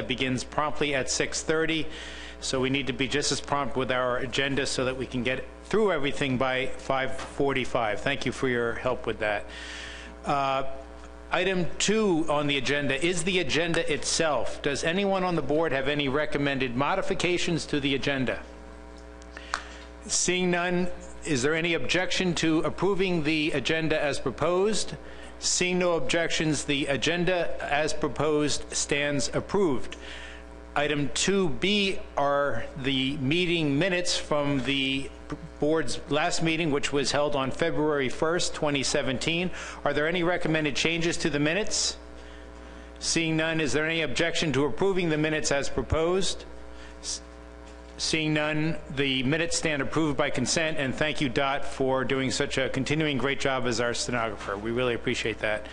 that begins promptly at 6:30. So we need to be just as prompt with our agenda so that we can get through everything by 5:45. Thank you for your help with that. Uh, Item two on the agenda is the agenda itself. Does anyone on the board have any recommended modifications to the agenda? Seeing none, is there any objection to approving the agenda as proposed? Seeing no objections, the agenda as proposed stands approved. Item 2B are the meeting minutes from the board's last meeting, which was held on February 1st, 2017. Are there any recommended changes to the minutes? Seeing none, is there any objection to approving the minutes as proposed? Seeing none, the minutes stand approved by consent, and thank you, Dot, for doing such a continuing great job as our stenographer. We really appreciate that.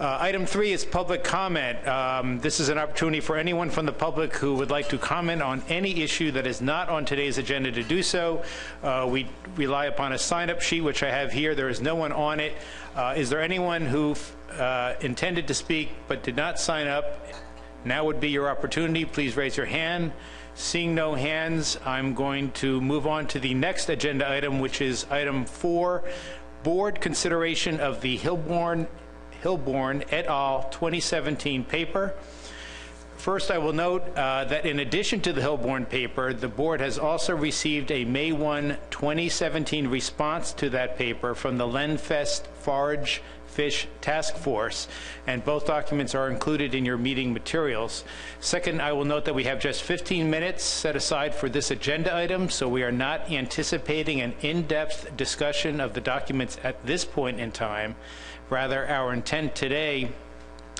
Uh, Item three is public comment. Um, This is an opportunity for anyone from the public who would like to comment on any issue that is not on today's agenda to do so. Uh, We rely upon a sign-up sheet, which I have here. There is no one on it. Uh, Is there anyone who uh, intended to speak but did not sign up? Now would be your opportunity. Please raise your hand. Seeing no hands, I'm going to move on to the next agenda item, which is item four, board consideration of the Hilborn, Hilborn et al. 2017 paper. First, I will note uh, that in addition to the Hilborn paper, the board has also received a May 1, 2017 response to that paper from the Lenfest Forage Fish Task Force, and both documents are included in your meeting materials. Second, I will note that we have just 15 minutes set aside for this agenda item, so we are not anticipating an in-depth discussion of the documents at this point in time. Rather, our intent today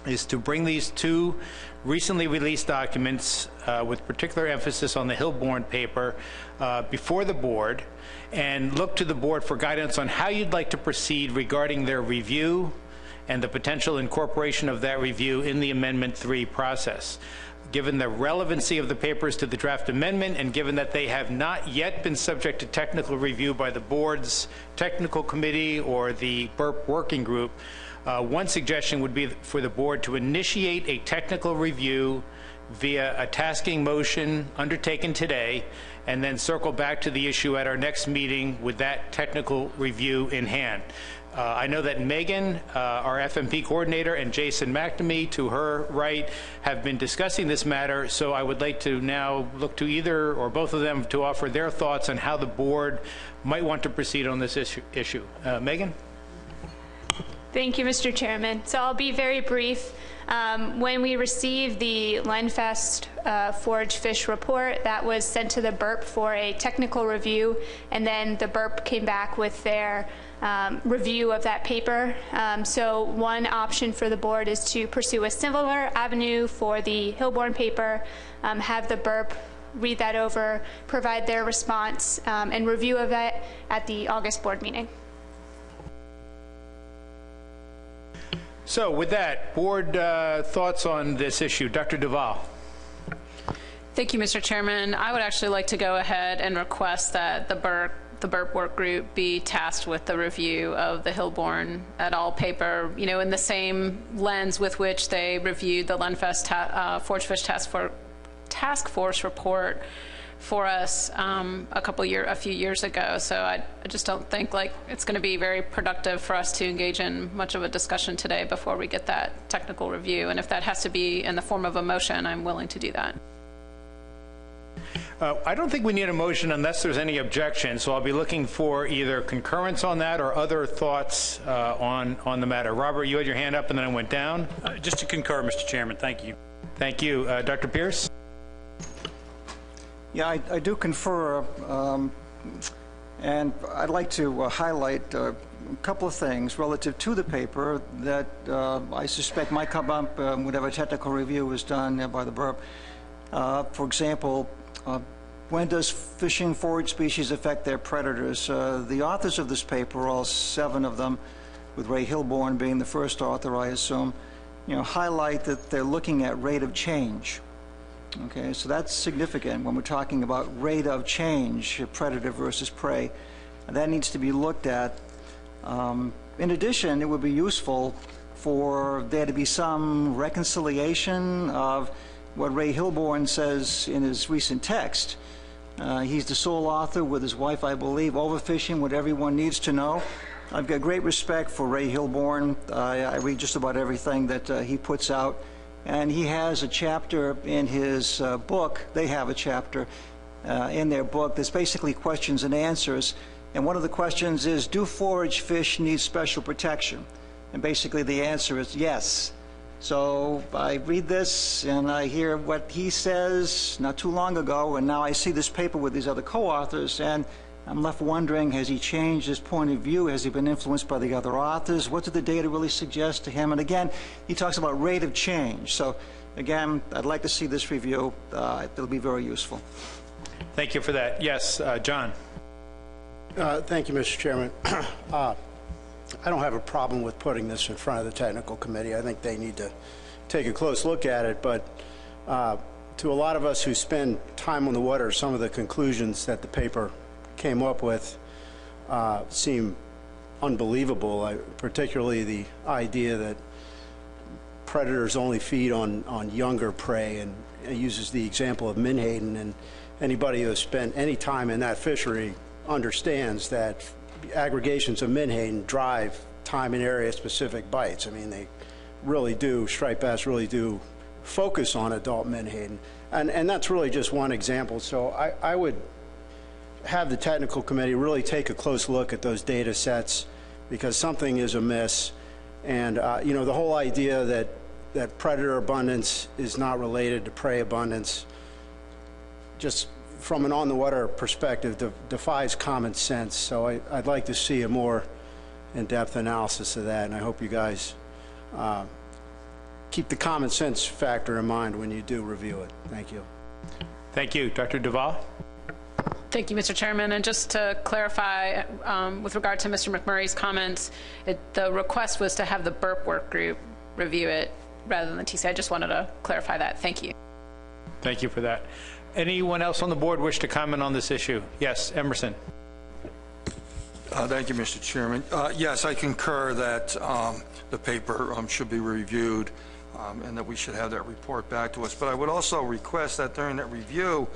is to bring these two recently released documents uh, with particular emphasis on the Hilborn paper uh, before the board and look to the board for guidance on how you'd like to proceed regarding their review and the potential incorporation of that review in the Amendment 3 process. Given the relevancy of the papers to the draft amendment and given that they have not yet been subject to technical review by the board's technical committee or the BERP working group, uh, one suggestion would be for the board to initiate a technical review via a tasking motion undertaken today, and then circle back to the issue at our next meeting with that technical review in hand. Uh, I know that Megan, uh, our FMP coordinator, and Jason McNamee, to her right, have been discussing this matter, so I would like to now look to either or both of them to offer their thoughts on how the board might want to proceed on this issue. issue. Uh, Megan? Thank you, Mr. Chairman. So I'll be very brief. Um, when we received the Lenfest uh, forage fish report, that was sent to the BERP for a technical review, and then the BERP came back with their um, review of that paper. Um, so one option for the board is to pursue a similar avenue for the Hilborn paper, um, have the BERP read that over, provide their response um, and review of it at the August board meeting. So with that, board uh, thoughts on this issue. Dr. Duval. Thank you, Mr. Chairman. I would actually like to go ahead and request that the BERP, the BERP work group be tasked with the review of the Hilborn et al. paper, you know, in the same lens with which they reviewed the Lenfest ta- uh, Fish Task, For- Task Force report for us um, a couple year, a few years ago. So I, I just don't think like it's going to be very productive for us to engage in much of a discussion today before we get that technical review. And if that has to be in the form of a motion, I'm willing to do that. Uh, I don't think we need a motion unless there's any objection, so I'll be looking for either concurrence on that or other thoughts uh, on, on the matter. Robert, you had your hand up and then it went down. Uh, Just to concur, Mr. Chairman, thank you. Thank you. Uh, Dr. Pierce? Yeah, I, I do confer, um, and I'd like to uh, highlight uh, a couple of things relative to the paper that uh, I suspect might come up um, whenever technical review is done by the BERP. Uh, for example, uh, when does fishing forage species affect their predators? Uh, the authors of this paper, all seven of them, with Ray Hilborn being the first author, I assume, you know, highlight that they're looking at rate of change. Okay, so that's significant when we're talking about rate of change, predator versus prey. That needs to be looked at. Um, in addition, it would be useful for there to be some reconciliation of what Ray Hilborn says in his recent text. Uh, He's the sole author with his wife, I believe, Overfishing, What Everyone Needs to Know. I've got great respect for Ray Hilborn. I I read just about everything that uh, he puts out. And he has a chapter in his uh, book, they have a chapter uh, in their book that's basically questions and answers. And one of the questions is, do forage fish need special protection? And basically the answer is yes. So I read this and I hear what he says not too long ago, and now I see this paper with these other co-authors, and I'm left wondering, has he changed his point of view? Has he been influenced by the other authors? What did the data really suggest to him? And again, he talks about rate of change. So again, I'd like to see this review. Uh, It'll be very useful. Thank you for that. Yes, uh, John? Uh, Thank you, Mr. Chairman. Uh, I don't have a problem with putting this in front of the technical committee. I think they need to take a close look at it, but uh, to a lot of us who spend time on the water, some of the conclusions that the paper came up with uh, seem unbelievable, I- particularly the idea that predators only feed on, on younger prey, and uses the example of menhaden, and anybody who has spent any time in that fishery understands that aggregations of menhaden drive time and area-specific bites. I mean, they really do, striped bass really do focus on adult menhaden. And, and that's really just one example. So I, I would have the technical committee really take a close look at those data sets because something is amiss. And, uh, you know, the whole idea that, that predator abundance is not related to prey abundance, just from an on-the-water perspective, de- defies common sense. So I, I'd like to see a more in-depth analysis of that, and I hope you guys uh, keep the common sense factor in mind when you do review it. Thank you. Thank you. Dr. Duval? Thank you, Mr. Chairman. And just to clarify, um, with regard to Mr. McMurray's comments, it- the request was to have the BERP Work Group review it rather than the TC. I just wanted to clarify that. Thank you. Thank you for that. Anyone else on the board wish to comment on this issue? Yes, Emerson? Uh, Thank you, Mr. Chairman. Uh, Yes, I concur that um, the paper um, should be reviewed um, and that we should have that report back to us. But I would also request that during that review,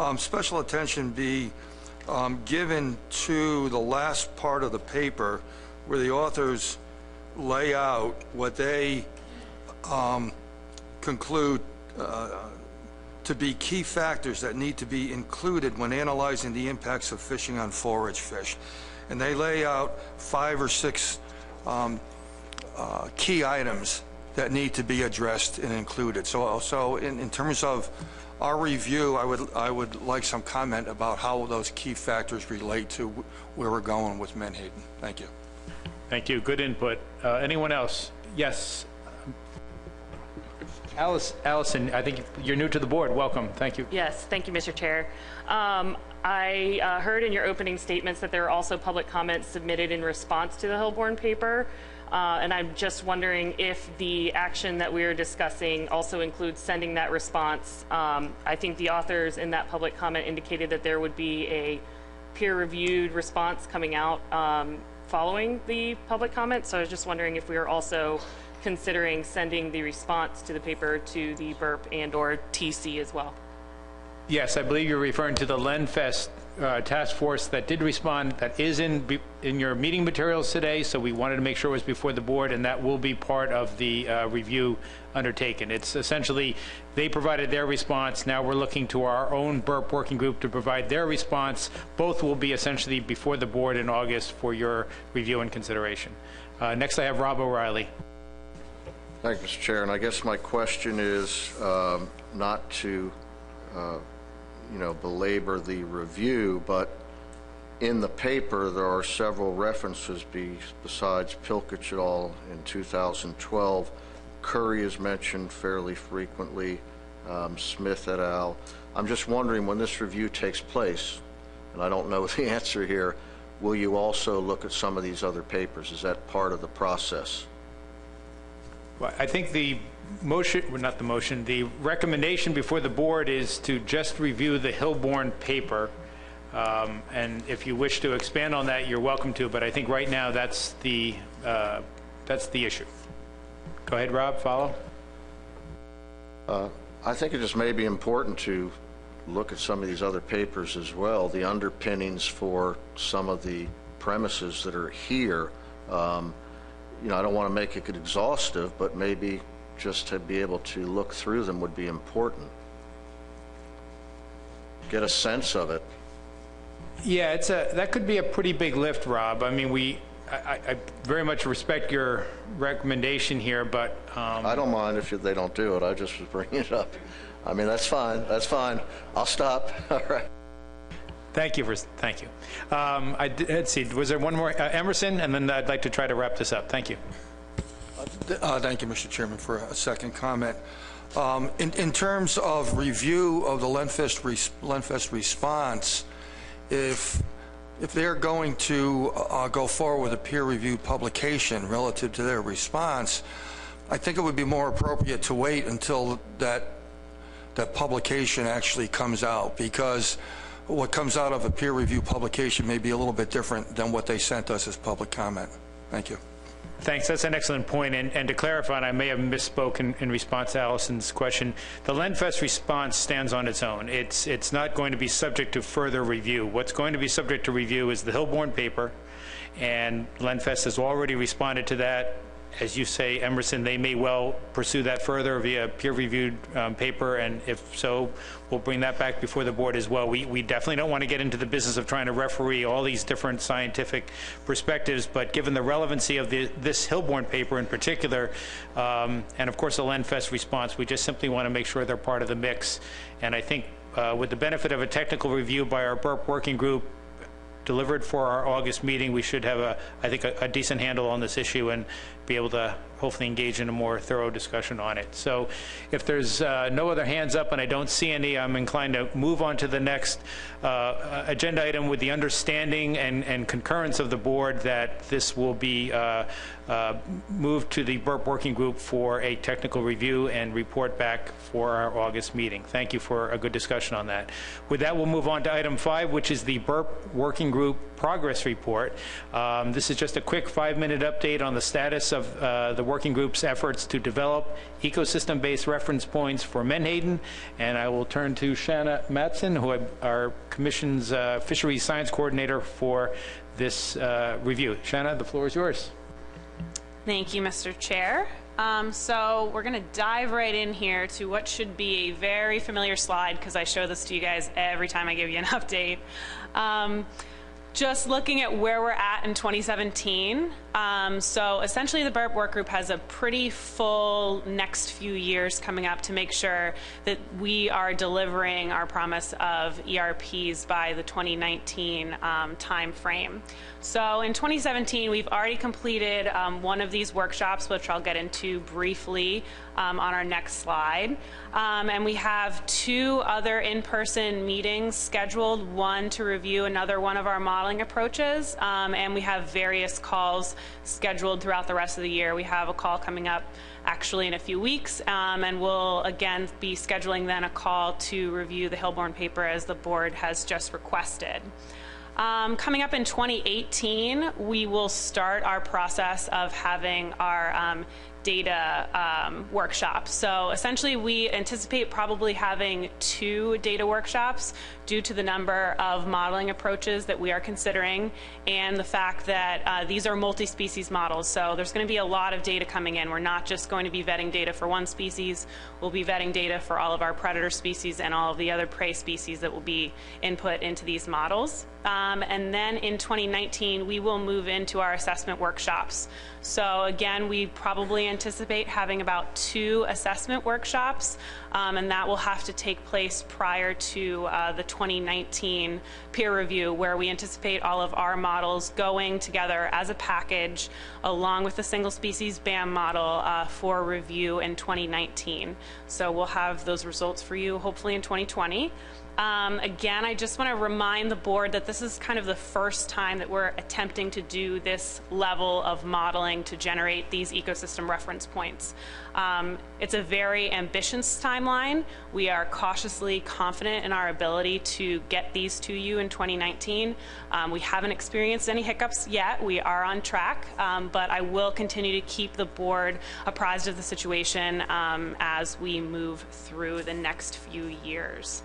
um, special attention be um, given to the last part of the paper where the authors lay out what they um, conclude uh, to be key factors that need to be included when analyzing the impacts of fishing on forage fish. And they lay out five or six um, uh, key items that need to be addressed and included. So, so in, in terms of our review, I would, I would like some comment about how those key factors relate to where we're going with Menhaden. Thank you. Thank you. Good input. Uh, Anyone else? Yes. Alice, Allison, I think you're new to the board. Welcome. Thank you. Yes, thank you, Mr. Chair. Um, I uh, heard in your opening statements that there are also public comments submitted in response to the Hilborn paper, uh, and I'm just wondering if the action that we are discussing also includes sending that response. Um, I think the authors in that public comment indicated that there would be a peer-reviewed response coming out um, following the public comment, so I was just wondering if we are also considering sending the response to the paper to the BERP and/or TC as well. Yes, I believe you're referring to the Lenfest uh, task force that did respond, that is in, in your meeting materials today, so we wanted to make sure it was before the board, and that will be part of the uh, review undertaken. It's essentially, they provided their response, now we're looking to our own BERP working group to provide their response. Both will be essentially before the board in August for your review and consideration. Uh, Next, I have Rob O'Reilly. Thank you, Mr. Chair, and I guess my question is um, not to, uh, you know, belabor the review, but in the paper, there are several references be- besides Pikitch et al. in 2012. Cury is mentioned fairly frequently, um, Smith et al. I'm just wondering, when this review takes place, and I don't know the answer here, will you also look at some of these other papers? Is that part of the process? Well, I think the motion, well, not the motion, the recommendation before the board is to just review the Hilborn paper. Um, And if you wish to expand on that, you're welcome to, but I think right now, that's the, uh, that's the issue. Go ahead, Rob, follow? I think it just may be important to look at some of these other papers as well, the underpinnings for some of the premises that are here. Um, You know, I don't want to make it exhaustive, but maybe just to be able to look through them would be important. Get a sense of it. Yeah, it's a, that could be a pretty big lift, Rob. I mean, we, I, I- very much respect your recommendation here, but, um, I don't mind if they don't do it, I just was bringing it up. I mean, that's fine, that's fine. I'll stop, all right. thank you for, thank you. Um, I, did- let's see, was there one more, Uh, Emerson, and then I'd like to try to wrap this up. Thank you. Uh, Thank you, Mr. Chairman, for a second comment. Um, In in terms of review of the Lenfest res- Lenfest response, if, if they're going to uh, go forward with a peer-reviewed publication relative to their response, I think it would be more appropriate to wait until that, that publication actually comes out, because what comes out of a peer review publication may be a little bit different than what they sent us as public comment. Thank you. Thanks, that's an excellent point. And, and to clarify, and I may have misspoken in response to Allison's question, the Lenfest response stands on its own. It's, it's not going to be subject to further review. What's going to be subject to review is the Hilborn paper, and Lenfest has already responded to that. As you say, Emerson, they may well pursue that further via peer-reviewed um, paper, and if so, we'll bring that back before the board as well. We, we definitely don't want to get into the business of trying to referee all these different scientific perspectives, but given the relevancy of the, this Hilborn paper in particular, um, and of course the Lenfest response, we just simply want to make sure they're part of the mix. And I think uh, with the benefit of a technical review by our BERP working group, delivered for our August meeting, we should have a, I think, a a decent handle on this issue and be able to hopefully engage in a more thorough discussion on it. So if there's uh, no other hands up, and I don't see any, I'm inclined to move on to the next uh, agenda item with the understanding and and concurrence of the board that this will be uh, uh, moved to the BERP Working Group for a technical review and report back for our August meeting. Thank you for a good discussion on that. With that, we'll move on to item five, which is the BERP Working Group Progress Report. Um, This is just a quick five-minute update on the status of uh, the working group's efforts to develop ecosystem-based reference points for Menhaden, and I will turn to Shanna Madsen, who our Commission's uh, Fisheries Science Coordinator for this uh, review. Shanna, the floor is yours. Thank you, Mr. Chair. Um, so we're going to dive right in here to what should be a very familiar slide because I show this to you guys every time I give you an update. Um, just looking at where we're at in 2017. Um, so essentially, the BERP work group has a pretty full next few years coming up to make sure that we are delivering our promise of ERPs by the 2019 um, time frame. So in 2017, we've already completed um, one of these workshops, which I'll get into briefly um, on our next slide. Um, and we have two other in-person meetings scheduled, one to review another one of our modeling approaches, um, and we have various calls scheduled throughout the rest of the year. We have a call coming up actually in a few weeks, um, and we'll again be scheduling then a call to review the Hilborn paper as the board has just requested. Um, coming up in 2018, we will start our process of having our um, data um, workshops. So essentially, we anticipate probably having two data workshops due to the number of modeling approaches that we are considering and the fact that uh, these are multi-species models. So there's going to be a lot of data coming in. We're not just going to be vetting data for one species. We'll be vetting data for all of our predator species and all of the other prey species that will be input into these models. Um, and then in 2019, we will move into our assessment workshops. So again, we probably anticipate having about two assessment workshops, um, and that will have to take place prior to uh, the 2019 peer review, where we anticipate all of our models going together as a package along with the single species BAM model uh, for review in 2019. So we'll have those results for you hopefully in 2020. Um, again, I just want to remind the board that this is kind of the first time that we're attempting to do this level of modeling to generate these ecosystem reference points. Um, It's a very ambitious timeline. We are cautiously confident in our ability to get these to you in 2019. Um, We haven't experienced any hiccups yet. We are on track, um, but I will continue to keep the board apprised of the situation um, as we move through the next few years.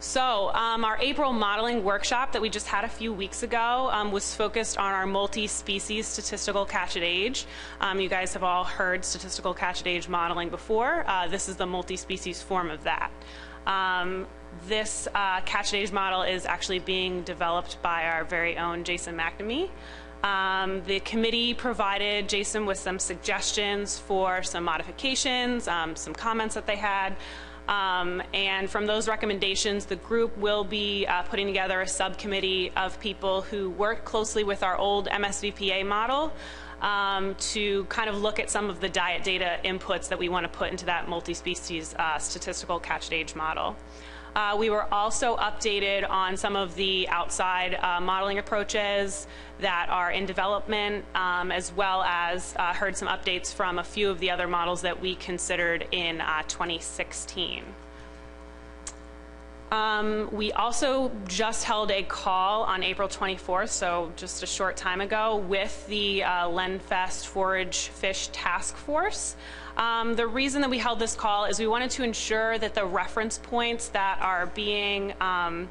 So, um, our April modeling workshop that we just had a few weeks ago um, was focused on our multi species statistical catch at age. Um, you guys have all heard statistical catch at age modeling before. Uh, this is the multi species form of that. Um, this uh, catch at age model is actually being developed by our very own Jason McNamee. Um, the committee provided Jason with some suggestions for some modifications, um, some comments that they had. Um, and from those recommendations, the group will be uh, putting together a subcommittee of people who work closely with our old MSVPA model um, to kind of look at some of the diet data inputs that we want to put into that multi-species uh, statistical catch age model. Uh, we were also updated on some of the outside uh, modeling approaches that are in development, um, as well as uh, heard some updates from a few of the other models that we considered in uh, 2016. Um, we also just held a call on April 24th, so just a short time ago, with the uh, Lenfest Forage Fish Task Force. Um, the reason that we held this call is we wanted to ensure that the reference points that are being um,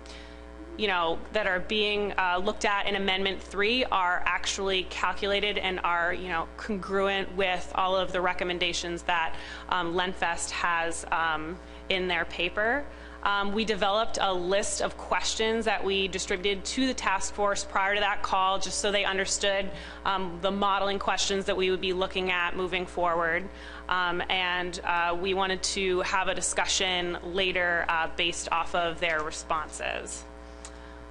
you know, that are being uh, looked at in Amendment 3 are actually calculated and are, you know, congruent with all of the recommendations that um, Lenfest has um, in their paper. Um, we developed a list of questions that we distributed to the task force prior to that call, just so they understood um, the modeling questions that we would be looking at moving forward. Um, and uh, we wanted to have a discussion later uh, based off of their responses.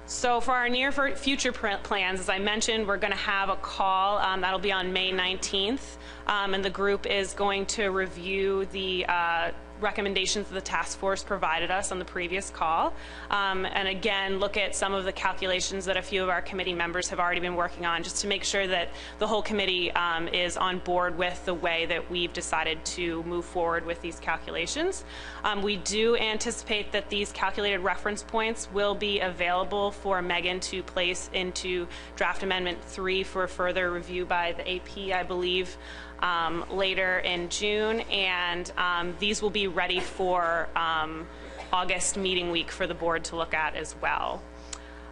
So for our near future plans, as I mentioned, we're going to have a call um, that'll be on May 19th, um, and the group is going to review the uh, recommendations that the task force provided us on the previous call. Um, and again, look at some of the calculations that a few of our committee members have already been working on just to make sure that the whole committee um, is on board with the way that we've decided to move forward with these calculations. Um, we do anticipate that these calculated reference points will be available for Megan to place into draft amendment three for further review by the AP, I believe um, later in June, and um, these will be ready for um, August meeting week for the board to look at as well.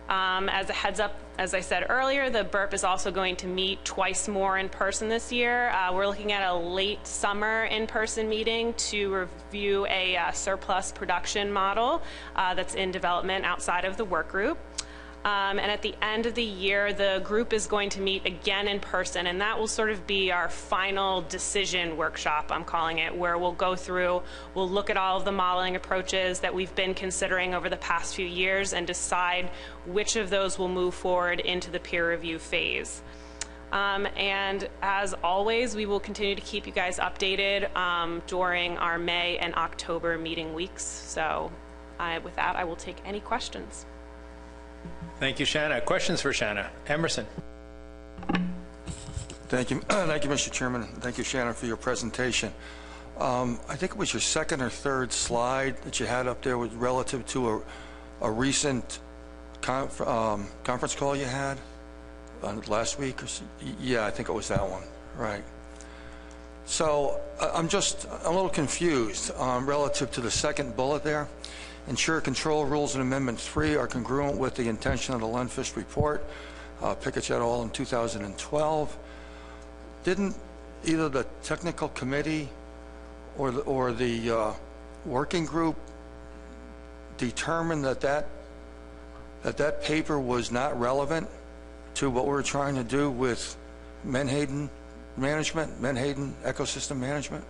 Um, as a heads up, as I said earlier, the BERP is also going to meet twice more in person this year. Uh, we're looking at a late summer in-person meeting to review a uh, surplus production model uh, that's in development outside of the work group. Um, and at the end of the year, the group is going to meet again in person, and that will sort of be our final decision workshop, I'm calling it, where we'll go through, we'll look at all of the modeling approaches that we've been considering over the past few years and decide which of those will move forward into the peer review phase. Um, and as always, we will continue to keep you guys updated um, during our May and October meeting weeks. So I, with that, I will take any questions. Thank you, Shanna. Questions for Shanna? Emerson. Thank you, thank you, Mr. Chairman. Thank you, Shanna, for your presentation. Um, I think it was your second or third slide that you had up there relative to a, a recent conf, um, conference call you had uh, last week. Or yeah, I think it was that one. Right. So I'm just a little confused um, relative to the second bullet there. Ensure control rules in Amendment 3 are congruent with the intention of the Lenfest report, uh, Pikitch et al. in 2012. Didn't either the technical committee or the, or the uh, working group determine that that, that that paper was not relevant to what we we're trying to do with Menhaden management, Menhaden ecosystem management?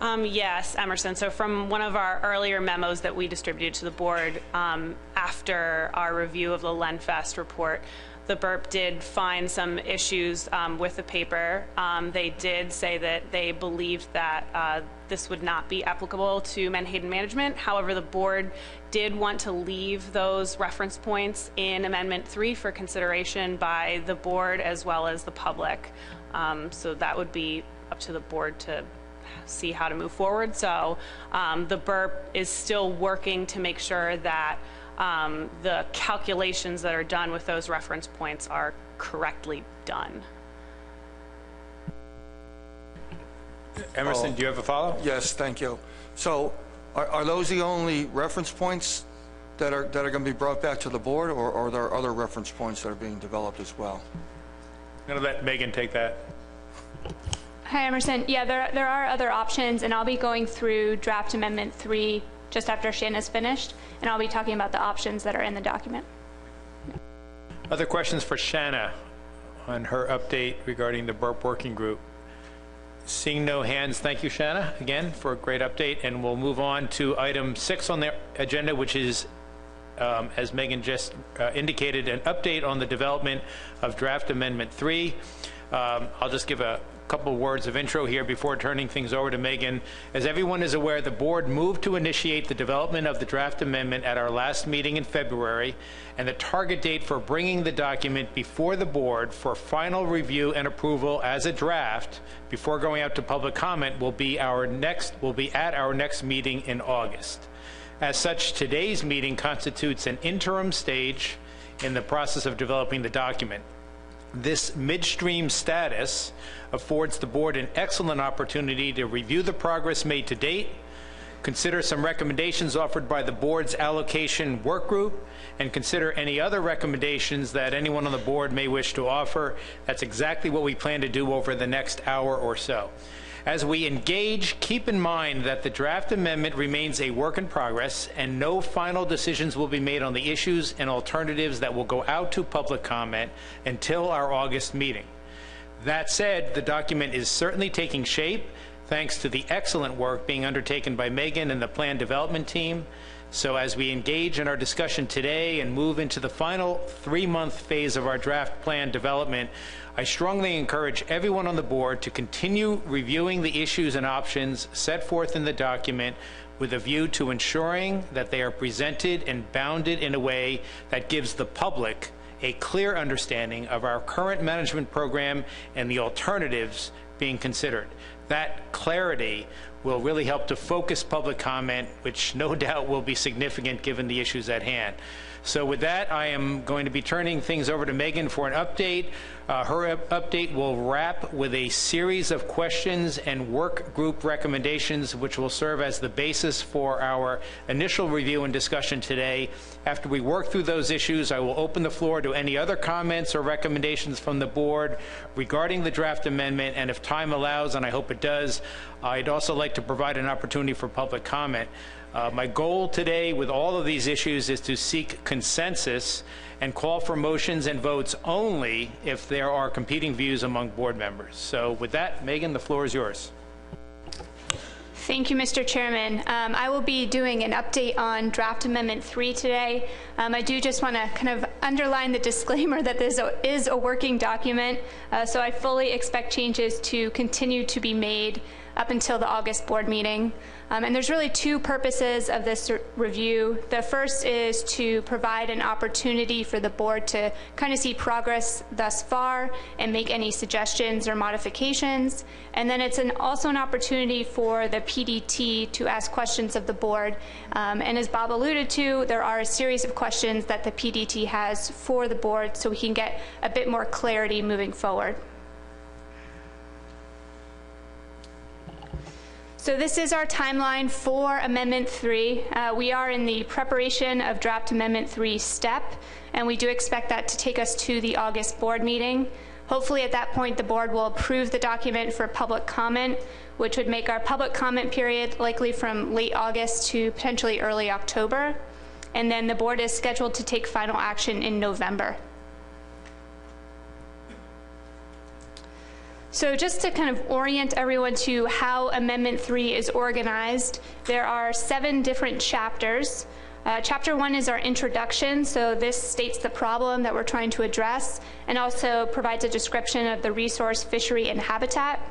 Um, yes, Emerson. So from one of our earlier memos that we distributed to the board um, after our review of the Lenfest report, the BERP did find some issues um, with the paper. Um, they did say that they believed that uh, this would not be applicable to Menhaden management. However, the board did want to leave those reference points in Amendment 3 for consideration by the board as well as the public. Um, So that would be up to the board to see how to move forward. So um, the BERP is still working to make sure that um, the calculations that are done with those reference points are correctly done. Emerson, do you have a follow? Yes, thank you. So are, are those the only reference points that are, that are going to be brought back to the board, or or are there other reference points that are being developed as well? I'm going to let Megan take that. Hi, Emerson. Yeah, there, there are other options, and I'll be going through draft amendment three just after Shanna's finished, and I'll be talking about the options that are in the document. Other questions for Shanna on her update regarding the BERP working group? Seeing no hands, thank you, Shanna, again, for a great update, and we'll move on to item six on the agenda, which is, um, as Megan just uh, indicated, an update on the development of draft amendment three. Um, I'll just give a couple words of intro here before turning things over to Megan. As everyone is aware, the board moved to initiate the development of the draft amendment at our last meeting in February, and the target date for bringing the document before the board for final review and approval as a draft before going out to public comment will be our next will be at our next meeting in August. As such, today's meeting constitutes an interim stage in the process of developing the document. This midstream status affords the board an excellent opportunity to review the progress made to date, consider some recommendations offered by the board's allocation work group, and consider any other recommendations that anyone on the board may wish to offer. That's exactly what we plan to do over the next hour or so. As we engage, keep in mind that the draft amendment remains a work in progress and no final decisions will be made on the issues and alternatives that will go out to public comment until our August meeting. That said, the document is certainly taking shape thanks to the excellent work being undertaken by Megan and the plan development team. So as we engage in our discussion today and move into the final three-month phase of our draft plan development, I strongly encourage everyone on the board to continue reviewing the issues and options set forth in the document with a view to ensuring that they are presented and bounded in a way that gives the public a clear understanding of our current management program and the alternatives being considered. That clarity will really help to focus public comment, which no doubt will be significant given the issues at hand. So with that, I am going to be turning things over to Megan for an update. Uh, her up- update will wrap with a series of questions and work group recommendations, which will serve as the basis for our initial review and discussion today. After we work through those issues, I will open the floor to any other comments or recommendations from the board regarding the draft amendment, and if time allows, and I hope it does, I'd also like to provide an opportunity for public comment. Uh, my goal today with all of these issues is to seek consensus and call for motions and votes only if there are competing views among board members. So with that, Megan, the floor is yours. Thank you, Mr. Chairman. Um, I will be doing an update on draft amendment three today. Um, I do just want to kind of underline the disclaimer that this is a working document, uh, so I fully expect changes to continue to be made up until the August board meeting. Um, and there's really two purposes of this re- review. The first is to provide an opportunity for the board to kind of see progress thus far and make any suggestions or modifications. And then it's an, also an opportunity for the PDT to ask questions of the board. Um, and as Bob alluded to, there are a series of questions that the PDT has for the board so we can get a bit more clarity moving forward. So this is our timeline for Amendment 3. Uh, we are in the preparation of Draft Amendment 3 step, and we do expect that to take us to the August board meeting. Hopefully at that point, the board will approve the document for public comment, which would make our public comment period likely from late August to potentially early October. And then the board is scheduled to take final action in November. So just to kind of orient everyone to how Amendment 3 is organized, there are seven different chapters. Uh, chapter 1 is our introduction, so this states the problem that we're trying to address and also provides a description of the resource, fishery, and habitat.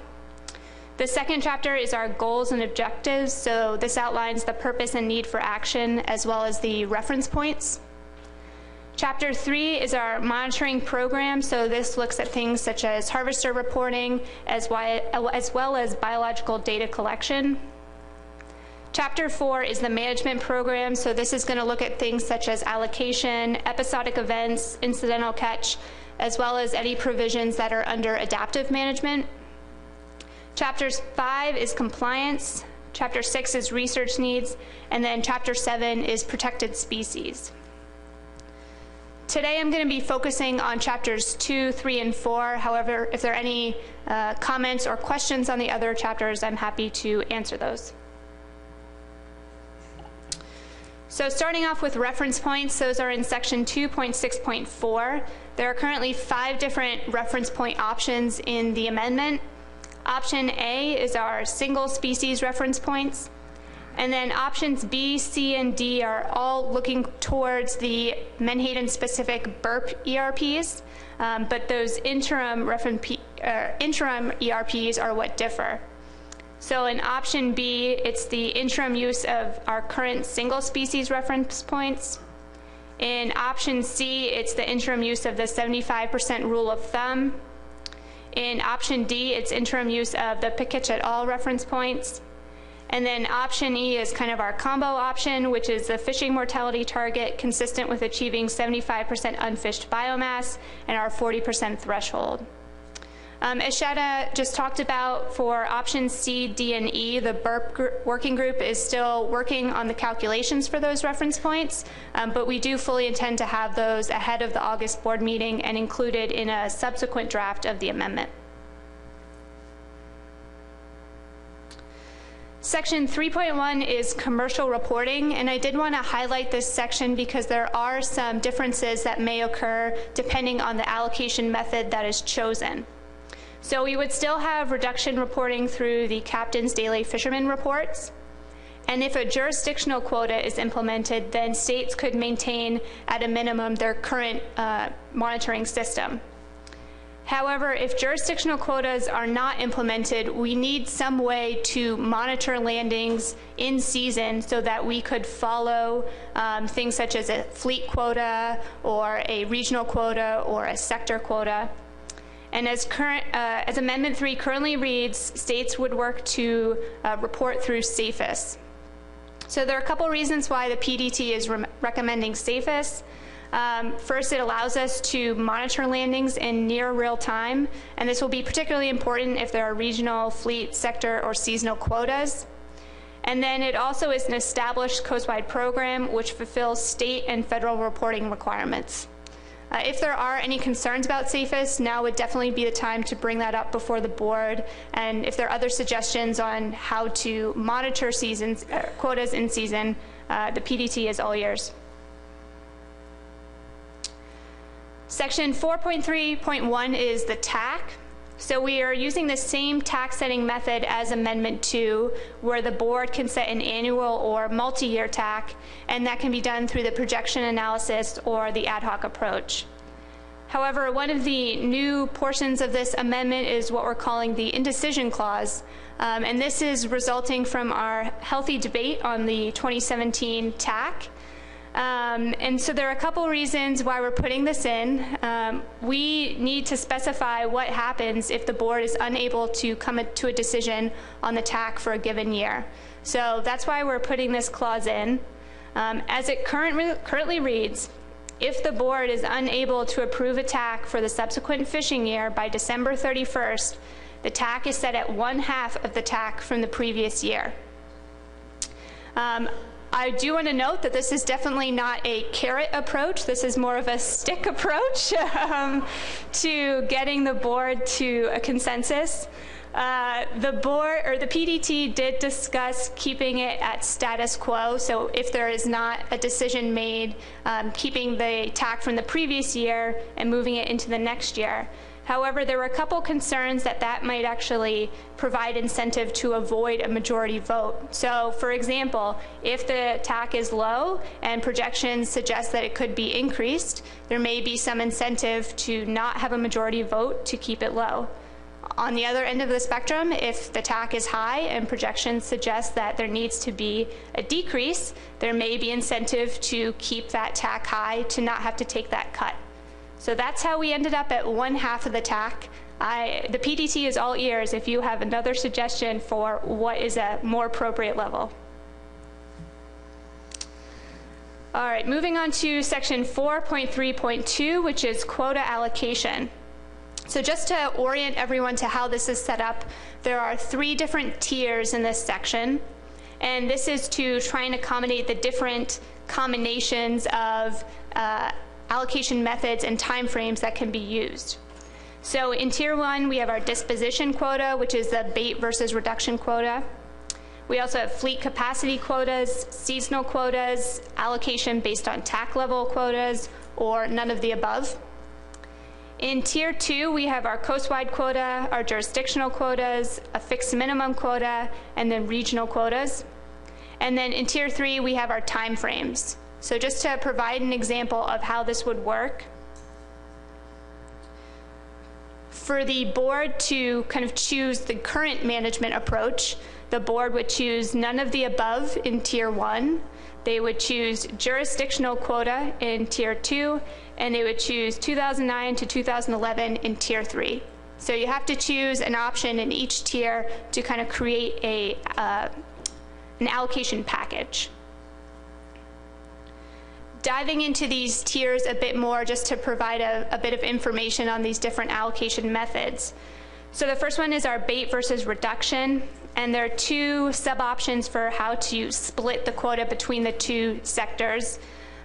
The second chapter is our goals and objectives, so this outlines the purpose and need for action as well as the reference points. Chapter three is our monitoring program. So this looks at things such as harvester reporting as, as well as biological data collection. Chapter four is the management program. So this is going to look at things such as allocation, episodic events, incidental catch, as well as any provisions that are under adaptive management. Chapters five is compliance. Chapter six is research needs. And then chapter seven is protected species. Today I'm going to be focusing on chapters two, three, and four. However, if there are any uh, comments or questions on the other chapters, I'm happy to answer those. So starting off with reference points, those are in section 2.6.4. There are currently five different reference point options in the amendment. Option A is our single species reference points. And then options B, C, and D are all looking towards the Menhaden specific BERP ERPs, um, but those interim, uh, interim ERPs are what differ. So in option B, it's the interim use of our current single species reference points. In option C, it's the interim use of the 75% rule of thumb. In option D, it's interim use of the Pikitch et al. reference points. And then option E is kind of our combo option, which is the fishing mortality target consistent with achieving 75% unfished biomass and our 40% threshold. Um, as Shanna just talked about, for options C, D, and E, the BERP gr working group is still working on the calculations for those reference points, um, but we do fully intend to have those ahead of the August board meeting and included in a subsequent draft of the amendment. Section 3.1 is commercial reporting, and I did want to highlight this section because there are some differences that may occur depending on the allocation method that is chosen. So we would still have reduction reporting through the captain's daily fisherman reports. And if a jurisdictional quota is implemented, then states could maintain at a minimum their current uh, monitoring system. However, if jurisdictional quotas are not implemented, we need some way to monitor landings in season so that we could follow um, things such as a fleet quota or a regional quota or a sector quota. And as, current, uh, as Amendment 3 currently reads, states would work to uh, report through SAFIS. So there are a couple reasons why the PDT is re recommending SAFIS. Um, first, it allows us to monitor landings in near real time, and this will be particularly important if there are regional, fleet, sector, or seasonal quotas. And then it also is an established coastwide program which fulfills state and federal reporting requirements. Uh, if there are any concerns about SAFIS, now would definitely be the time to bring that up before the board. And if there are other suggestions on how to monitor seasons, uh, quotas in season, uh, the PDT is all yours. Section 4.3.1 is the TAC. So we are using the same TAC setting method as Amendment 2, where the board can set an annual or multi-year TAC, and that can be done through the projection analysis or the ad hoc approach. However, one of the new portions of this amendment is what we're calling the indecision clause, um, and this is resulting from our healthy debate on the 2017 TAC. Um, and so there are a couple reasons why we're putting this in. Um, we need to specify what happens if the board is unable to come to a decision on the TAC for a given year. So that's why we're putting this clause in. Um, as it current, currently reads, if the board is unable to approve a TAC for the subsequent fishing year by December 31st, the TAC is set at one half of the TAC from the previous year. Um, I do want to note that this is definitely not a carrot approach. This is more of a stick approach um, to getting the board to a consensus. Uh, the board or the PDT did discuss keeping it at status quo. So if there is not a decision made, um, keeping the TAC from the previous year and moving it into the next year. However, there were a couple concerns that that might actually provide incentive to avoid a majority vote. So, for example, if the TAC is low and projections suggest that it could be increased, there may be some incentive to not have a majority vote to keep it low. On the other end of the spectrum, if the TAC is high and projections suggest that there needs to be a decrease, there may be incentive to keep that TAC high to not have to take that cut. So that's how we ended up at one half of the TAC. I, the PDT is all ears if you have another suggestion for what is a more appropriate level. All right, moving on to section 4.3.2, which is quota allocation. So just to orient everyone to how this is set up, there are three different tiers in this section, and this is to try and accommodate the different combinations of uh, allocation methods and timeframes that can be used. So in tier one, we have our disposition quota, which is the bait versus reduction quota. We also have fleet capacity quotas, seasonal quotas, allocation based on TAC level quotas, or none of the above. In tier two, we have our coastwide quota, our jurisdictional quotas, a fixed minimum quota, and then regional quotas. And then in tier three, we have our time frames. So just to provide an example of how this would work, for the board to kind of choose the current management approach, the board would choose none of the above in tier one. They would choose jurisdictional quota in tier two, and they would choose 2009 to 2011 in tier three. So you have to choose an option in each tier to kind of create a, uh, an allocation package. Diving into these tiers a bit more just to provide a, a bit of information on these different allocation methods. So the first one is our bait versus reduction, and there are two sub-options for how to split the quota between the two sectors.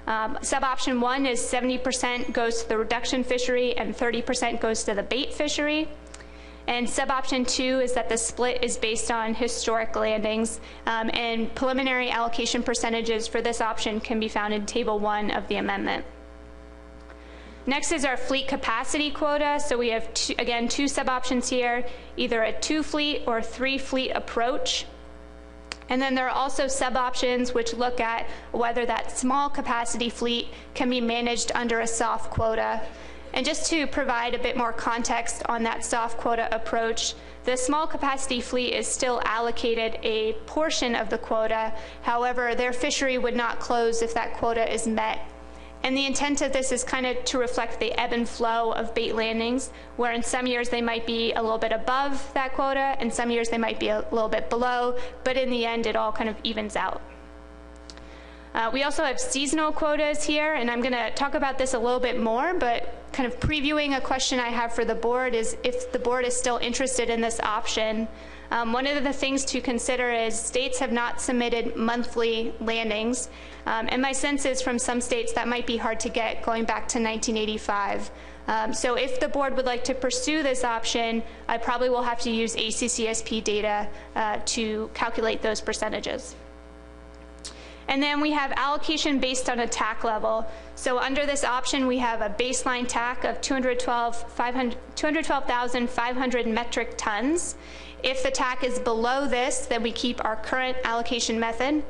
Um, sub-option one is 70% goes to the reduction fishery and 30% goes to the bait fishery. And sub-option two is that the split is based on historic landings, um, and preliminary allocation percentages for this option can be found in Table 1 of the amendment. Next is our fleet capacity quota. So we have, two, again, two sub-options here, either a two-fleet or three-fleet approach. And then there are also sub-options which look at whether that small capacity fleet can be managed under a soft quota. And just to provide a bit more context on that soft quota approach, the small capacity fleet is still allocated a portion of the quota. However, their fishery would not close if that quota is met. And the intent of this is kind of to reflect the ebb and flow of bait landings, where in some years they might be a little bit above that quota, and some years they might be a little bit below, but in the end it all kind of evens out. Uh, we also have seasonal quotas here, and I'm going to talk about this a little bit more, but kind of previewing a question I have for the board is if the board is still interested in this option. Um, one of the things to consider is states have not submitted monthly landings, um, and my sense is from some states that might be hard to get going back to 1985. Um, so if the board would like to pursue this option, I probably will have to use ACCSP data uh, to calculate those percentages. And then we have allocation based on a TAC level. So under this option, we have a baseline TAC of 212,500 212, metric tons. If the TAC is below this, then we keep our current allocation method.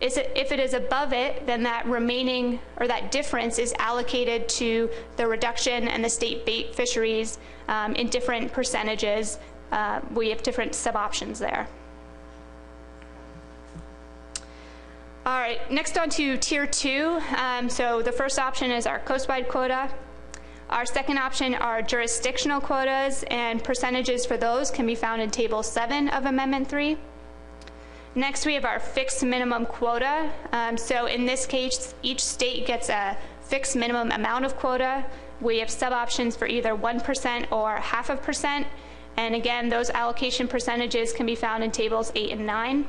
If it is above it, then that remaining or that difference is allocated to the reduction and the state bait fisheries um, in different percentages. Uh, we have different sub options there. All right, next on to tier two. Um, so the first option is our coastwide quota. Our second option are jurisdictional quotas, and percentages for those can be found in Table 7 of Amendment 3. Next, we have our fixed minimum quota. Um, so in this case, each state gets a fixed minimum amount of quota. We have sub-options for either 1% or half a percent. And again, those allocation percentages can be found in Tables 8 and 9.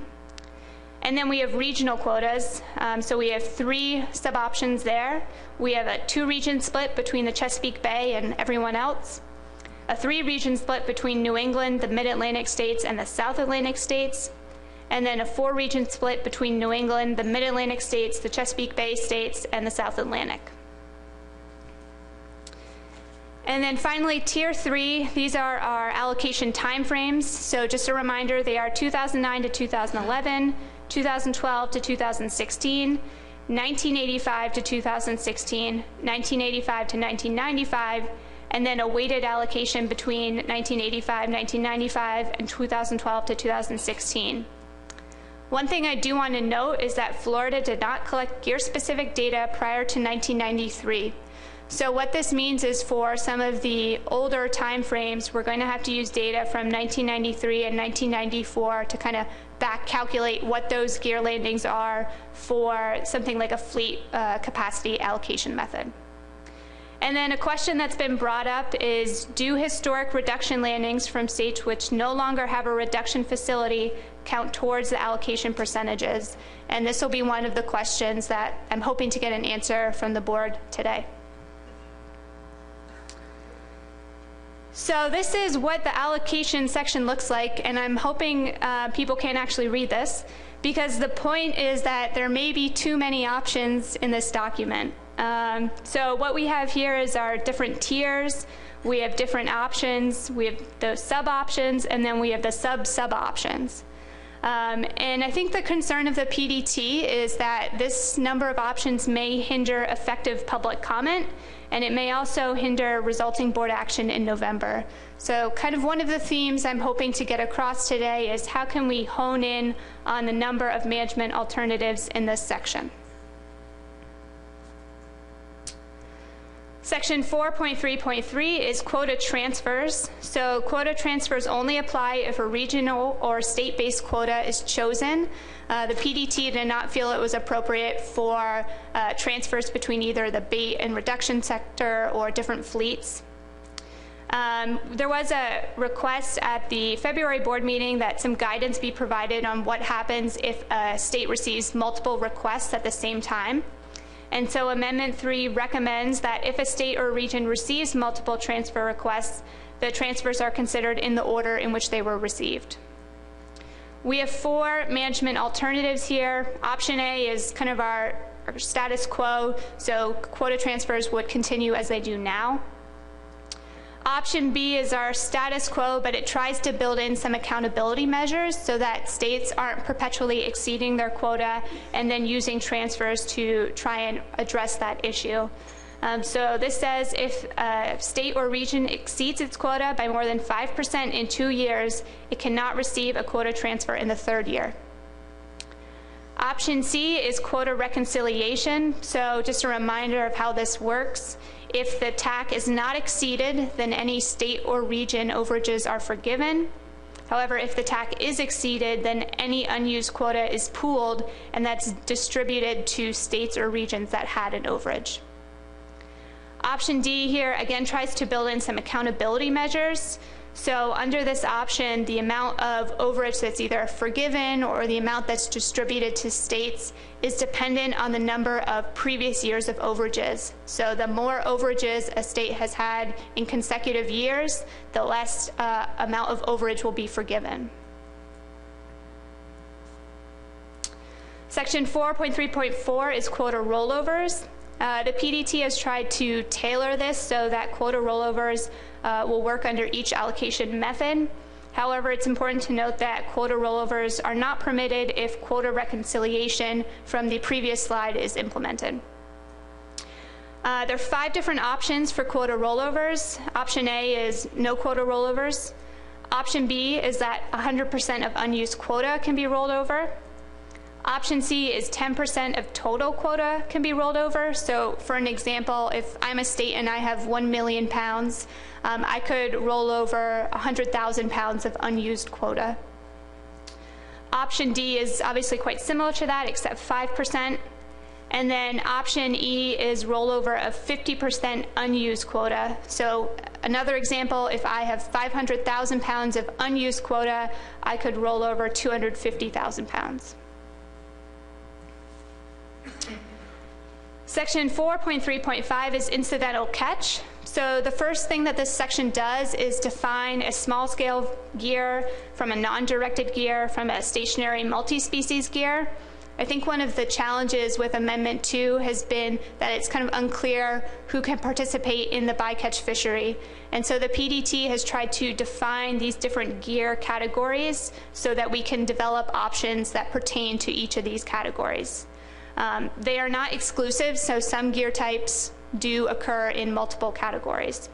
And then we have regional quotas. Um, so we have three sub-options there. We have a two-region split between the Chesapeake Bay and everyone else, a three-region split between New England, the Mid-Atlantic states, and the South Atlantic states, and then a four-region split between New England, the Mid-Atlantic states, the Chesapeake Bay states, and the South Atlantic. And then finally, tier three, these are our allocation timeframes. So just a reminder, they are 2009 to 2011, 2012 to 2016, 1985 to 2016, 1985 to 1995, and then a weighted allocation between 1985, 1995, and 2012 to 2016. One thing I do want to note is that Florida did not collect gear-specific data prior to 1993. So what this means is for some of the older time frames, we're going to have to use data from 1993 and 1994 to kind of back calculate what those gear landings are for something like a fleet uh, capacity allocation method. And then a question that's been brought up is, do historic reduction landings from states which no longer have a reduction facility count towards the allocation percentages? And this will be one of the questions that I'm hoping to get an answer from the board today. So this is what the allocation section looks like, and I'm hoping uh, people can actually read this, because the point is that there may be too many options in this document. Um, so what we have here is our different tiers. We have different options. We have the sub options, and then we have the sub sub options. Um, and I think the concern of the PDT is that this number of options may hinder effective public comment and it may also hinder resulting board action in November. So kind of one of the themes I'm hoping to get across today is how can we hone in on the number of management alternatives in this section. Section 4.3.3 is quota transfers. So quota transfers only apply if a regional or state-based quota is chosen. Uh, the PDT did not feel it was appropriate for uh, transfers between either the bait and reduction sector or different fleets. Um, there was a request at the February board meeting that some guidance be provided on what happens if a state receives multiple requests at the same time. And so Amendment 3 recommends that if a state or region receives multiple transfer requests, the transfers are considered in the order in which they were received. We have four management alternatives here. Option A is kind of our, our status quo, so quota transfers would continue as they do now. Option B is our status quo, but it tries to build in some accountability measures so that states aren't perpetually exceeding their quota and then using transfers to try and address that issue. Um, so this says if a state or region exceeds its quota by more than 5% in two years, it cannot receive a quota transfer in the third year. Option C is quota reconciliation. So just a reminder of how this works. If the TAC is not exceeded, then any state or region overages are forgiven. However, if the TAC is exceeded, then any unused quota is pooled and that's distributed to states or regions that had an overage. Option D here again tries to build in some accountability measures. So under this option, the amount of overage that's either forgiven or the amount that's distributed to states is dependent on the number of previous years of overages. So the more overages a state has had in consecutive years, the less uh, amount of overage will be forgiven. Section 4.3.4 is quota rollovers. Uh, the PDT has tried to tailor this so that quota rollovers uh, will work under each allocation method. However, it's important to note that quota rollovers are not permitted if quota reconciliation from the previous slide is implemented. Uh, there are five different options for quota rollovers. Option A is no quota rollovers. Option B is that 100% of unused quota can be rolled over. Option C is 10% of total quota can be rolled over. So for an example, if I'm a state and I have 1 million pounds, um, I could roll over 100,000 pounds of unused quota. Option D is obviously quite similar to that, except 5%. And then option E is rollover of 50% unused quota. So another example, if I have 500,000 pounds of unused quota, I could roll over 250,000 pounds. Section 4.3.5 is incidental catch. So the first thing that this section does is define a small scale gear from a non-directed gear from a stationary multi-species gear. I think one of the challenges with Amendment 2 has been that it's kind of unclear who can participate in the bycatch fishery. And so the PDT has tried to define these different gear categories so that we can develop options that pertain to each of these categories. Um, they are not exclusive, so some gear types do occur in multiple categories.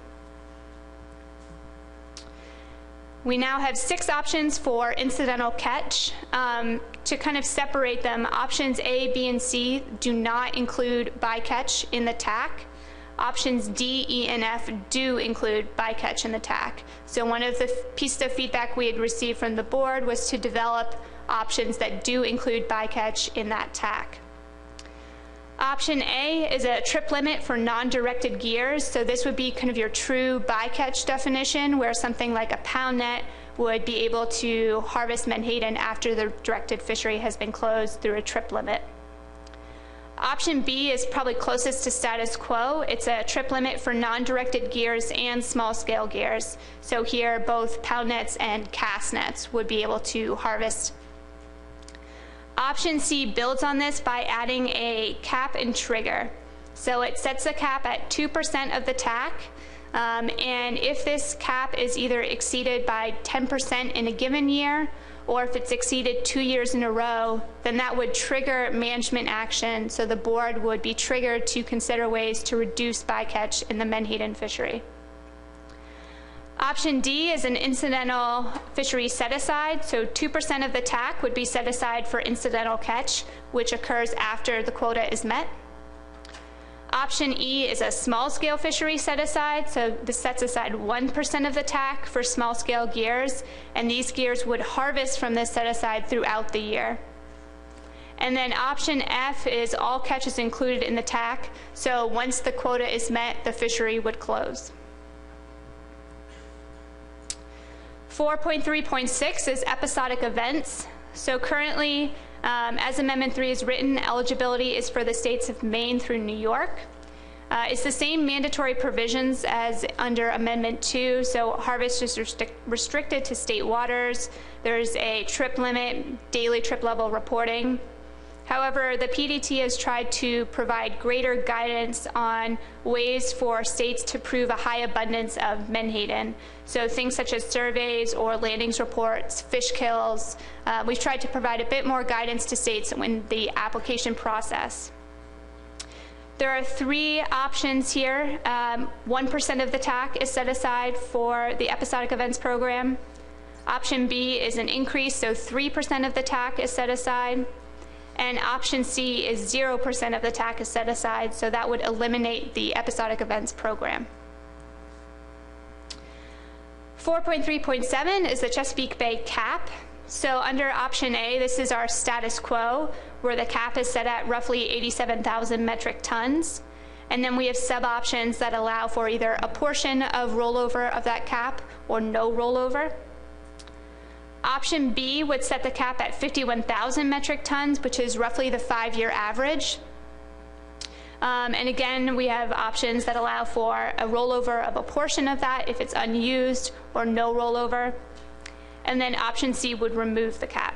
We now have six options for incidental catch. Um, to kind of separate them, options A, B, and C do not include bycatch in the TAC. Options D, E, and F do include bycatch in the TAC. So one of the pieces of feedback we had received from the board was to develop options that do include bycatch in that TAC. Option A is a trip limit for non-directed gears. So this would be kind of your true bycatch definition, where something like a pound net would be able to harvest menhaden after the directed fishery has been closed through a trip limit. Option B is probably closest to status quo. It's a trip limit for non-directed gears and small-scale gears. So here, both pound nets and cast nets would be able to harvest Option C builds on this by adding a cap and trigger. So it sets the cap at 2% of the TAC, um, and if this cap is either exceeded by 10% in a given year, or if it's exceeded two years in a row, then that would trigger management action. So the board would be triggered to consider ways to reduce bycatch in the Menhaden fishery. Option D is an incidental fishery set aside, so 2% of the TAC would be set aside for incidental catch, which occurs after the quota is met. Option E is a small scale fishery set aside, so this sets aside 1% of the TAC for small scale gears, and these gears would harvest from this set aside throughout the year. And then option F is all catches included in the TAC, so once the quota is met, the fishery would close. 4.3.6 is episodic events. So currently, um, as Amendment 3 is written, eligibility is for the states of Maine through New York. Uh, it's the same mandatory provisions as under Amendment 2, so harvest is restric- restricted to state waters. There's a trip limit, daily trip level reporting. However, the PDT has tried to provide greater guidance on ways for states to prove a high abundance of menhaden. So things such as surveys or landings reports, fish kills. Uh, we've tried to provide a bit more guidance to states in the application process. There are three options here. Um, 1% of the TAC is set aside for the episodic events program. Option B is an increase, so 3% of the TAC is set aside. And option C is 0% of the TAC is set aside, so that would eliminate the episodic events program. 4.3.7 is the Chesapeake Bay cap. So under option A, this is our status quo, where the cap is set at roughly 87,000 metric tons. And then we have sub options that allow for either a portion of rollover of that cap or no rollover. Option B would set the cap at 51,000 metric tons, which is roughly the five-year average. Um, and again, we have options that allow for a rollover of a portion of that if it's unused or no rollover. And then option C would remove the cap.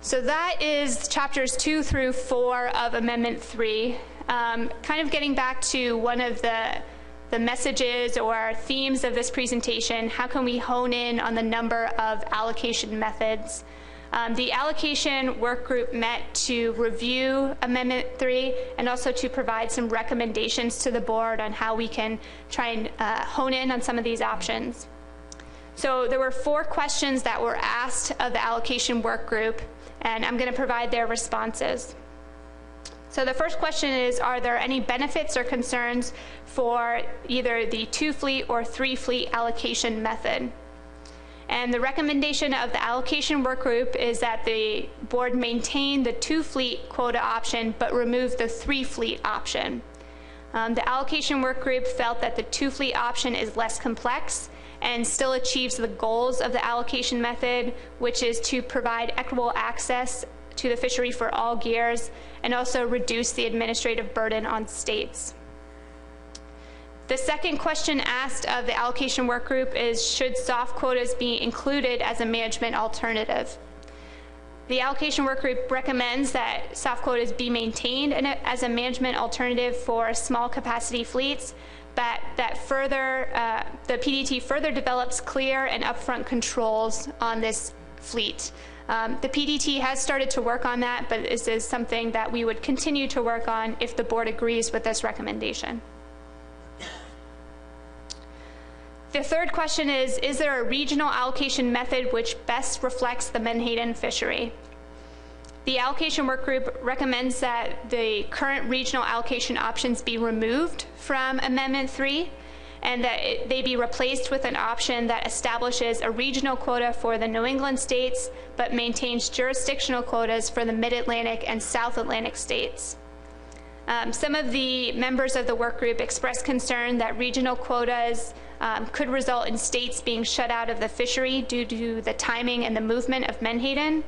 So that is chapters two through four of Amendment three. Um, kind of getting back to one of the the messages or themes of this presentation, how can we hone in on the number of allocation methods? Um, the allocation work group met to review Amendment 3 and also to provide some recommendations to the board on how we can try and uh, hone in on some of these options. So there were four questions that were asked of the allocation work group, and I'm going to provide their responses. So the first question is, are there any benefits or concerns for either the two fleet or three fleet allocation method? And the recommendation of the allocation work group is that the board maintain the two fleet quota option but remove the three fleet option. Um, the allocation work group felt that the two fleet option is less complex and still achieves the goals of the allocation method, which is to provide equitable access to the fishery for all gears and also reduce the administrative burden on states. The second question asked of the allocation work group is should soft quotas be included as a management alternative? The allocation work group recommends that soft quotas be maintained as a management alternative for small capacity fleets, but that further, uh, the PDT further develops clear and upfront controls on this fleet. Um, the PDT has started to work on that, but this is something that we would continue to work on if the board agrees with this recommendation. The third question is, is there a regional allocation method which best reflects the Menhaden fishery? The allocation work group recommends that the current regional allocation options be removed from Amendment 3 and that it, they be replaced with an option that establishes a regional quota for the New England states but maintains jurisdictional quotas for the Mid-Atlantic and South Atlantic states. Um, some of the members of the work group expressed concern that regional quotas um, could result in states being shut out of the fishery due to the timing and the movement of menhaden.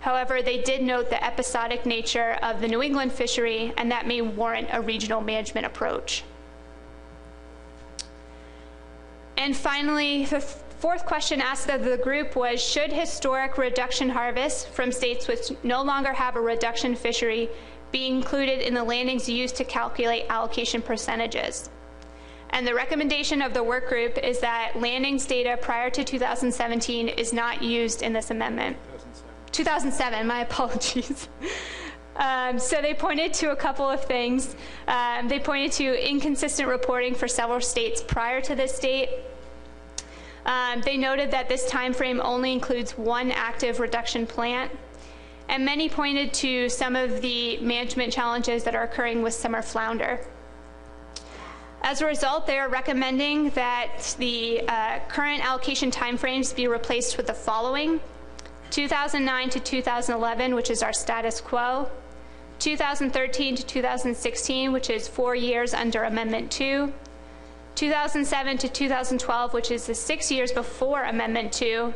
However, they did note the episodic nature of the New England fishery, and that may warrant a regional management approach. And finally, the fourth question asked of the group was, should historic reduction harvests from states which no longer have a reduction fishery be included in the landings used to calculate allocation percentages? And the recommendation of the work group is that landings data prior to 2017 is not used in this amendment. 2007, my apologies. Um, so they pointed to a couple of things. Um, they pointed to inconsistent reporting for several states prior to this date. Um, they noted that this time frame only includes one active reduction plant. And many pointed to some of the management challenges that are occurring with summer flounder. As a result, they are recommending that the uh, current allocation timeframes be replaced with the following 2009 to 2011, which is our status quo, 2013 to 2016, which is four years under Amendment 2, 2007 to 2012, which is the six years before Amendment 2,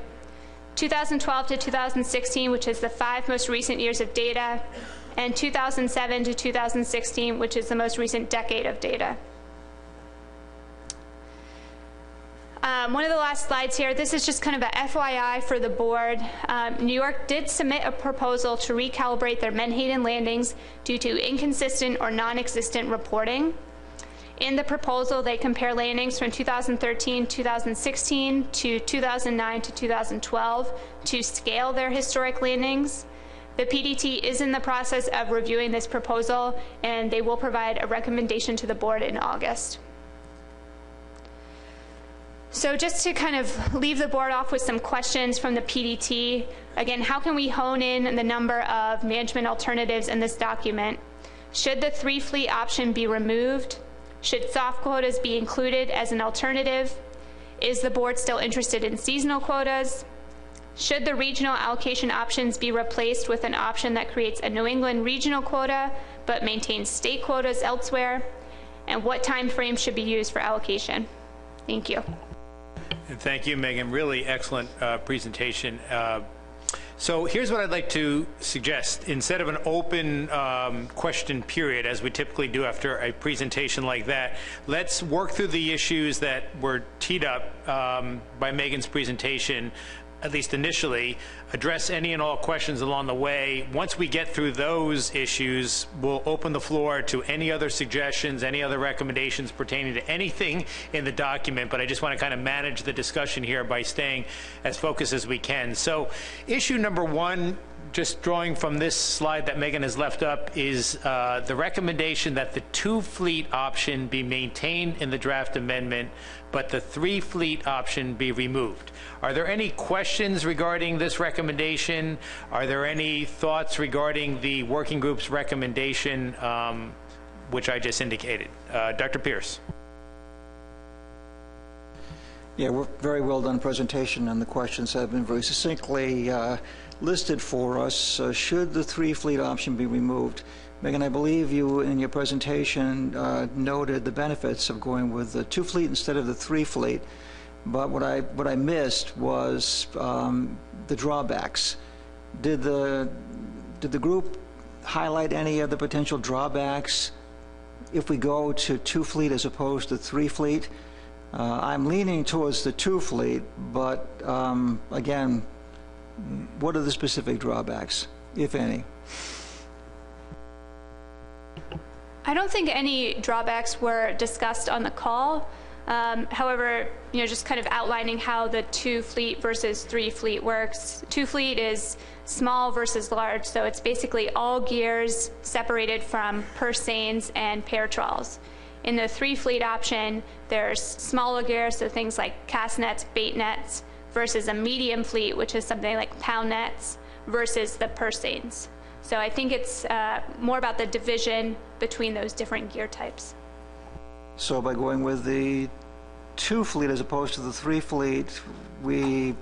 2012 to 2016, which is the five most recent years of data, and 2007 to 2016, which is the most recent decade of data. Um, one of the last slides here, this is just kind of a FYI for the board. Um, New York did submit a proposal to recalibrate their Menhaden landings due to inconsistent or non-existent reporting. In the proposal, they compare landings from 2013, 2016 to 2009 to 2012 to scale their historic landings. The PDT is in the process of reviewing this proposal, and they will provide a recommendation to the board in August. So just to kind of leave the board off with some questions from the PDT, again, how can we hone in the number of management alternatives in this document? Should the three fleet option be removed? Should soft quotas be included as an alternative? Is the board still interested in seasonal quotas? Should the regional allocation options be replaced with an option that creates a New England regional quota but maintains state quotas elsewhere? And what time frame should be used for allocation? Thank you. And thank you, Megan. Really excellent uh, presentation. Uh, so here's what I'd like to suggest. Instead of an open um, question period, as we typically do after a presentation like that, let's work through the issues that were teed up um, by Megan's presentation at least initially, address any and all questions along the way. Once we get through those issues, we'll open the floor to any other suggestions, any other recommendations pertaining to anything in the document, but I just want to kind of manage the discussion here by staying as focused as we can. So issue number one, just drawing from this slide that Megan has left up, is uh, the recommendation that the two fleet option be maintained in the draft amendment, but the three fleet option be removed. Are there any questions regarding this recommendation? Are there any thoughts regarding the working group's recommendation, um, which I just indicated? Uh, Dr. Pierce. Yeah, we're very well done presentation, and the questions have been very succinctly uh, listed for us. Uh, should the three fleet option be removed? Megan, I believe you in your presentation uh, noted the benefits of going with the two fleet instead of the three fleet. But what I what I missed was um, the drawbacks. Did the did the group highlight any of the potential drawbacks if we go to two fleet as opposed to three fleet? Uh, I'm leaning towards the two fleet, but um, again, what are the specific drawbacks, if any? I don't think any drawbacks were discussed on the call. Um, however, you know, just kind of outlining how the two fleet versus three fleet works. Two fleet is small versus large, so it's basically all gears separated from purse seines and pair trawls. In the three fleet option, there's smaller gears, so things like cast nets, bait nets, versus a medium fleet, which is something like pound nets, versus the purse seines. So I think it's uh, more about the division between those different gear types. So by going with the two fleet as opposed to the three fleet, we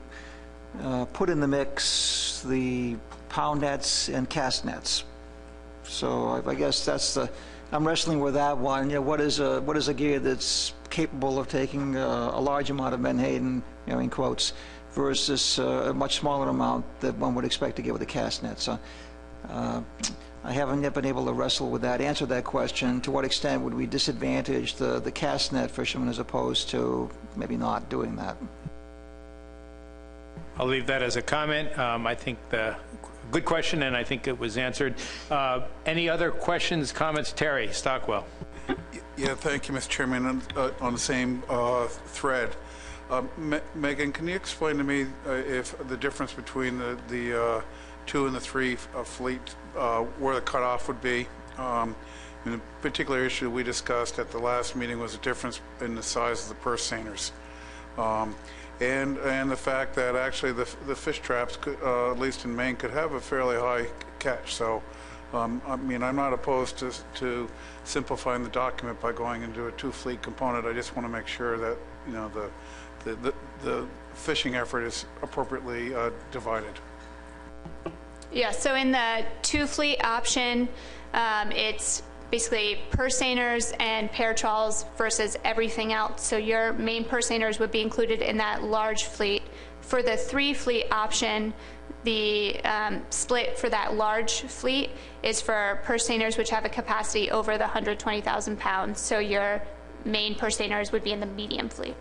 uh, put in the mix the pound nets and cast nets. So I- I guess that's the, I'm wrestling with that one. You know, what is a, what is a gear that's capable of taking uh, a large amount of menhaden, you know, in quotes, versus uh, a much smaller amount that one would expect to get with a cast net? So uh, I haven't yet been able to wrestle with that, answer that question. To what extent would we disadvantage the, the cast net fishermen as opposed to maybe not doing that? I'll leave that as a comment. Um, I think the, good question, and I think it was answered. Uh, Any other questions, comments? Terry Stockwell. Yeah, thank you, Mr. Chairman. On, uh, on the same uh, thread, uh, Me- Megan, can you explain to me uh, if the difference between the, the uh, two and the three uh, fleet, uh, where the cutoff would be? Um, mean, the particular issue we discussed at the last meeting was the difference in the size of the purse seiners. Um, and, and the fact that actually the, the fish traps, could, uh, at least in Maine, could have a fairly high catch. So, um, I mean, I'm not opposed to, to simplifying the document by going into a two-fleet component. I just want to make sure that, you know, the, the, the, the fishing effort is appropriately uh, divided. Yeah, so in the two fleet option, um, it's basically purse seiners and pair trawls versus everything else. So your Maine purse seiners would be included in that large fleet. For the three fleet option, the um, split for that large fleet is for purse seiners which have a capacity over the 120,000 pounds. So your Maine purse seiners would be in the medium fleet.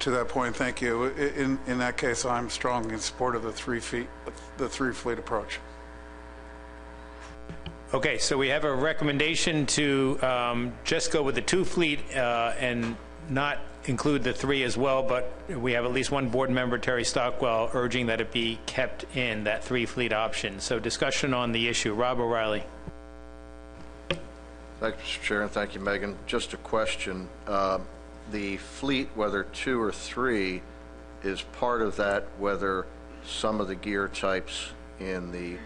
To that point, thank you. In, in that case, I'm strongly in support of the three feet, the three-fleet approach. Okay, so we have a recommendation to um, just go with the two fleet uh, and not include the three as well, but we have at least one board member, Terry Stockwell, urging that it be kept in, that three fleet option. So discussion on the issue. Rob O'Reilly. Thank you, Mr. Chair, and thank you, Megan. Just a question. Uh, The fleet, whether two or three, is part of that whether some of the gear types in the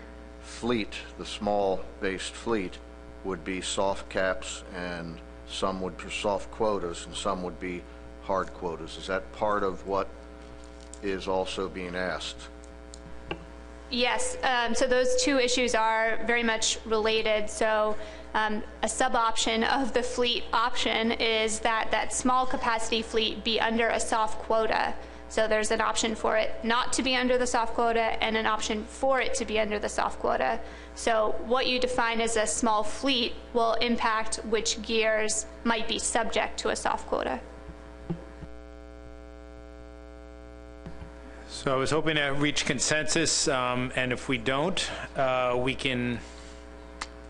fleet, the small-based fleet, would be soft caps and some would be soft quotas and some would be hard quotas. Is that part of what is also being asked? Yes, um, so those two issues are very much related. So um, a sub-option of the fleet option is that that small capacity fleet be under a soft quota. So there's an option for it not to be under the soft quota and an option for it to be under the soft quota. So what you define as a small fleet will impact which gears might be subject to a soft quota. So I was hoping to reach consensus, um, and if we don't, uh, we can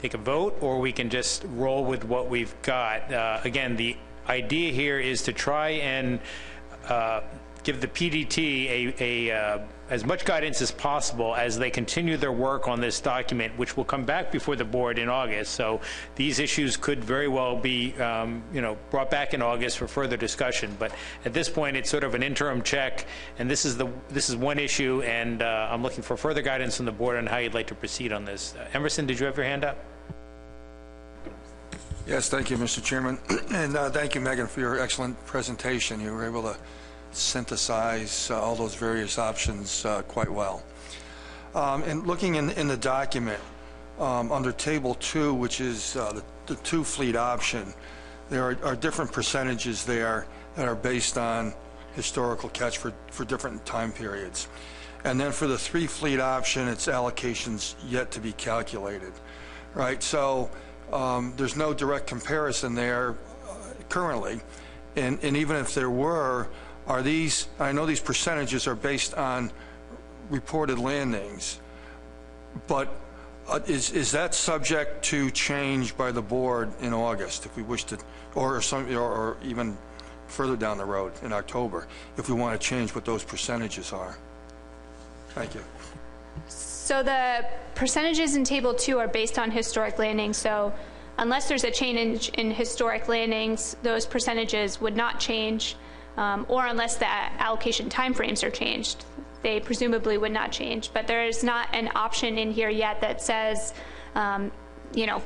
take a vote, or we can just roll with what we've got. Uh, Again, the idea here is to try and uh, give the PDT a, a, uh, as much guidance as possible as they continue their work on this document, which will come back before the board in August. So these issues could very well be, um, you know, brought back in August for further discussion. But at this point, it's sort of an interim check, and this is the, this is one issue, and uh, I'm looking for further guidance from the board on how you'd like to proceed on this. Uh, Emerson, did you have your hand up? Yes, thank you, Mr. Chairman. And uh, thank you, Megan, for your excellent presentation. You were able to synthesize uh, all those various options uh, quite well. Um, And looking in in the document, um, under Table 2, which is uh, the the two-fleet option, there are are different percentages there that are based on historical catch for for different time periods. And then for the three-fleet option, its allocations yet to be calculated, right? So um, there's no direct comparison there uh, currently. And, and even if there were, are these, I know these percentages are based on reported landings, but uh, is, is that subject to change by the board in August if we wish to, or some, or, or even further down the road in October, if we want to change what those percentages are? Thank you. So the percentages in Table 2 are based on historic landings, so unless there's a change in historic landings, those percentages would not change, um, or unless the allocation timeframes are changed, they presumably would not change. But there is not an option in here yet that says, um, you know,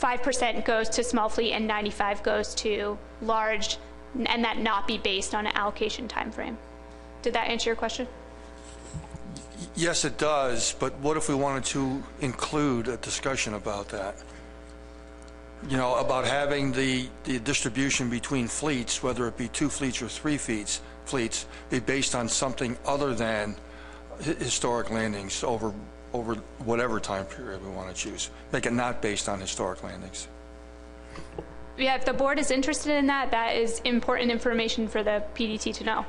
5% goes to small fleet and 95 goes to large, and that not be based on an allocation timeframe. Did that answer your question? Yes, it does, but what if we wanted to include a discussion about that? You know, about having the, the distribution between fleets, whether it be two fleets or three fleets, fleets, be based on something other than hi- historic landings over, over whatever time period we want to choose. Make it not based on historic landings. Yeah, if the board is interested in that, that is important information for the PDT to know.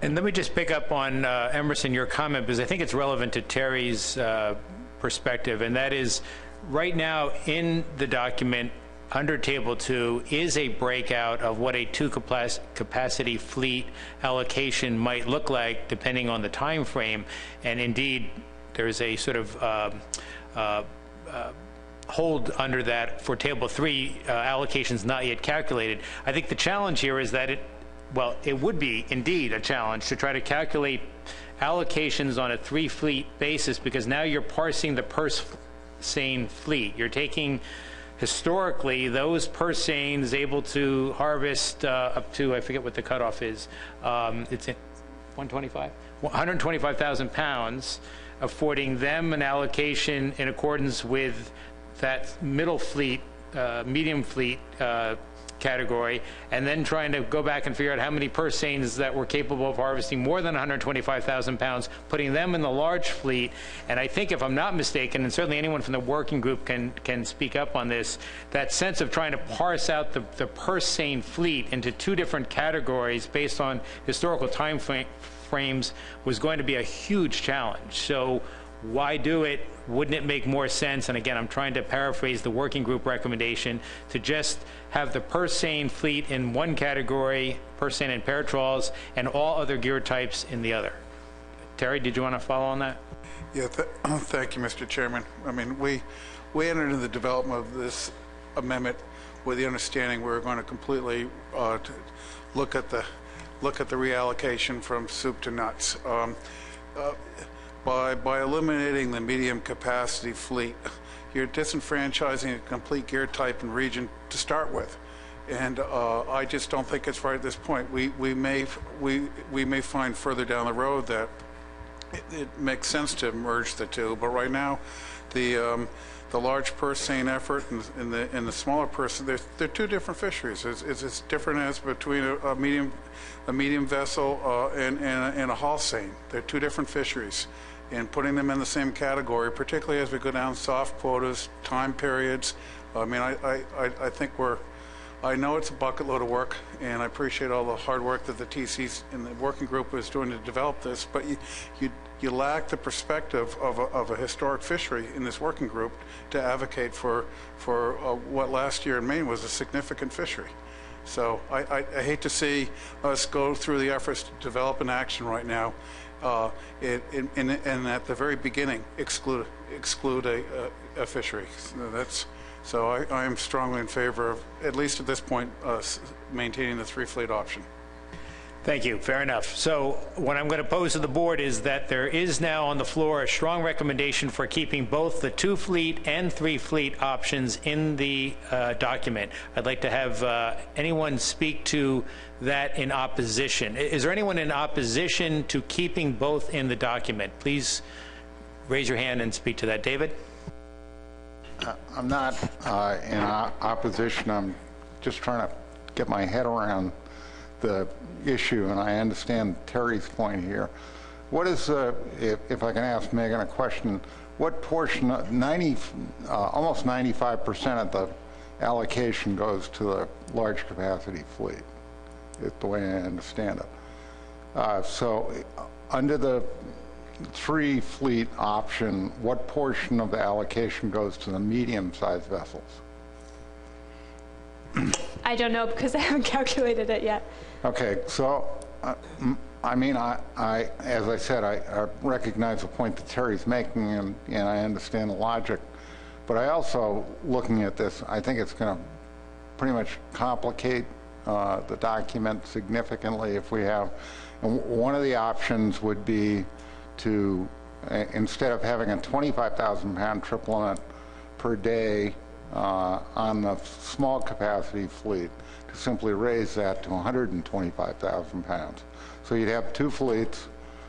And let me just pick up on, uh, Emerson, your comment, because I think it's relevant to Terry's uh, perspective, and that is, right now, in the document, under Table 2, is a breakout of what a two-capacity fleet allocation might look like, depending on the time frame. And indeed, there's a sort of um, uh, uh, hold under that for Table 3, uh, allocations not yet calculated. I think the challenge here is that it, well, it would be indeed a challenge to try to calculate allocations on a three-fleet basis, because now you're parsing the purse seine fleet. You're taking, historically, those purse seines able to harvest uh, up to, I forget what the cutoff is, um, it's in 125? 125,000 pounds, affording them an allocation in accordance with that middle fleet, uh, medium fleet uh, category, and then trying to go back and figure out how many purse seines that were capable of harvesting more than 125,000 pounds, putting them in the large fleet. And I think, if I'm not mistaken, and certainly anyone from the working group can can speak up on this, that sense of trying to parse out the, the purse seine fleet into two different categories based on historical time frame, frames was going to be a huge challenge. So why do it? Wouldn't it make more sense? And again, I'm trying to paraphrase the working group recommendation to just have the purse seine fleet in one category, purse seine and pair trawls, and all other gear types in the other. Terry, did you want to follow on that? Yeah, th- thank you, Mr. Chairman. I mean, we, we entered into the development of this amendment with the understanding we were going to completely uh, look at the, look at the reallocation from soup to nuts. Um, uh, By, by eliminating the medium capacity fleet, you're disenfranchising a complete gear type and region to start with. And uh, I just don't think it's right at this point. We, we may, we, we may find further down the road that it, it makes sense to merge the two, but right now, the, um, the large purse seine effort and, and the, and the smaller purse, they're, they're two different fisheries. It's, it's as different as between a, a medium, a medium vessel, uh, and, and, a- and a haul seine. They're two different fisheries. And putting them in the same category, particularly as we go down soft quotas, time periods, I mean, I, I, I I think we're, I know it's a bucket load of work, and I appreciate all the hard work that the TCs and the working group is doing to develop this, but you, you, you lack the perspective of a, of a historic fishery in this working group to advocate for, for uh, what last year in Maine was a significant fishery. So I, I, I hate to see us go through the efforts to develop an action right now, uh, it- in- in- and at the very beginning exclude, exclude a, a- a fishery. So That's, so I, I am strongly in favor of, at least at this point, us maintaining the three fleet option. Thank you. Fair enough. So what I'm going to pose to the board is that there is now on the floor a strong recommendation for keeping both the two fleet and three fleet options in the uh, document. I'd like to have uh, anyone speak to that in opposition. Is there anyone in opposition to keeping both in the document? Please raise your hand and speak to that. David? I'm not uh, in opposition, I'm just trying to get my head around the issue, and I understand Terry's point here. What is, uh, if if I can ask Megan a question, what portion, of 90, uh, almost 95% of the allocation goes to the large capacity fleet, is the way I understand it. Uh, So, under the three fleet option, what portion of the allocation goes to the medium-sized vessels? I don't know because I haven't calculated it yet. Okay, so, uh, mean, I, I, as I said, I I recognize the point that Terry's making, and, and I understand the logic. But I also, looking at this, I think it's going to pretty much complicate uh, the document significantly if we have, and w- one of the options would be to, uh, instead of having a 25,000 pound trip limit per day uh, on the small capacity fleet, simply raise that to 125,000 pounds. So you'd have two fleets,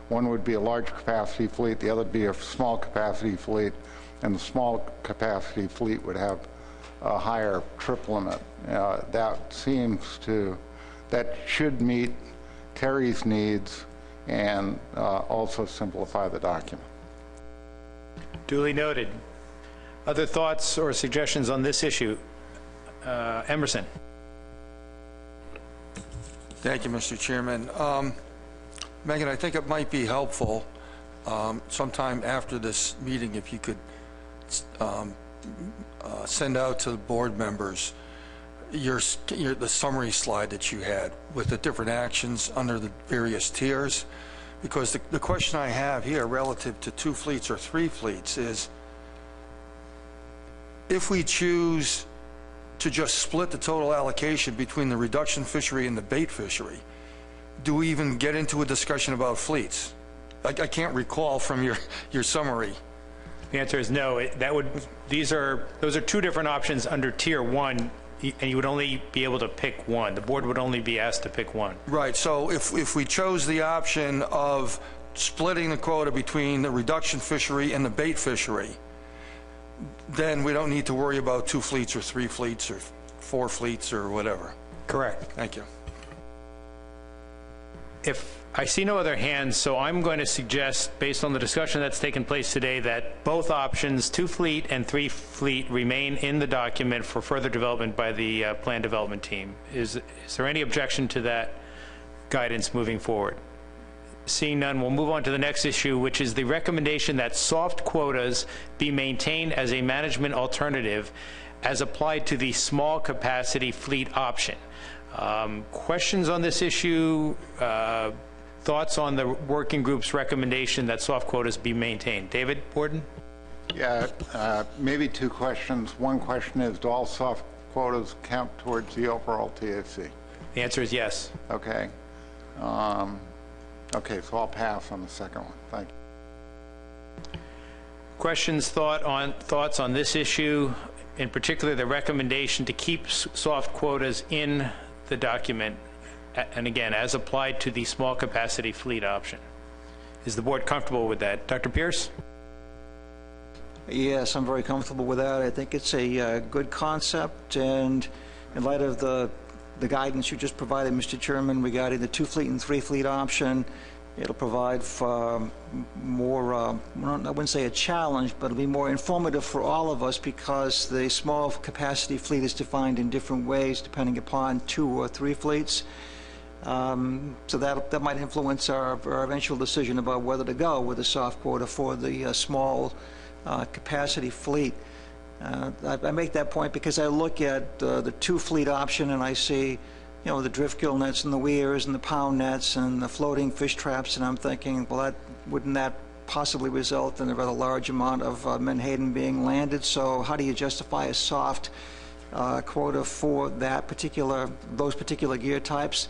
one would be a large capacity fleet, the other would be a small capacity fleet, and the small capacity fleet would have a higher trip limit. Uh, That seems to, that should meet Terry's needs and uh, also simplify the document. Duly noted. Other thoughts or suggestions on this issue? Uh, Emerson? Thank you, Mr. Chairman. Um, Megan, I think it might be helpful um, sometime after this meeting if you could um, uh, send out to the board members your, your, the summary slide that you had with the different actions under the various tiers. Because the, the question I have here relative to two fleets or three fleets is if we choose to just split the total allocation between the reduction fishery and the bait fishery, do we even get into a discussion about fleets? I, I can't recall from your, your summary. The answer is no. It- That would, these are, those are two different options under Tier 1, and you would only be able to pick one. The board would only be asked to pick one. Right, so if, if we chose the option of splitting the quota between the reduction fishery and the bait fishery, then we don't need to worry about two fleets or three fleets or four fleets or whatever. Correct. Thank you. If, I see no other hands, so I'm going to suggest, based on the discussion that's taken place today, that both options, two fleet and three fleet, remain in the document for further development by the uh, plan development team. Is, is there any objection to that guidance moving forward? Seeing none, we'll move on to the next issue, which is the recommendation that soft quotas be maintained as a management alternative as applied to the small capacity fleet option. Um, Questions on this issue? Uh, Thoughts on the working group's recommendation that soft quotas be maintained? David Borden? Yeah, uh, maybe two questions. One question is, do all soft quotas count towards the overall TAC? The answer is yes. Okay. Um, Okay, so I'll pass on the second one. Thank you. Questions, thought on, thoughts on this issue, in particular the recommendation to keep s- soft quotas in the document, a- and again, as applied to the small capacity fleet option. Is the board comfortable with that? Dr. Pierce? Yes, I'm very comfortable with that. I think it's a uh, good concept, and in light of the, the guidance you just provided, Mr. Chairman, regarding the two-fleet and three-fleet option, it'll provide for um, more, uh, I wouldn't say a challenge, but it'll be more informative for all of us because the small capacity fleet is defined in different ways depending upon two or three fleets. Um, So that, that might influence our, our eventual decision about whether to go with a soft quota for the uh, small uh, capacity fleet. Uh, I I make that point because I look at uh, the two-fleet option and I see, you know, the drift gill nets and the weirs and the pound nets and the floating fish traps, and I'm thinking, well, that, wouldn't that possibly result in a rather large amount of uh, menhaden being landed? So how do you justify a soft uh, quota for that particular, those particular gear types?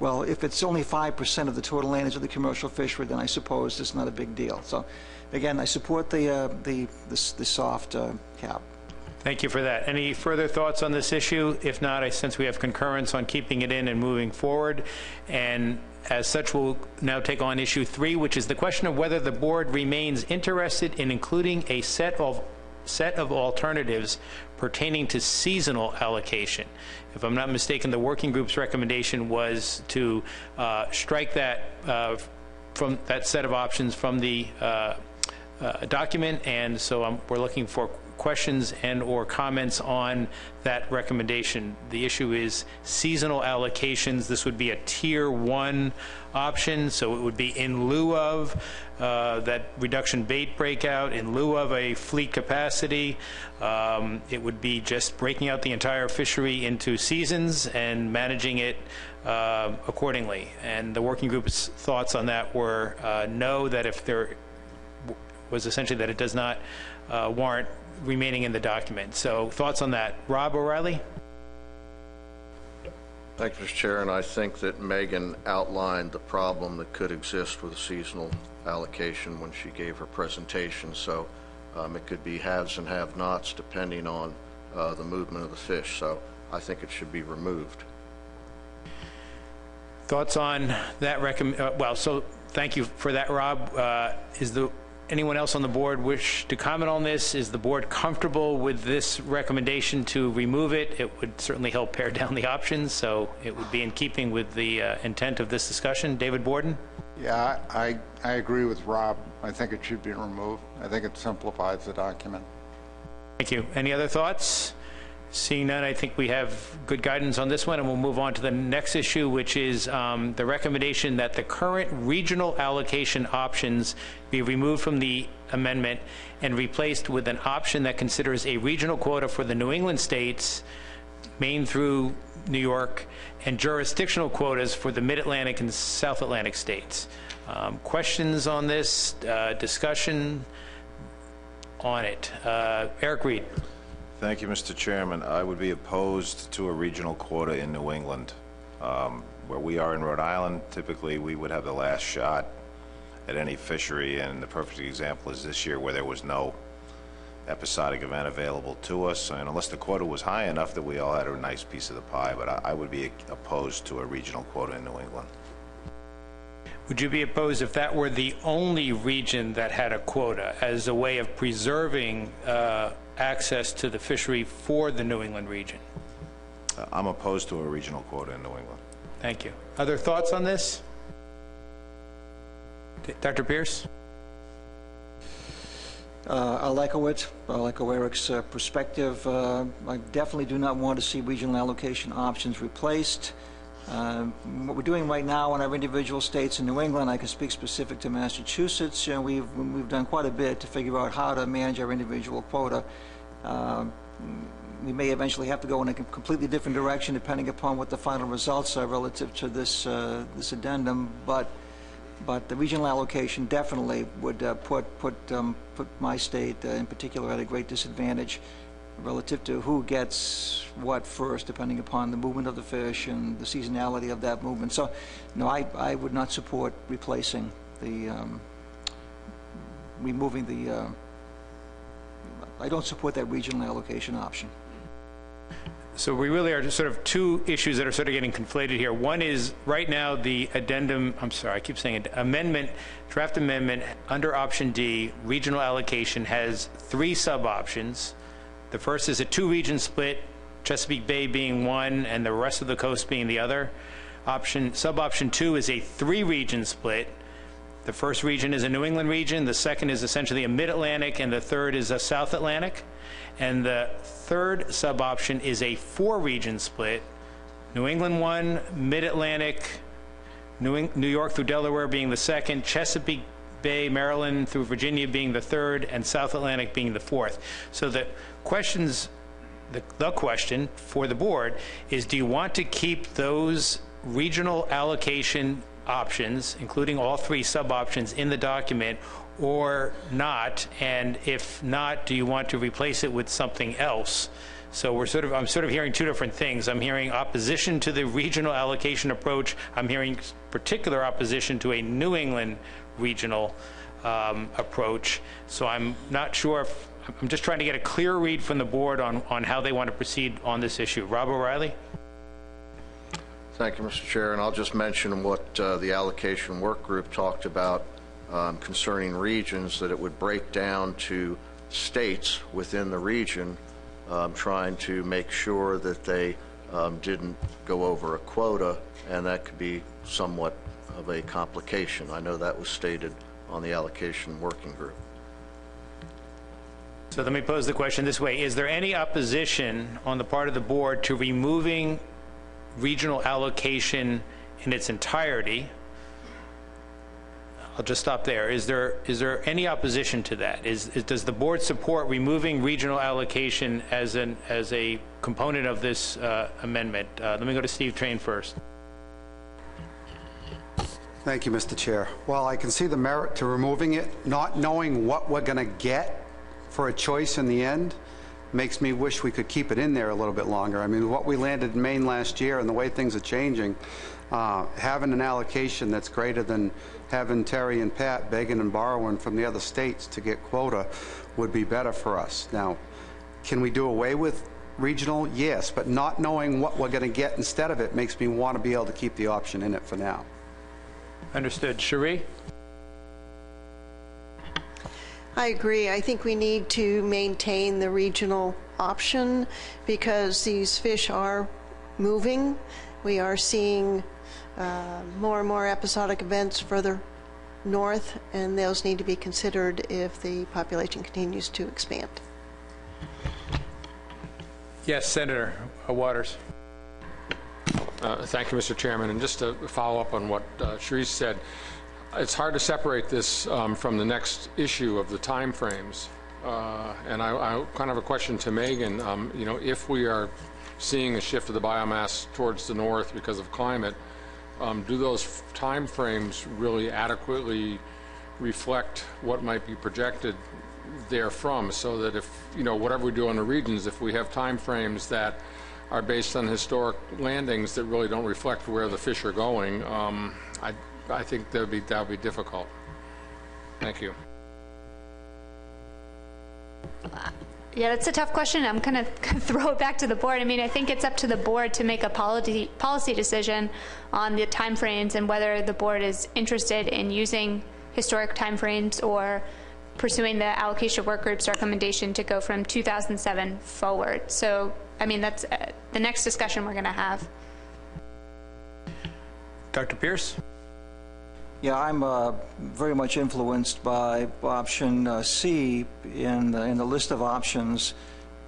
Well, if it's only 5% of the total landage of the commercial fishery, then I suppose it's not a big deal. So, again, I support the, uh, the, the the soft uh, cap. Thank you for that. Any further thoughts on this issue? If not, I sense we have concurrence on keeping it in and moving forward. And as such, we'll now take on issue three, which is the question of whether the board remains interested in including a set of, set of alternatives pertaining to seasonal allocation. If I'm not mistaken, the working group's recommendation was to uh, strike that uh, from, that set of options from the uh, uh, document, and so um, we're looking for questions and/or comments on that recommendation. The issue is seasonal allocations. This would be a Tier 1 option, so it would be in lieu of uh, that reduction bait breakout, in lieu of a fleet capacity. Um, It would be just breaking out the entire fishery into seasons and managing it uh, accordingly. And the working group's thoughts on that were uh, no, that if there was essentially that it does not uh, warrant remaining in the document. So thoughts on that? Rob O'Reilly? Thank you, Mr. Chair, and I think that Megan outlined the problem that could exist with seasonal allocation when she gave her presentation, so um, it could be haves and have-nots depending on uh, the movement of the fish, so I think it should be removed. Thoughts on that recomm, uh, well, so thank you for that, Rob. Uh, Is the, anyone else on the board wish to comment on this? Is the board comfortable with this recommendation to remove it? It would certainly help pare down the options, so it would be in keeping with the uh, intent of this discussion. David Borden? Yeah, I, I agree with Rob. I think it should be removed. I think it simplifies the document. Thank you. Any other thoughts? Seeing none, I think we have good guidance on this one, and we'll move on to the next issue, which is um, the recommendation that the current regional allocation options be removed from the amendment and replaced with an option that considers a regional quota for the New England states, Maine through New York, and jurisdictional quotas for the Mid-Atlantic and South Atlantic states. Um, Questions on this, Uh, discussion on it? Uh, Eric Reid? Thank you, Mr. Chairman. I would be opposed to a regional quota in New England. Um, Where we are in Rhode Island, typically, we would have the last shot at any fishery, and the perfect example is this year where there was no episodic event available to us, and unless the quota was high enough that we all had a nice piece of the pie, but I I would be opposed to a regional quota in New England. Would you be opposed if that were the only region that had a quota as a way of preserving uh, access to the fishery for the New England region? Uh, I'm opposed to a regional quota in New England. Thank you. Other thoughts on this? D- Dr. Pierce? Uh, I like it. I like Eric's uh, perspective. Uh, I definitely do not want to see regional allocation options replaced. Um, What we're doing right now in our individual states in New England, I can speak specific to Massachusetts, you know, we've, we've done quite a bit to figure out how to manage our individual quota. Um, We may eventually have to go in a completely different direction depending upon what the final results are relative to this, uh, this addendum, but but the regional allocation definitely would uh, put, put, um, put my state uh, in particular at a great disadvantage relative to who gets what first, depending upon the movement of the fish and the seasonality of that movement. So, no, I, I would not support replacing the, um, removing the, uh, I don't support that regional allocation option. So we really are just sort of two issues that are sort of getting conflated here. One is, right now, the addendum, I'm sorry, I keep saying it, amendment, draft amendment, under option D, regional allocation has three sub-options. The first is a two-region split, Chesapeake Bay being one and the rest of the coast being the other. Option, sub-option two is a three-region split. The first region is a New England region, the second is essentially a Mid-Atlantic, and the third is a South Atlantic. And the third sub-option is a four-region split, New England one, Mid-Atlantic, New New York through Delaware being the second, Chesapeake Bay, Maryland through Virginia being the third, and South Atlantic being the fourth. So the questions, the, the question for the board is, do you want to keep those regional allocation options, including all three sub-options in the document, or not? And if not, do you want to replace it with something else? So we're sort of, I'm sort of hearing two different things. I'm hearing opposition to the regional allocation approach. I'm hearing particular opposition to a New England regional um, approach. So I'm not sure if, I'm just trying to get a clear read from the board on, on how they want to proceed on this issue. Rob O'Reilly? Thank you, Mr. Chair, and I'll just mention what uh, the allocation work group talked about um, concerning regions, that it would break down to states within the region, um, trying to make sure that they um, didn't go over a quota, and that could be somewhat of a complication. I know that was stated on the allocation working group. So let me pose the question this way. Is there any opposition on the part of the board to removing regional allocation in its entirety? I'll just stop there. Is there, is there any opposition to that? Is, is- does the board support removing regional allocation as an, as a component of this uh, amendment? Uh, Let me go to Steve Train first. Thank you, Mr. Chair. While I can see the merit to removing it, not knowing what we're going to get for a choice in the end makes me wish we could keep it in there a little bit longer. I mean, what we landed in Maine last year and the way things are changing, uh, having an allocation that's greater than having Terry and Pat begging and borrowing from the other states to get quota would be better for us. Now, can we do away with regional? Yes, but not knowing what we're going to get instead of it makes me want to be able to keep the option in it for now. Understood. Cheri? I agree. I think we need to maintain the regional option because these fish are moving. We are seeing uh, more and more episodic events further north, and those need to be considered if the population continues to expand. Yes, Senator Waters. Uh, Thank you, Mr. Chairman. And just to follow up on what uh, Cheri said, it's hard to separate this um, from the next issue of the timeframes. Uh, And I, I kind of a question to Megan, um, you know, if we are seeing a shift of the biomass towards the north because of climate, um, do those timeframes really adequately reflect what might be projected therefrom? So that if, you know, whatever we do on the regions, if we have timeframes that are based on historic landings that really don't reflect where the fish are going, um, I, I think that would be, that would be difficult. Thank you. Yeah, that's a tough question. I'm going to throw it back to the board. I mean, I think it's up to the board to make a policy policy decision on the timeframes and whether the board is interested in using historic timeframes or pursuing the allocation work group's recommendation to go from 2007 forward. So, I mean, that's uh, the next discussion we're going to have. Dr. Pierce? Yeah, I'm uh, very much influenced by option uh, C in the, in the list of options.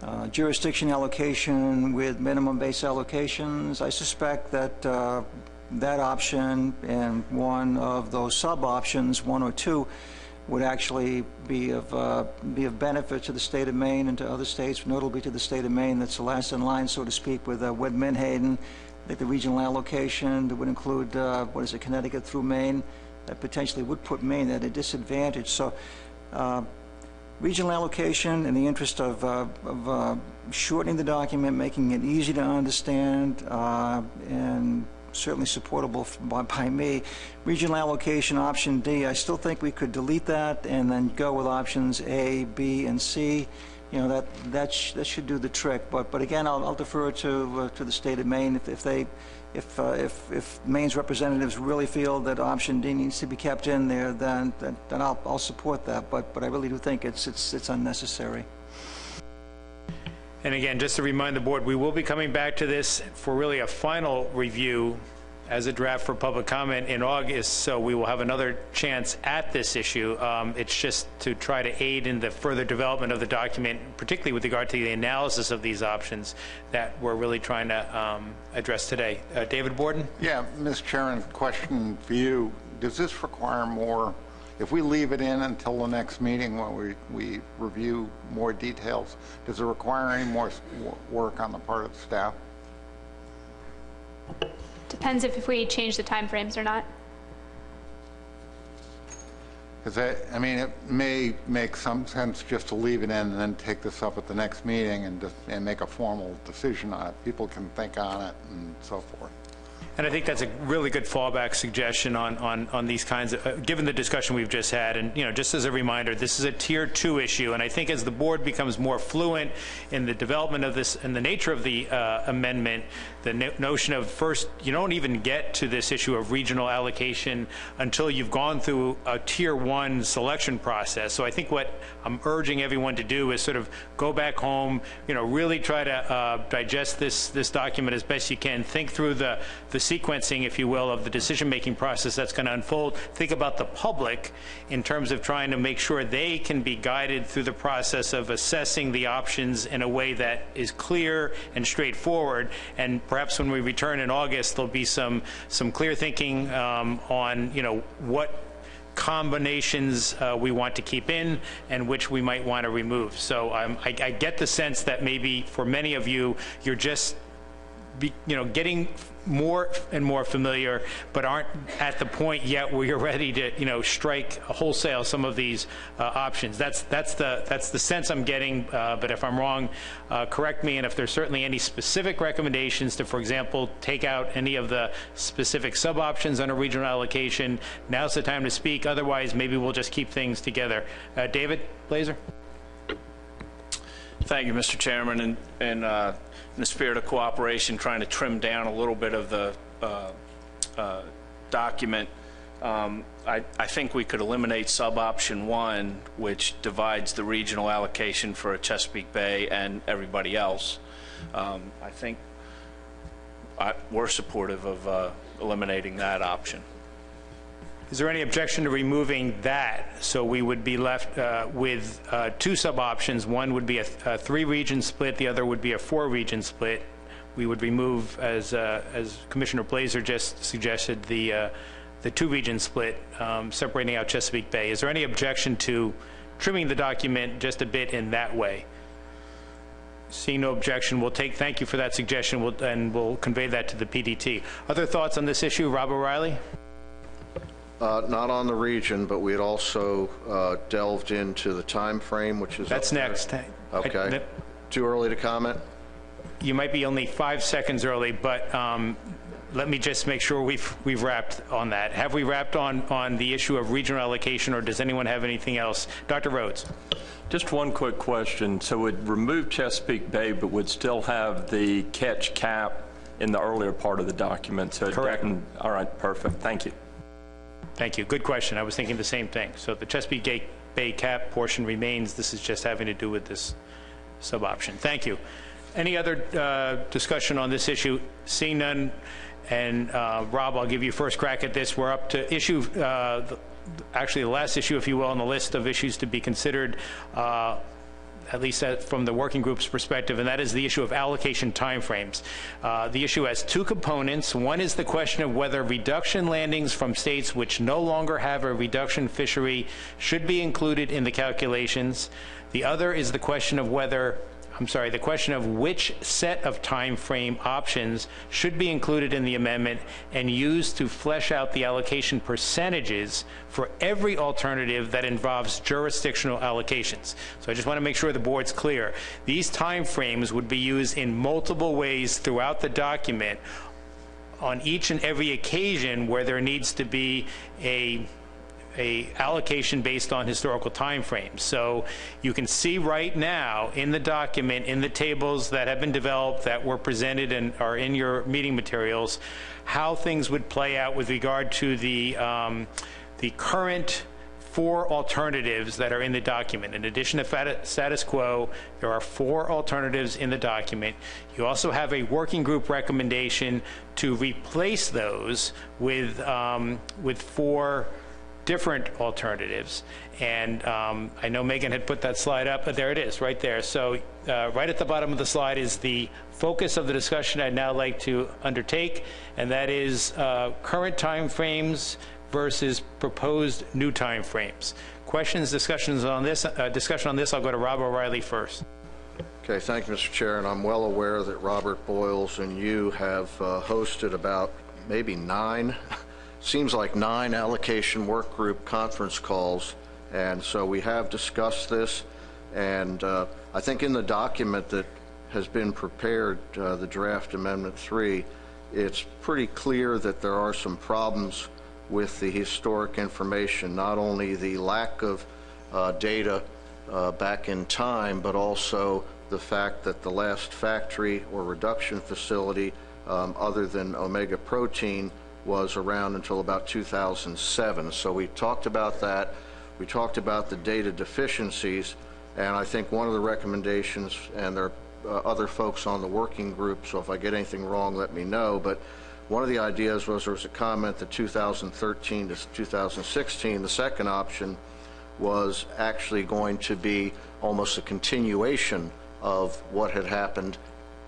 Uh, jurisdiction allocation with minimum base allocations. I suspect that uh, that option and one of those sub-options, one or two, would actually be of uh, be of benefit to the state of Maine and to other states, notably to the state of Maine. That's the last in line, so to speak, with uh, Wed Menhaden. Think the regional allocation that would include uh, what is it, Connecticut through Maine, that potentially would put Maine at a disadvantage. So. Uh, regional allocation in the interest of, uh, of uh, shortening the document, making it easy to understand, uh, and certainly supportable by, by, me. Regional allocation option D, I still think we could delete that and then go with options A, B, and C. You know that that sh that should do the trick. But but again, I'll, I'll defer to uh, to the state of Maine if, if they if, uh, if, if Maine's representatives really feel that option D needs to be kept in there, then, then, then I'll, I'll support that. But, but I really do think it's, it's, it's unnecessary. And again, just to remind the board, we will be coming back to this for really a final review as a draft for public comment in August, so we will have another chance at this issue. Um, it's just to try to aid in the further development of the document, particularly with regard to the analysis of these options that we're really trying to um, address today. Uh, David Borden? Yeah, Mr. Chairman, question for you. Does this require more, if we leave it in until the next meeting when we, we review more details, does it require any more work on the part of the staff? Depends if, if we change the timeframes or not. Because I, I mean, it may make some sense just to leave it in and then take this up at the next meeting and just, and make a formal decision on it. People can think on it and so forth. And I think that's a really good fallback suggestion on, on, on these kinds of, uh, given the discussion we've just had. And, you know, just as a reminder, this is a tier two issue. And I think as the board becomes more fluent in the development of this and the nature of the uh, amendment, the no notion of first, you don't even get to this issue of regional allocation until you've gone through a tier one selection process. So I think what I'm urging everyone to do is sort of go back home, you know, really try to uh, digest this, this document as best you can, think through the, the sequencing, if you will, of the decision-making process that's going to unfold. Think about the public in terms of trying to make sure they can be guided through the process of assessing the options in a way that is clear and straightforward. And perhaps when we return in August, there'll be some some clear thinking um, on you know what combinations uh, we want to keep in and which we might want to remove. So um, I, I get the sense that maybe for many of you, you're just be, you know, getting more and more familiar, but aren't at the point yet where you're ready to, you know, strike wholesale some of these uh, options. That's that's the that's the sense I'm getting. Uh, but if I'm wrong, uh, correct me. And if there's certainly any specific recommendations to, for example, take out any of the specific sub options on a regional allocation, now's the time to speak. Otherwise, maybe we'll just keep things together. Uh, David Blazer. Thank you, Mr. Chairman. And, and uh, in the spirit of cooperation, trying to trim down a little bit of the uh, uh, document, um, I, I think we could eliminate sub-option one, which divides the regional allocation for Chesapeake Bay and everybody else. Um, I think I, we're supportive of uh, eliminating that option. Is there any objection to removing that? So we would be left uh, with uh, two sub-options. One would be a, a three-region split, the other would be a four-region split. We would remove, as, uh, as Commissioner Blazer just suggested, the, uh, the two-region split, um, separating out Chesapeake Bay. Is there any objection to trimming the document just a bit in that way? Seeing no objection, we'll take, thank you for that suggestion, we'll, and we'll convey that to the PDT. Other thoughts on this issue? Rob O'Reilly? Uh, Not on the region, but we had also uh, delved into the time frame, which is... That's up there. next. Okay. I- Too early to comment? You might be only five seconds early, but um, let me just make sure we've, we've wrapped on that. Have we wrapped on, on the issue of regional allocation, or does anyone have anything else? Dr. Rhodes? Just one quick question. So it would remove Chesapeake Bay, but would still have the catch cap in the earlier part of the document? So it Correct. doesn't- All right, perfect. Thank you. Thank you. Good question. I was thinking the same thing. So the Chesapeake Bay- Bay cap portion remains. This is just having to do with this sub-option. Thank you. Any other uh, discussion on this issue? Seeing none, and uh, Rob, I'll give you first crack at this. We're up to issue, uh, the- actually the last issue, if you will, on the list of issues to be considered uh, at least that from the working group's perspective, and that is the issue of allocation timeframes. Uh, the issue has two components. One is the question of whether reduction landings from states which no longer have a reduction fishery should be included in the calculations. The other is the question of whether I'm sorry, the question of which set of time frame options should be included in the amendment and used to flesh out the allocation percentages for every alternative that involves jurisdictional allocations. So I just want to make sure the board's clear. These time frames would be used in multiple ways throughout the document on each and every occasion where there needs to be a a allocation based on historical timeframes. So you can see right now in the document, in the tables that have been developed that were presented and are in your meeting materials, how things would play out with regard to the um, the current four alternatives that are in the document. In addition to status quo, there are four alternatives in the document. You also have a working group recommendation to replace those with um, with four different alternatives. And um, I know Megan had put that slide up, but there it is, right there. So uh, right at the bottom of the slide is the focus of the discussion I'd now like to undertake, and that is uh, current timeframes versus proposed new timeframes. Questions, discussions on this, uh, discussion on this, I'll go to Rob O'Reilly first. Okay, thank you, Mr. Chair, and I'm well aware that Robert Boyles and you have uh, hosted about maybe nine, seems like nine allocation work group conference calls, and so we have discussed this, and uh, I think in the document that has been prepared, uh, the draft Amendment 3, it's pretty clear that there are some problems with the historic information, not only the lack of uh, data uh, back in time, but also the fact that the last factory or reduction facility, um, other than Omega Protein, was around until about 2007. So we talked about that. We talked about the data deficiencies, and I think one of the recommendations, and there are uh, other folks on the working group, so if I get anything wrong, let me know, but one of the ideas was there was a comment that 2013 to 2016, the second option was actually going to be almost a continuation of what had happened,